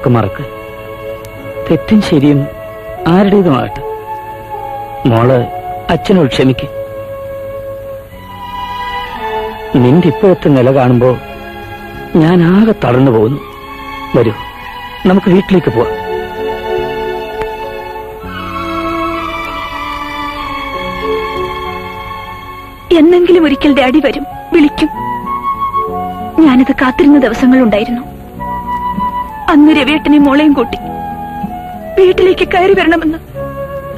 കഴിഞ്ഞതൊക്കെ മറക്ക്. തെറ്റും ശരിയും ആരുടേതുമാകട്ടെ. മോൾ അച്ഛനോട് ക്ഷമിക്ക്. നിന്റെ ഇപ്പോഴത്തെ നില കാണുമ്പോൾ ഞാൻ ആകെ തളർന്നു പോകുന്നു. വരൂ നമുക്ക് വീട്ടിലേക്ക് പോവാം. എന്നെങ്കിലും ഒരിക്കൽ ഡാഡി വരും വിളിക്കും. ഞാനത് കാത്തിരുന്ന ദിവസങ്ങളുണ്ടായിരുന്നു. അന്ന് രവിയേട്ടനെ മോളെയും കൂട്ടി. വീട്ടിലേക്ക് കയറി വരണമെന്ന്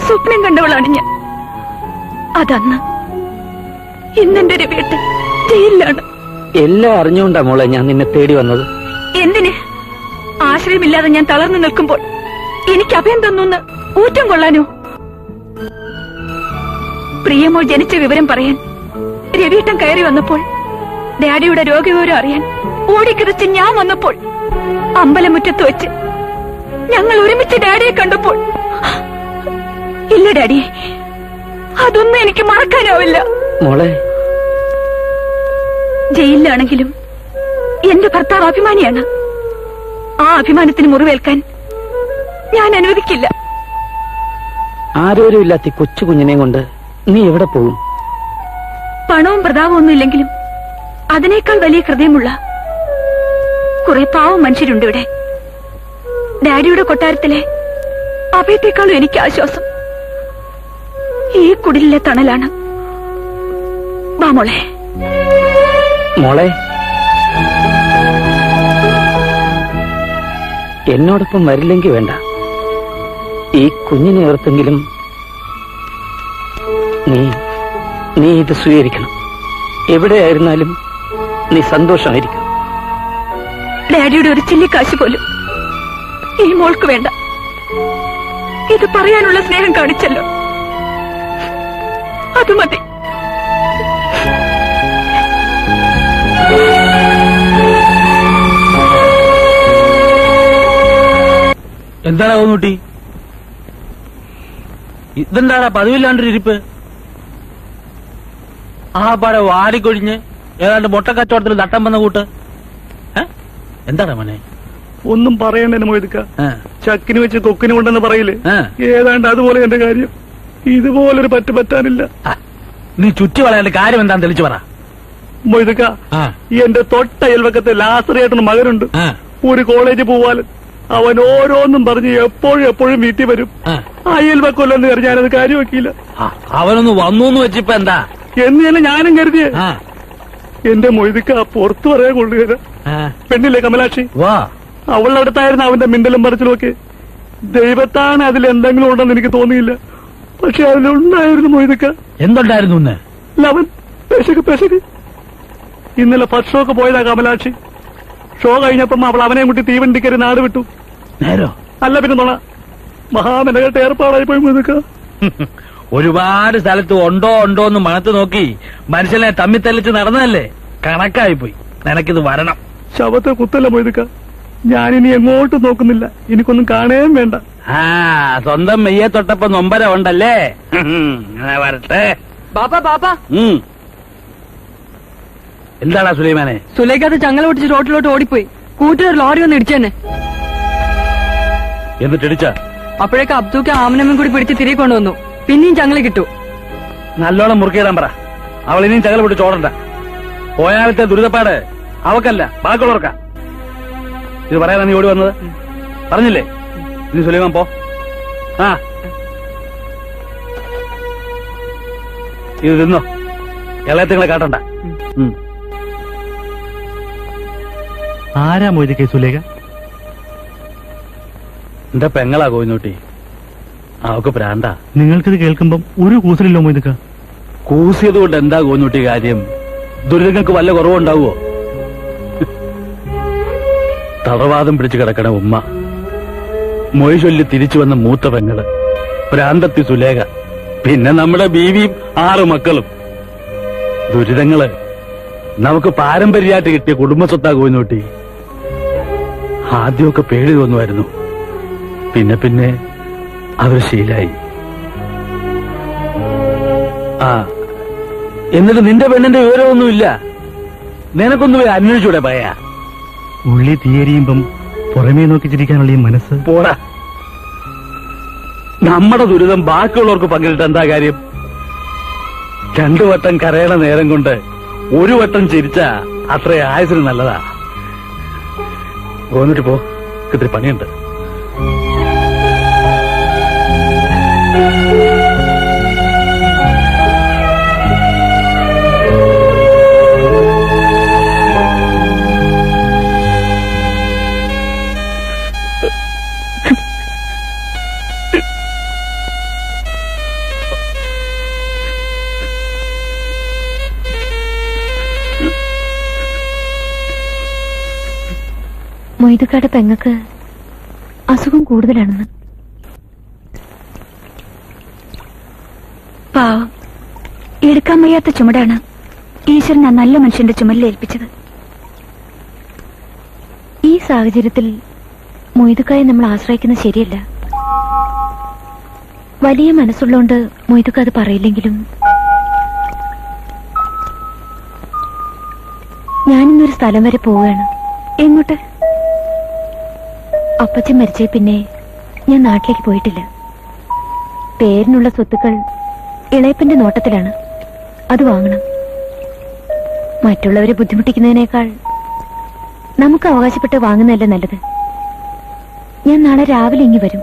സ്വപ്നം കണ്ടവളാണ് ഞാൻ. അതന്ന് ഇന്നെന്റെ രവിയേട്ടൻ ജയിലിലാണ്. എല്ലാം അറിഞ്ഞുകൊണ്ടാ മോളെ ഞാൻ നിന്നെ തേടി വന്നത്. എന്തിന്? ആശ്രയമില്ലാതെ ഞാൻ തളർന്നു നിൽക്കുമ്പോൾ എനിക്ക് അഭയം തന്നു ഊറ്റം കൊള്ളാനോ? പ്രിയമോൾ ജനിച്ച വിവരം പറയാൻ രവീട്ടൻ കയറി വന്നപ്പോൾ ഡാഡിയുടെ രോഗവിവരം അറിയാൻ ഓടിക്കിതച്ച് ഞാൻ വന്നപ്പോൾ അമ്പലമുറ്റത്ത് വെച്ച് ഞങ്ങൾ ഒരുമിച്ച് ഡാഡിയെ കണ്ടപ്പോൾ ഇല്ല ഡാഡി അതൊന്നും എനിക്ക് മറക്കാനാവില്ല. മോളെ. ജയിലിലാണെങ്കിലും എന്റെ ഭർത്താവ് അഭിമാനിയാണ്. ആ അഭിമാനത്തിന് മുറിവേൽക്കാൻ ഞാൻ അനുവദിക്കില്ല. ആരോരും ഇല്ലാത്ത കൊച്ചു കുഞ്ഞിനെയും കൊണ്ട് നീ എവിടെ പോകും? പണവും പ്രതാപവും ഇല്ലെങ്കിലും അതിനേക്കാൾ വലിയ ഹൃദയമുള്ള കുറെ പാവം മനുഷ്യരുണ്ട് ഇവിടെ. ഡാഡിയുടെ കൊട്ടാരത്തിലെ അഭയത്തെക്കാളും എനിക്ക് ആശ്വാസം. ഈ കുടിലിലെ തണലാണ്. വാ മോളെ. മോളെ. എന്നോടൊപ്പം വരില്ലെങ്കിൽ വേണ്ട. ഈ കുഞ്ഞിനെ ഓർത്തെങ്കിലും നീ നീ ഇത് സ്വീകരിക്കണം. എവിടെയായിരുന്നാലും നീ സന്തോഷമായിരിക്കും. ഡാഡിയുടെ ഒരു ചില്ലിക്കാശ് പോലും ഈ മോൾക്ക് വേണ്ട. ഇത് പറയാനുള്ള സ്നേഹം കാണിച്ചല്ലോ. അത് മതി. എന്താടാ കുട്ടി ഇതെന്താടാ പതിവില്ലാണ്ടൊരു ഇരിപ്പ് ആ പാടെ വാരിക്കൊഴിഞ്ഞ് ഏതാണ്ട് മുട്ടക്കച്ചവടത്തിൽ തട്ടം വന്ന കൂട്ട്? എന്താടാ മോനെ? ഒന്നും പറയണ്ട മൊയ്തുക്ക. ചക്കിന് വെച്ച് കൊക്കിന് കൊണ്ടെന്ന് പറയില്ലേ. ഏതാണ്ട് അതുപോലെ എന്റെ കാര്യം. ഇതുപോലൊരു പറ്റു പറ്റാനില്ല. നീ ചുറ്റി വളയേണ്ട കാര്യം എന്താന്ന് തെളിച്ചു പറ. മൊയ്തുക്ക എന്റെ തൊട്ട അയൽവക്കത്തെ ലാസറിയായിട്ടൊരു മകനുണ്ട്. ഒരു കോളേജ് പോവാലും അവൻ ഓരോന്നും പറഞ്ഞ് എപ്പോഴും എപ്പോഴും വീട്ടിൽ വരും. അയൽവക്കൊല്ലെന്ന് കരുതി ഞാനത് കാര്യമാക്കിയില്ല. അവനൊന്ന് വന്നു വെച്ചിപ്പോ എന്താ? എന്ന് തന്നെ ഞാനും കരുതിയേ. എന്റെ മൊയ്തുക്ക പുറത്തു പറയാൻ ആ. പെണ്ണില്ലേ കമലാക്ഷി? വാ. അവളുടെ അടുത്തായിരുന്നു അവന്റെ മിണ്ടലും പറച്ചിലും ഒക്കെ. ദൈവത്താണ് അതിൽ എന്തെങ്കിലും ഉണ്ടെന്ന് എനിക്ക് തോന്നിയില്ല. പക്ഷെ അതിലുണ്ടായിരുന്നു മൊയ്തൊക്കെ. എന്തുണ്ടായിരുന്നു ലവൻ പെശക് പെശക്. ഇന്നലെ ഫസ്റ്റ് ഷോക്ക് പോയതാ കമലാക്ഷി. ഷോ കഴിഞ്ഞപ്പം അവൾ അവനെ കൂട്ടി തീവണ്ടിക്കരി നാട് വിട്ടു. നേരോ? അല്ല പിന്നെ നോണ. മഹാമെനകട്ട് ഏർപ്പാടായി പോയി മൊയ്തൊക്കെ. [LAUGHS] ഒരുപാട് സ്ഥലത്ത് ഉണ്ടോ ഉണ്ടോ എന്ന് മണത്ത് നോക്കി മനുഷ്യനെ തമ്മി തെളിച്ച് നടന്നതല്ലേ? കണക്കായി പോയി നിനക്കിത് വരണം. ശവത്തെ കുത്തല്ല മൊയ്തുക്ക. ഞാനിനി എങ്ങോട്ട് നോക്കുന്നില്ല. എനിക്കൊന്നും കാണേം വേണ്ട. ആ സ്വന്തം മെയ്യെ തൊട്ടപ്പോ നൊമ്പര ഉണ്ടല്ലേ? അങ്ങനെ വരട്ടെ. ബാപ്പാ ബാപ്പാ. ഉം. എന്താടാ സുലൈമാനെ? സുലേഖാത്ത് ചങ്ങല പൊട്ടിച്ച് റോട്ടിലോട്ട് ഓടിപ്പോയി. കൂട്ടിലൊരു ലോറി വന്ന് ഇടിച്ചെന്നെ എന്നിട്ടിടിച്ച അപ്പോഴേക്ക് അബ്ദുക്ക് ആമനമ്മയും കൂടി പിടിച്ച് തിരികെ കൊണ്ടുവന്നു. പിന്നെയും ചങ്ങല കിട്ടു. നല്ലോണം മുറുക്കിയിടാൻ പറ. അവൾ ഇനിയും ചകല പിടിച്ച് ഓടണ്ട. പോയാലത്തെ ദുരിതപ്പാട് അവക്കല്ല ബാക്കിയുള്ളവർക്ക. ഇത് പറയാനാ നീ ഓടി വന്നത്? പറഞ്ഞില്ലേ? ഇനി സുലൈമാൻ പോ. ആ. ഇത് തിന്നോ. ഇളയത്തിങ്ങളെ കാട്ടണ്ട. ആരാ മൊയ്തി സുലേഖ? എന്റെ പെങ്ങളാ കോയിന്നൂട്ടി അവക്ക് പ്രാന്താ. നിങ്ങൾക്കിത് കേൾക്കുമ്പം ഒരു കൂസലില്ലോ മൊയ്തിക്ക. കൂസിയത് കൊണ്ട് എന്താ കോന്നൂട്ടി കാര്യം? ദുരിതങ്ങൾക്ക് വല്ല കുറവുണ്ടാവോ തളവാദം പിടിച്ചു കിടക്കണ ഉമ്മ. മൊയ്ചൊല്ലി തിരിച്ചു വന്ന മൂത്ത പെങ്ങൾ. പ്രാന്തത്തി സുലേഖ. പിന്നെ നമ്മുടെ ബീവിയും ആറ് മക്കളും. ദുരിതങ്ങൾ. നമുക്ക് പാരമ്പര്യമായിട്ട് കിട്ടിയ കുടുംബസ്വത്താ നോട്ടി ആദ്യമൊക്കെ പേടി തോന്നുമായിരുന്നു പിന്നെ പിന്നെ അവർ ശീലായി. ആ എന്നിട്ട് നിന്റെ പെണ്ണിന്റെ വിവരമൊന്നുമില്ല. നിനക്കൊന്നും അന്വേഷിച്ചൂടെ പറയാ ഉള്ളി തീയരിയുമ്പം പുറമേ നോക്കി ചിരിക്കാനുള്ള ഈ മനസ്സ്? പോടാ. നമ്മുടെ ദുരിതം ബാക്കിയുള്ളവർക്ക് പങ്കിട്ട് എന്താ കാര്യം? രണ്ടു വട്ടം കരയണ നേരം കൊണ്ട് ഒരു വട്ടം ചിരിച്ച അത്ര ആയുസിന് നല്ലതാ. പോന്നിട്ട് പോ. ഇത്തിരി പണിയുണ്ട്. മൊയ്തുക്കാട് പെങ്ങക്ക് അസുഖം കൂടുതലാണെന്ന്. പാവം. എടുക്കാൻ വയ്യാത്ത ചുമടാണ് ഈശ്വരൻ ആ നല്ല മനുഷ്യന്റെ ചുമലിൽ ഏൽപ്പിച്ചത്. ഈ സാഹചര്യത്തിൽ മൊയ്തുക്കായെ നമ്മൾ ആശ്രയിക്കുന്നത് ശരിയല്ല. വലിയ മനസ്സുള്ളോണ്ട് മൊയ്തുക്ക അത് പറയില്ലെങ്കിലും ഞാനിന്നൊരു സ്ഥലം വരെ പോവുകയാണ്. എങ്ങോട്ട്? അപ്പച്ചൻ മരിച്ചേ പിന്നെ ഞാൻ നാട്ടിലേക്ക് പോയിട്ടില്ല. പേരിനുള്ള സ്വത്തുക്കൾ ഇളയപ്പന്റെ നോട്ടത്തിലാണ്. അത് വാങ്ങണം. മറ്റുള്ളവരെ ബുദ്ധിമുട്ടിക്കുന്നതിനേക്കാൾ നമുക്ക് അവകാശപ്പെട്ട് വാങ്ങുന്നതല്ലേ നല്ലത്? ഞാൻ നാളെ രാവിലെ ഇങ്ങി വരും.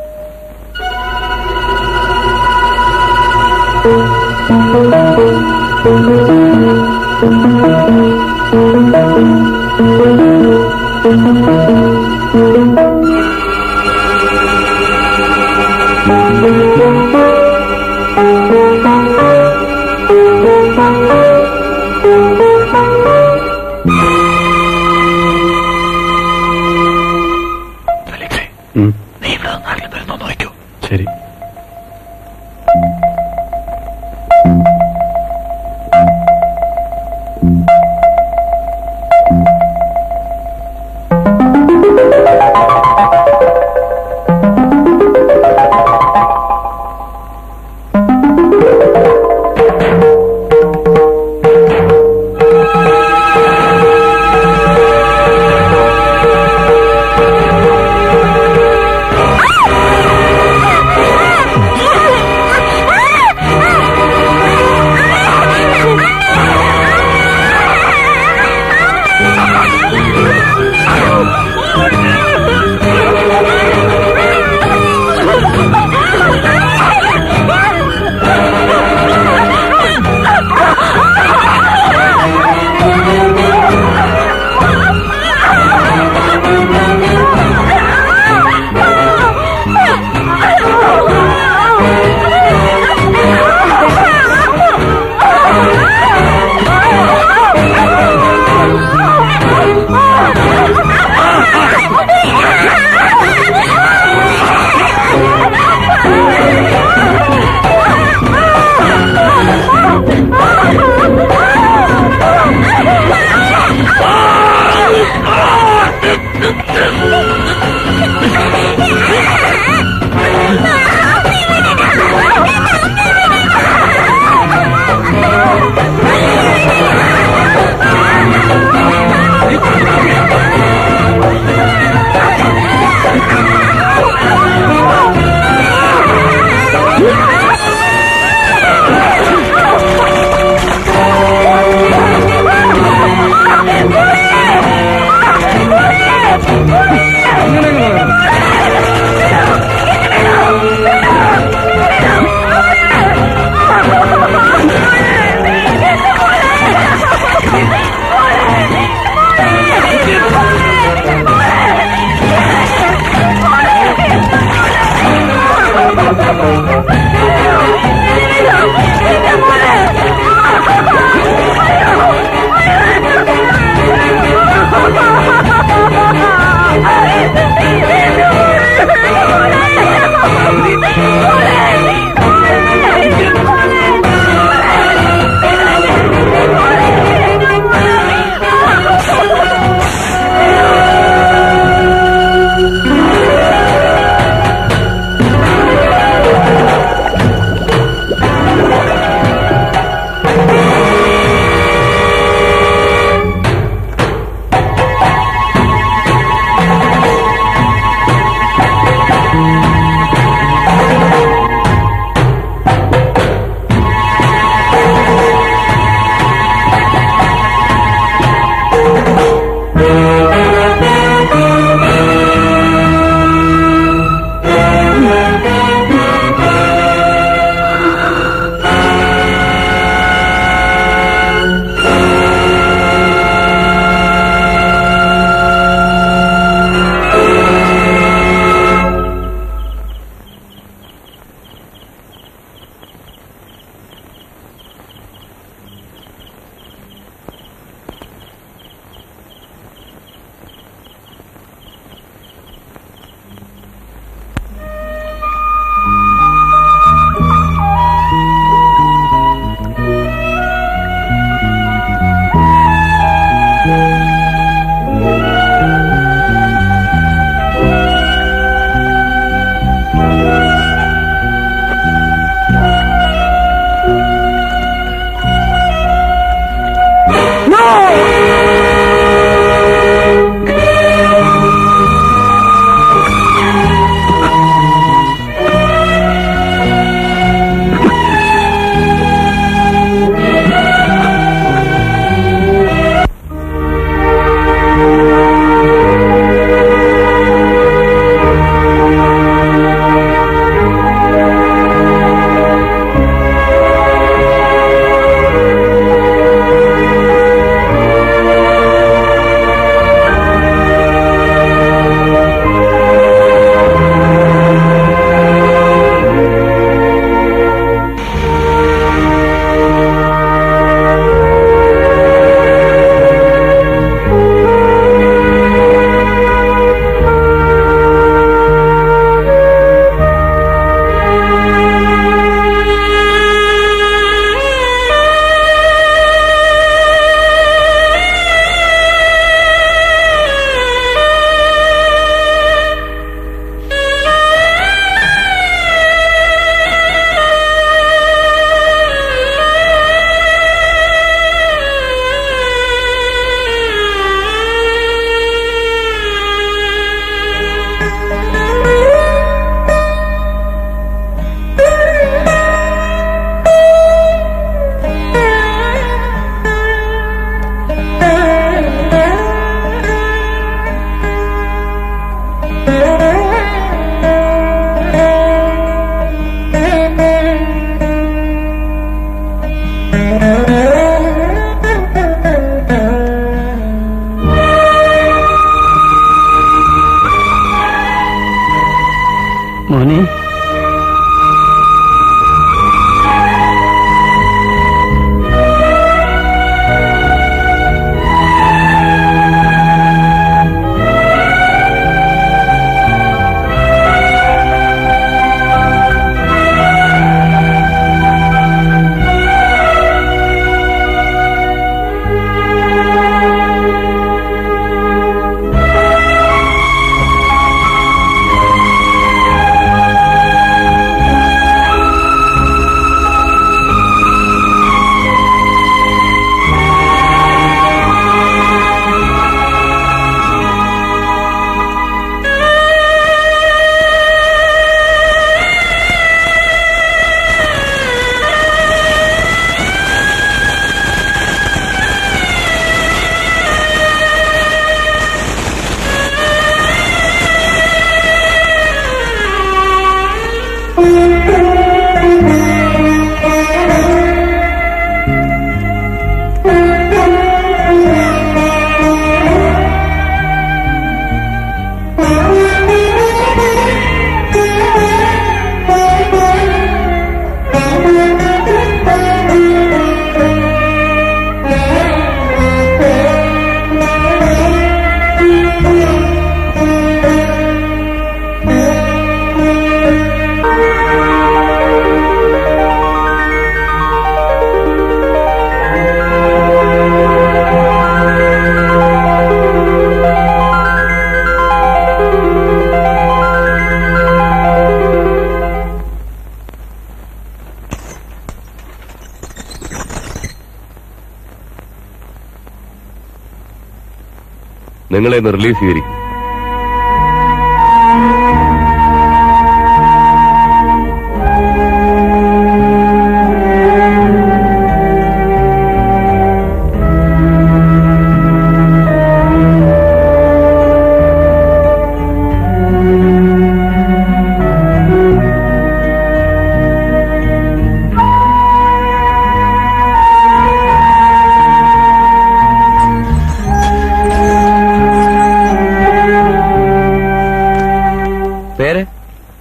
നിങ്ങളെ നിർലീസ് ചെയ്തിരിക്കും.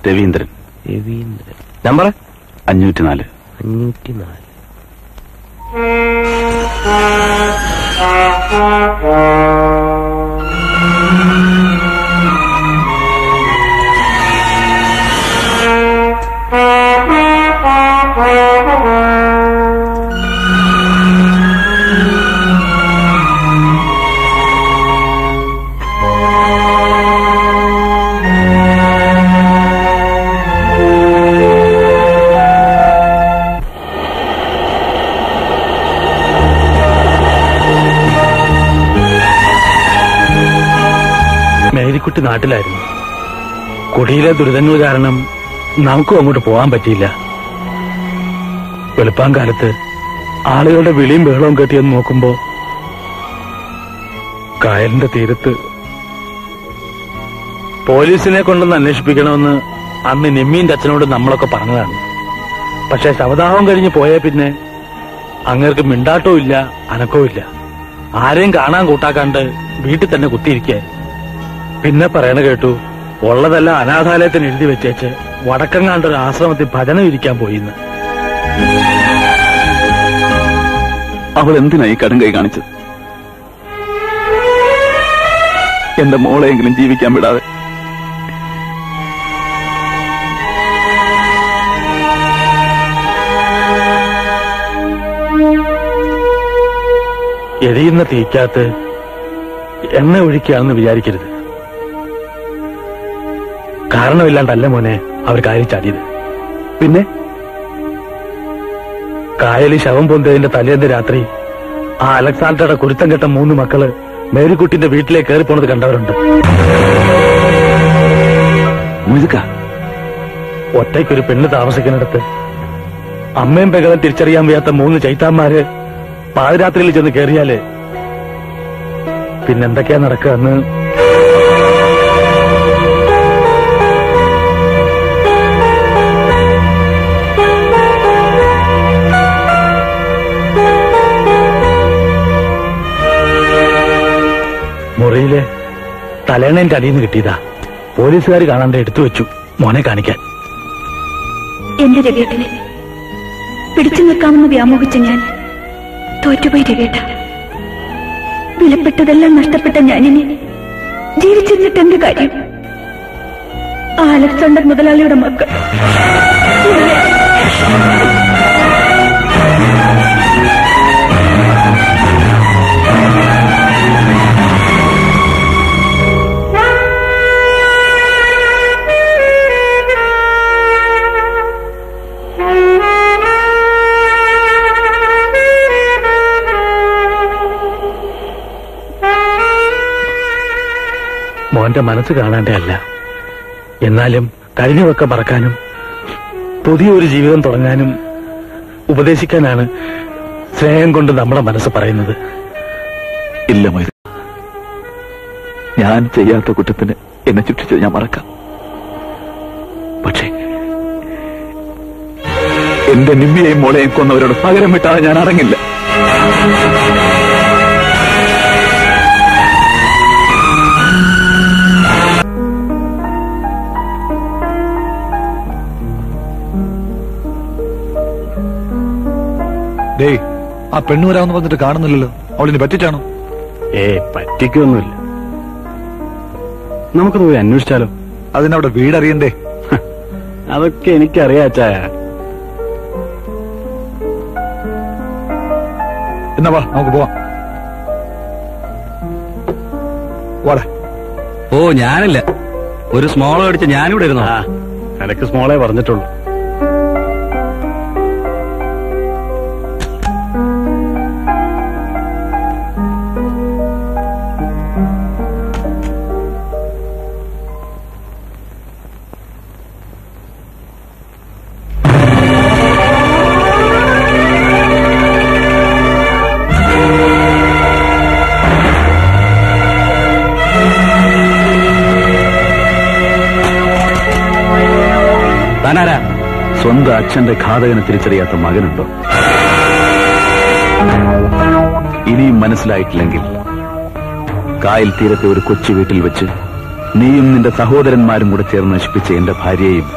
രവീന്ദ്രൻ. രവീന്ദ്രൻ. നമ്പർ അഞ്ഞൂറ്റി നാല് അഞ്ഞൂറ്റിനാല്. അഞ്ഞൂറ്റിനാല്. മേരിക്കുട്ടി നാട്ടിലായിരുന്നു. കുടിയിലെ ദുരിതങ്ങൾ കാരണം നമുക്കും അങ്ങോട്ട് പോകാൻ പറ്റിയില്ല. വെളുപ്പാങ്കാലത്ത് ആളുകളുടെ വിളിയും ബഹളവും കെട്ടിയെന്ന് നോക്കുമ്പോ കായലിന്റെ തീരത്ത് പോലീസിനെ കൊണ്ടൊന്ന് അന്വേഷിപ്പിക്കണമെന്ന് അന്ന് നിമ്മീന്റെ അച്ഛനോട് നമ്മളൊക്കെ പറഞ്ഞതാണ്. പക്ഷെ ശവദാഹം കഴിഞ്ഞ് പോയ പിന്നെ അങ്ങേർക്ക് മിണ്ടാട്ടവും ഇല്ല അനക്കവും ഇല്ല. ആരെയും കാണാൻ കൂട്ടാക്കാണ്ട് വീട്ടിൽ തന്നെ കുത്തിയിരിക്കുക പിന്നെ പറയണ കേട്ടു ഉള്ളതെല്ലാം അനാഥാലയത്തിന് എഴുതി വെച്ചേച്ച് വടക്കങ്ങാണ്ട് ഒരു ആശ്രമത്തിൽ ഭജനം ഇരിക്കാൻ പോയിന്ന്. അവൾ എന്തിനായി കടും കൈ കാണിച്ചത്? എന്റെ മോളെയെങ്കിലും ജീവിക്കാൻ വിടാതെ. എരിയുന്ന തീക്കാത്ത് എണ്ണ ഒഴിക്കുകയാണെന്ന് വിചാരിക്കരുത്. കാരണമില്ലാണ്ടല്ല മോനെ അവർ കാര്യം ചാടിയത്. പിന്നെ? കായലിൽ ശവം പൊന്തതിന്റെ തലേന്ന് രാത്രി ആ അലക്സാണ്ടറുടെ കുരുത്തം കെട്ട മൂന്ന് മക്കൾ മേരിക്കുട്ടിന്റെ വീട്ടിലേക്ക് കയറി പോണത് കണ്ടവരുണ്ട്. ഒറ്റയ്ക്കൊരു പെണ്ണ് താമസിക്കുന്നിടത്ത് അമ്മയും പെകളും തിരിച്ചറിയാൻ വയ്യാത്ത മൂന്ന് ചൈത്താന്മാര് പാതിരാത്രിയിൽ ചെന്ന് കയറിയാൽ പിന്നെന്തൊക്കെയാ നടക്കുക എന്ന് മുറിയിൽ തലേണേന്റെ അടിയിൽ നിന്ന് കിട്ടിയതാ. പോലീസുകാർ കാണാണ്ട് എടുത്തു വെച്ചു മോനെ കാണിക്കാൻ. എന്റെ രവേട്ടനെ പിടിച്ചു നിൽക്കാമെന്ന് വ്യാമോഹിച്ച ഞാൻ തോറ്റുപോയി രവേട്ട വിലപ്പെട്ടതെല്ലാം നഷ്ടപ്പെട്ട ഞാനിനി ജീവിച്ചിരുന്നിട്ട് എന്ത് കാര്യം? ആ അലക്സാണ്ടർ മുതലാളിയുടെ മക്കൾ. മോന്റെ മനസ്സ് കാണാണ്ടേ അല്ല. എന്നാലും കഴിഞ്ഞതൊക്കെ മറക്കാനും പുതിയൊരു ജീവിതം തുടങ്ങാനും ഉപദേശിക്കാനാണ് സ്നേഹം കൊണ്ട് നമ്മുടെ മനസ്സ് പറയുന്നത്. ഇല്ല ഞാൻ ചെയ്യാത്ത കുറ്റത്തിന് എന്നെ ശിക്ഷിച്ചത് ഞാൻ മറക്കാം. പക്ഷേ എന്റെ നിമ്മിയെയും മോളെയും കൊന്നവരോട് പകരം വിട്ടാതെ ഞാൻ അടങ്ങില്ല. ഡേയ് ആ പെണ്ണു വരാമെന്ന് പറഞ്ഞിട്ട് കാണുന്നില്ലല്ലോ. അവളിനി പറ്റിച്ചാണോ? ഏ പറ്റിക്കൊന്നുമില്ല. നമുക്ക് പോയി അന്വേഷിച്ചാലോ? അതിനവിടെ വീടറിയണ്ടേ? അതൊക്കെ എനിക്കറിയാം അച്ചായ എന്നാ വാ നമുക്ക് പോവാം. വാടാ. ഓ ഞാനില്ല. ഒരു സ്മോൾ അടിച്ച് ഞാനിവിടെ ഇരുന്നോ? നിനക്ക് സ്മോളേ പറഞ്ഞിട്ടുള്ളൂ. അച്ഛന്റെ ഘാതകനെ തിരിച്ചറിയാത്ത മകനുണ്ടോ? ഇനിയും മനസ്സിലായിട്ടില്ലെങ്കിൽ കായൽ തീരത്തെ ഒരു കൊച്ചു വീട്ടിൽ വെച്ച് നീയും നിന്റെ സഹോദരന്മാരും കൂടെ ചേർന്ന് നശിപ്പിച്ച എന്റെ ഭാര്യയെയും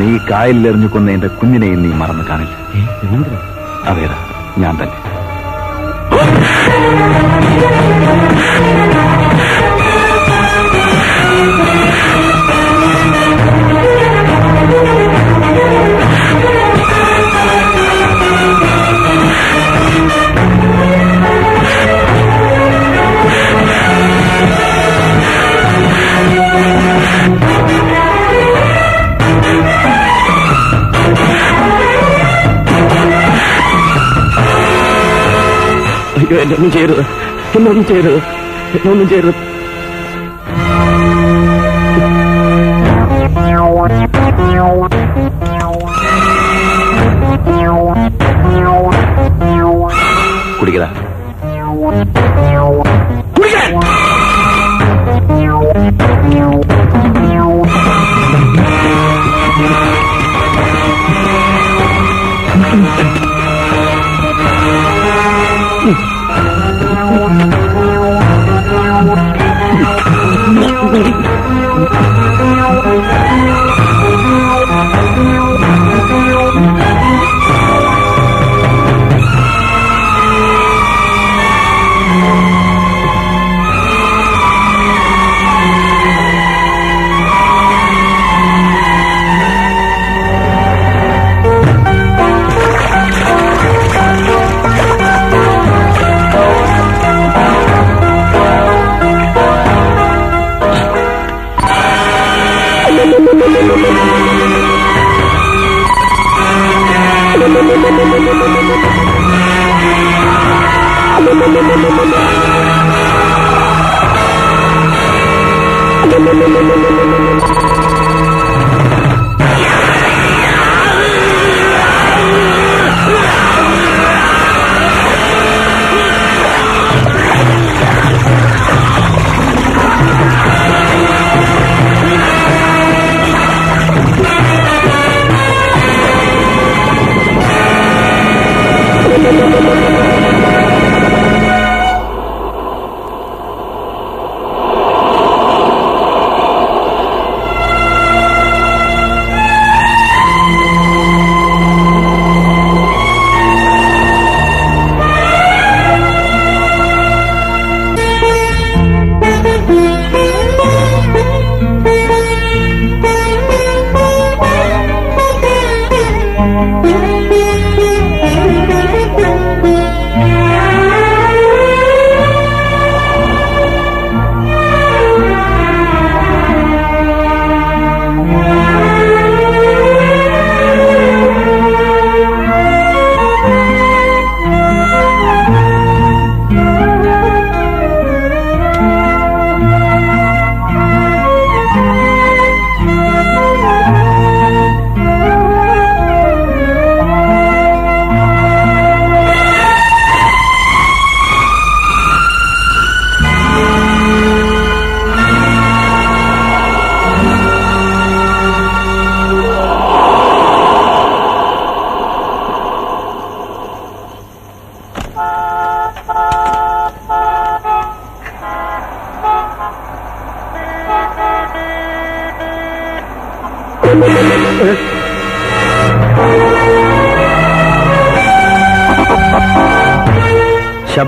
നീ കായലിലെറിഞ്ഞു കൊന്ന എന്റെ കുഞ്ഞിനെയും നീ മറന്നു കാണില്ല. അതേടാ ഞാൻ തന്നെ. അയ്യോ എന്നെ ഒന്നും ചെയ്യരുത് എന്നൊന്നും ചെയ്യരുത്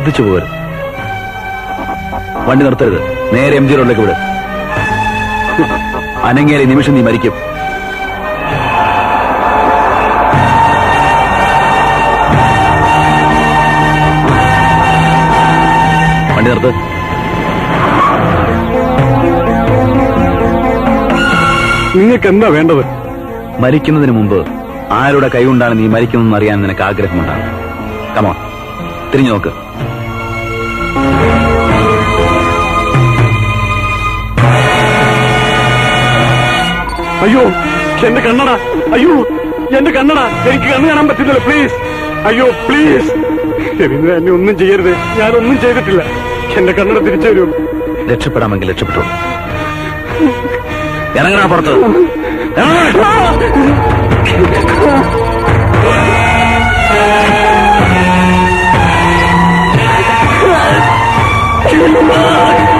ശബ്ദിച്ചു പോകരുത് വണ്ടി നിർത്തരുത്. നേരെ എം ജി റോഡിലേക്ക് വിട്. അനങ്ങേറെ നിമിഷം നീ മരിക്കും. വണ്ടി നിർത്ത്. നിങ്ങൾക്ക് എന്താ വേണ്ടത്? മരിക്കുന്നതിന് മുമ്പ് ആരുടെ കൈകൊണ്ടാണ് നീ മരിക്കുന്നതെന്ന് അറിയാൻ നിനക്ക് ആഗ്രഹമുണ്ടാകും. കമോൺ തിരിഞ്ഞു നോക്ക്. അയ്യോ എന്റെ കണ്ണട. അയ്യോ എന്റെ കണ്ണട. എനിക്ക് കണ്ണ് കാണാൻ പറ്റുന്നില്ല പ്ലീസ് അയ്യോ പ്ലീസ് രവീന്ദ്ര എന്നെ ഒന്നും ചെയ്യരുത്. ഞാനൊന്നും ചെയ്തിട്ടില്ല. എന്റെ കണ്ണട തിരിച്ചു വരും രക്ഷപ്പെടാമെങ്കിൽ രക്ഷപ്പെട്ടു. ഇറങ്ങണ പുറത്ത്. ഹലോ [LAUGHS] [LAUGHS]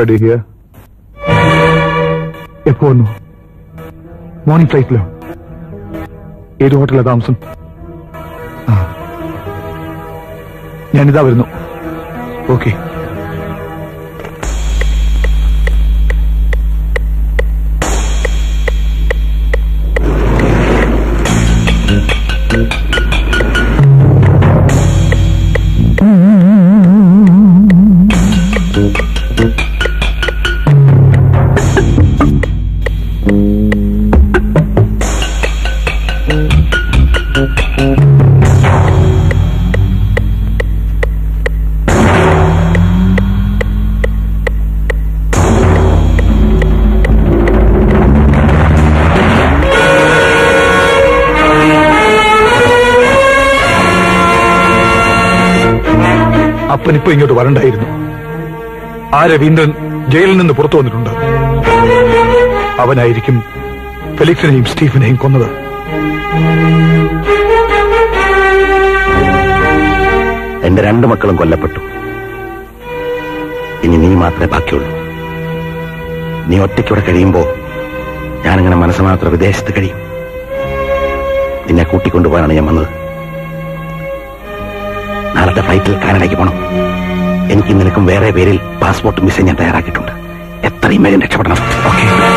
ഫ്രെഡി ഹിയർ എപ്പോ വന്നു? മോർണിംഗ് ഫ്ലൈറ്റിലോ ഏത് ഹോട്ടലാ താമസം. ഞാനിതാ വരുന്നു. ഓക്കെ ഇപ്പൊ ഇങ്ങോട്ട് വരണ്ടായിരുന്നു. ആ രവീന്ദ്രൻ ജയിലിൽ നിന്ന് പുറത്തു വന്നിട്ടുണ്ട്? അവനായിരിക്കും ഫെലിക്സിനെയും സ്റ്റീഫനെയും കൊന്നത്. എന്റെ രണ്ടു മക്കളും കൊല്ലപ്പെട്ടു. ഇനി നീ മാത്രമേ ബാക്കിയുള്ളൂ. നീ ഒറ്റയ്ക്കൂടെ കഴിയുമ്പോ ഞാനിങ്ങനെ മനസ്സ് മാത്രം വിദേശത്ത് കഴിയും. നിന്നെ കൂട്ടിക്കൊണ്ടുപോകാനാണ് ഞാൻ വന്നത്. ഫ്ലൈറ്റിൽ കാനഡയ്ക്ക് പോണം. എനിക്ക് നിനക്കും വേറെ പേരിൽ പാസ്പോർട്ട് വിസ ഞാൻ തയ്യാറാക്കിയിട്ടുണ്ട്. എത്രയും വേഗം രക്ഷപ്പെടണം. ഓക്കെ.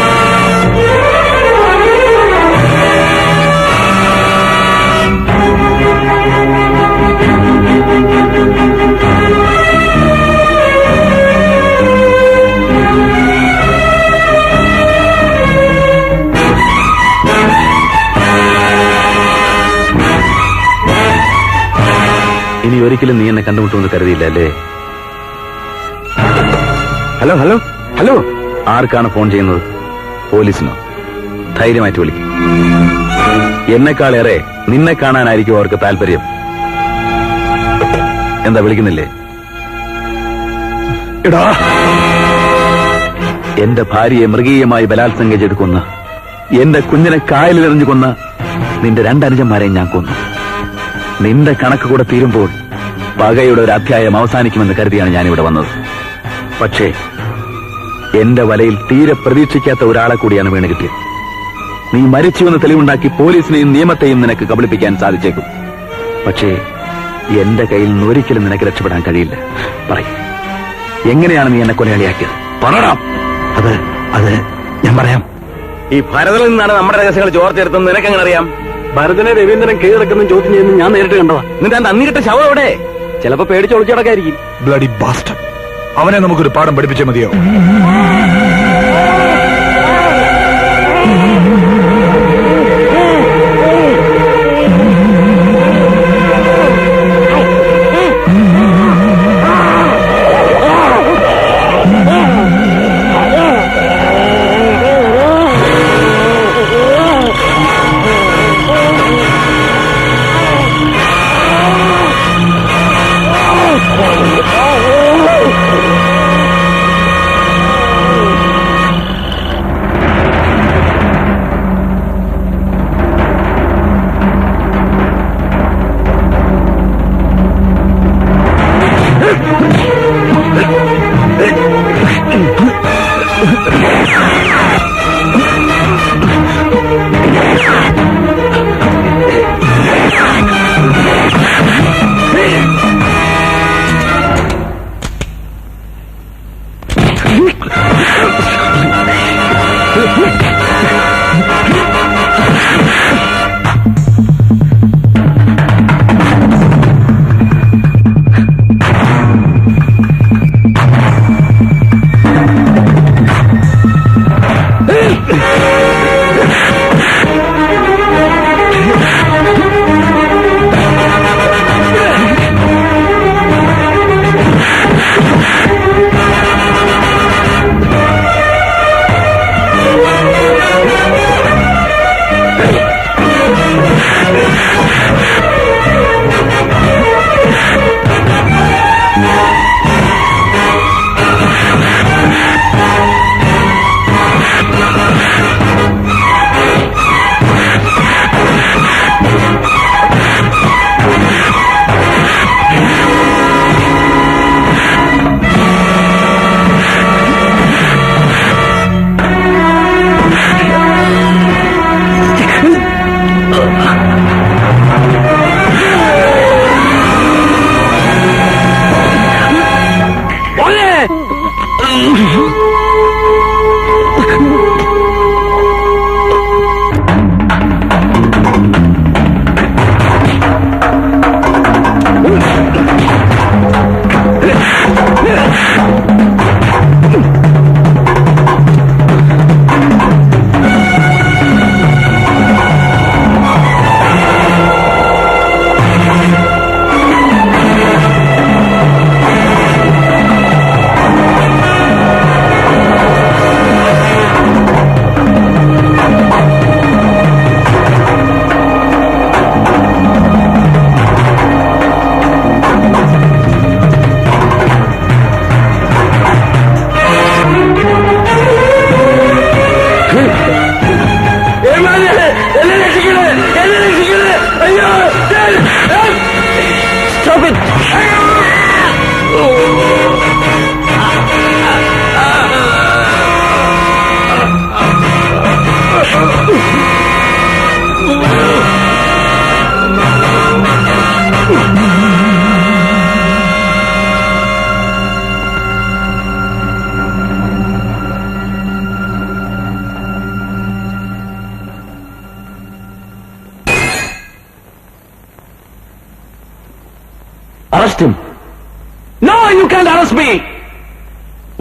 ഒരിക്കലും നീ എന്നെ കണ്ടുമുട്ടുമെന്ന് കരുതിയില്ല അല്ലേ? Hello hello hello. ആർക്കാണ് ഫോൺ ചെയ്യുന്നത്? പോലീസിനോ? ധൈര്യമായിട്ട് വിളിക്കും. എന്നെക്കാളേറെ നിന്നെ കാണാനായിരിക്കും അവർക്ക് താല്പര്യം. എന്താ വിളിക്കുന്നില്ലേ? എടാ. എന്റെ ഭാര്യയെ മൃഗീയമായി ബലാത്സംഗം ചെയ്ത് കൊന്ന എന്റെ കുഞ്ഞിനെ കായലിലെറിഞ്ഞു കൊന്ന നിന്റെ രണ്ടനുജന്മാരെയും ഞാൻ കൊന്നു. നിന്റെ കണക്ക് കൂടെ തീരുമ്പോൾ പകയുടെ ഒരു അധ്യായം അവസാനിക്കുമെന്ന് കരുതിയാണ് ഞാനിവിടെ വന്നത്. പക്ഷേ എന്റെ വലയിൽ തീരെ പ്രതീക്ഷിക്കാത്ത ഒരാളെ കൂടിയാണ് വീണ് കിട്ടിയത്. നീ മരിച്ചുവെന്ന് തെളിവുണ്ടാക്കി പോലീസിനെയും നിയമത്തെയും നിനക്ക് കബളിപ്പിക്കാൻ സാധിച്ചേക്കും. പക്ഷേ എന്റെ കയ്യിൽ നിന്ന് ഒരിക്കലും നിനക്ക് രക്ഷപ്പെടാൻ കഴിയില്ല. പറയും. എങ്ങനെയാണ് നീ എന്നെ കൊലയാളിയാക്കിയത്? പറയാം അത് അത് ഞാൻ പറയാം. ഈ ഭരതനിൽ നിന്നാണ് നമ്മുടെ രഹസ്യങ്ങൾ ചോർച്ചെടുത്തെന്ന് നിനക്കെങ്ങനെ അറിയാം? ഭരതനെ രവീന്ദ്രൻ കീഴടക്കുന്ന ചോദ്യം ചെയ്യുന്നു ഞാൻ നേരിട്ട് കണ്ടതാ. നിന്റെ ആ നന്ദികിട്ട ശവം എവിടെ? ചിലപ്പോ പേടിച്ചൊളിച്ചടക്കായിരിക്കും അവനെ നമുക്കൊരു പാഠം പഠിപ്പിച്ചേ മതിയോ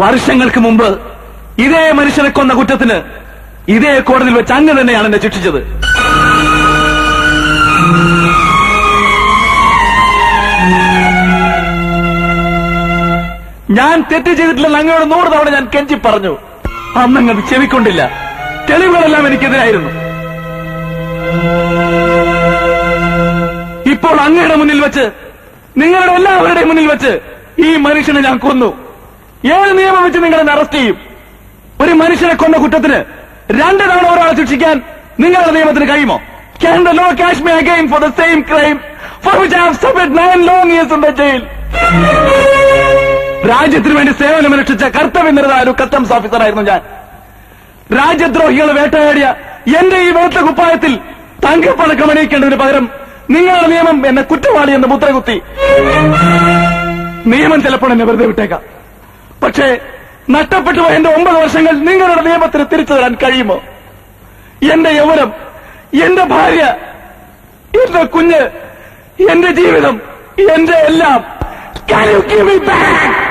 വർഷങ്ങൾക്ക് മുമ്പ് ഇതേ മനുഷ്യനെ കൊന്ന കുറ്റത്തിന് ഇതേ കോടതിയിൽ വെച്ച് അങ്ങ് തന്നെയാണ് എന്നെ ശിക്ഷിച്ചത്. ഞാൻ തെറ്റ് ചെയ്തിട്ടില്ലെന്ന് അങ്ങയോട് നൂറ് തവണ ഞാൻ കെഞ്ചി പറഞ്ഞു. അന്നങ്ങത് ചെവിക്കൊണ്ടില്ല. തെളിവുകളെല്ലാം എനിക്കെതിരായിരുന്നു. ഇപ്പോൾ അങ്ങയുടെ മുന്നിൽ വെച്ച് നിങ്ങളുടെ എല്ലാവരുടെയും മുന്നിൽ വെച്ച് ഈ മനുഷ്യനെ ഞാൻ കൊന്നു. ഏത് നിയമം വെച്ച് നിങ്ങളെ അറസ്റ്റ് ചെയ്യും? ഒരു മനുഷ്യനെ കൊന്ന കുറ്റത്തിന് രണ്ട് തവണ ഒരാളെ ശിക്ഷിക്കാൻ നിങ്ങളുടെ നിയമത്തിന് കഴിയുമോ? Can the law cash me again for the same crime for which have submit nine long years in the jail രാജ്യത്തിന് വേണ്ടി സേവനമനുഷ്ഠിച്ച കർത്തവ്യനിരത ഒരു കസ്റ്റംസ് ഓഫീസറായിരുന്നു ഞാൻ. രാജ്യദ്രോഹികൾ വേട്ടയാടിയ എന്റെ ഈ വെളുത്ത കുപ്പായത്തിൽ തങ്കപ്പണക്കം അണിയിക്കേണ്ടതിന് പകരം നിങ്ങളുടെ നിയമം എന്നെ കുറ്റവാളി എന്ന് മുദ്രകുത്തി. നിയമം ചിലപ്പോൾ എന്നെ വെറുതെ വിട്ടേക്കാം. പക്ഷേ നഷ്ടപ്പെട്ടു പോയ എന്റെ ഒമ്പത് വർഷങ്ങൾ നിങ്ങളുടെ നിയമത്തിന് തിരിച്ചു തരാൻ കഴിയുമോ എന്റെ യൗവനം എന്റെ ഭാര്യ എന്റെ കുഞ്ഞ് എന്റെ ജീവിതം എന്റെ എല്ലാം Can you give me back?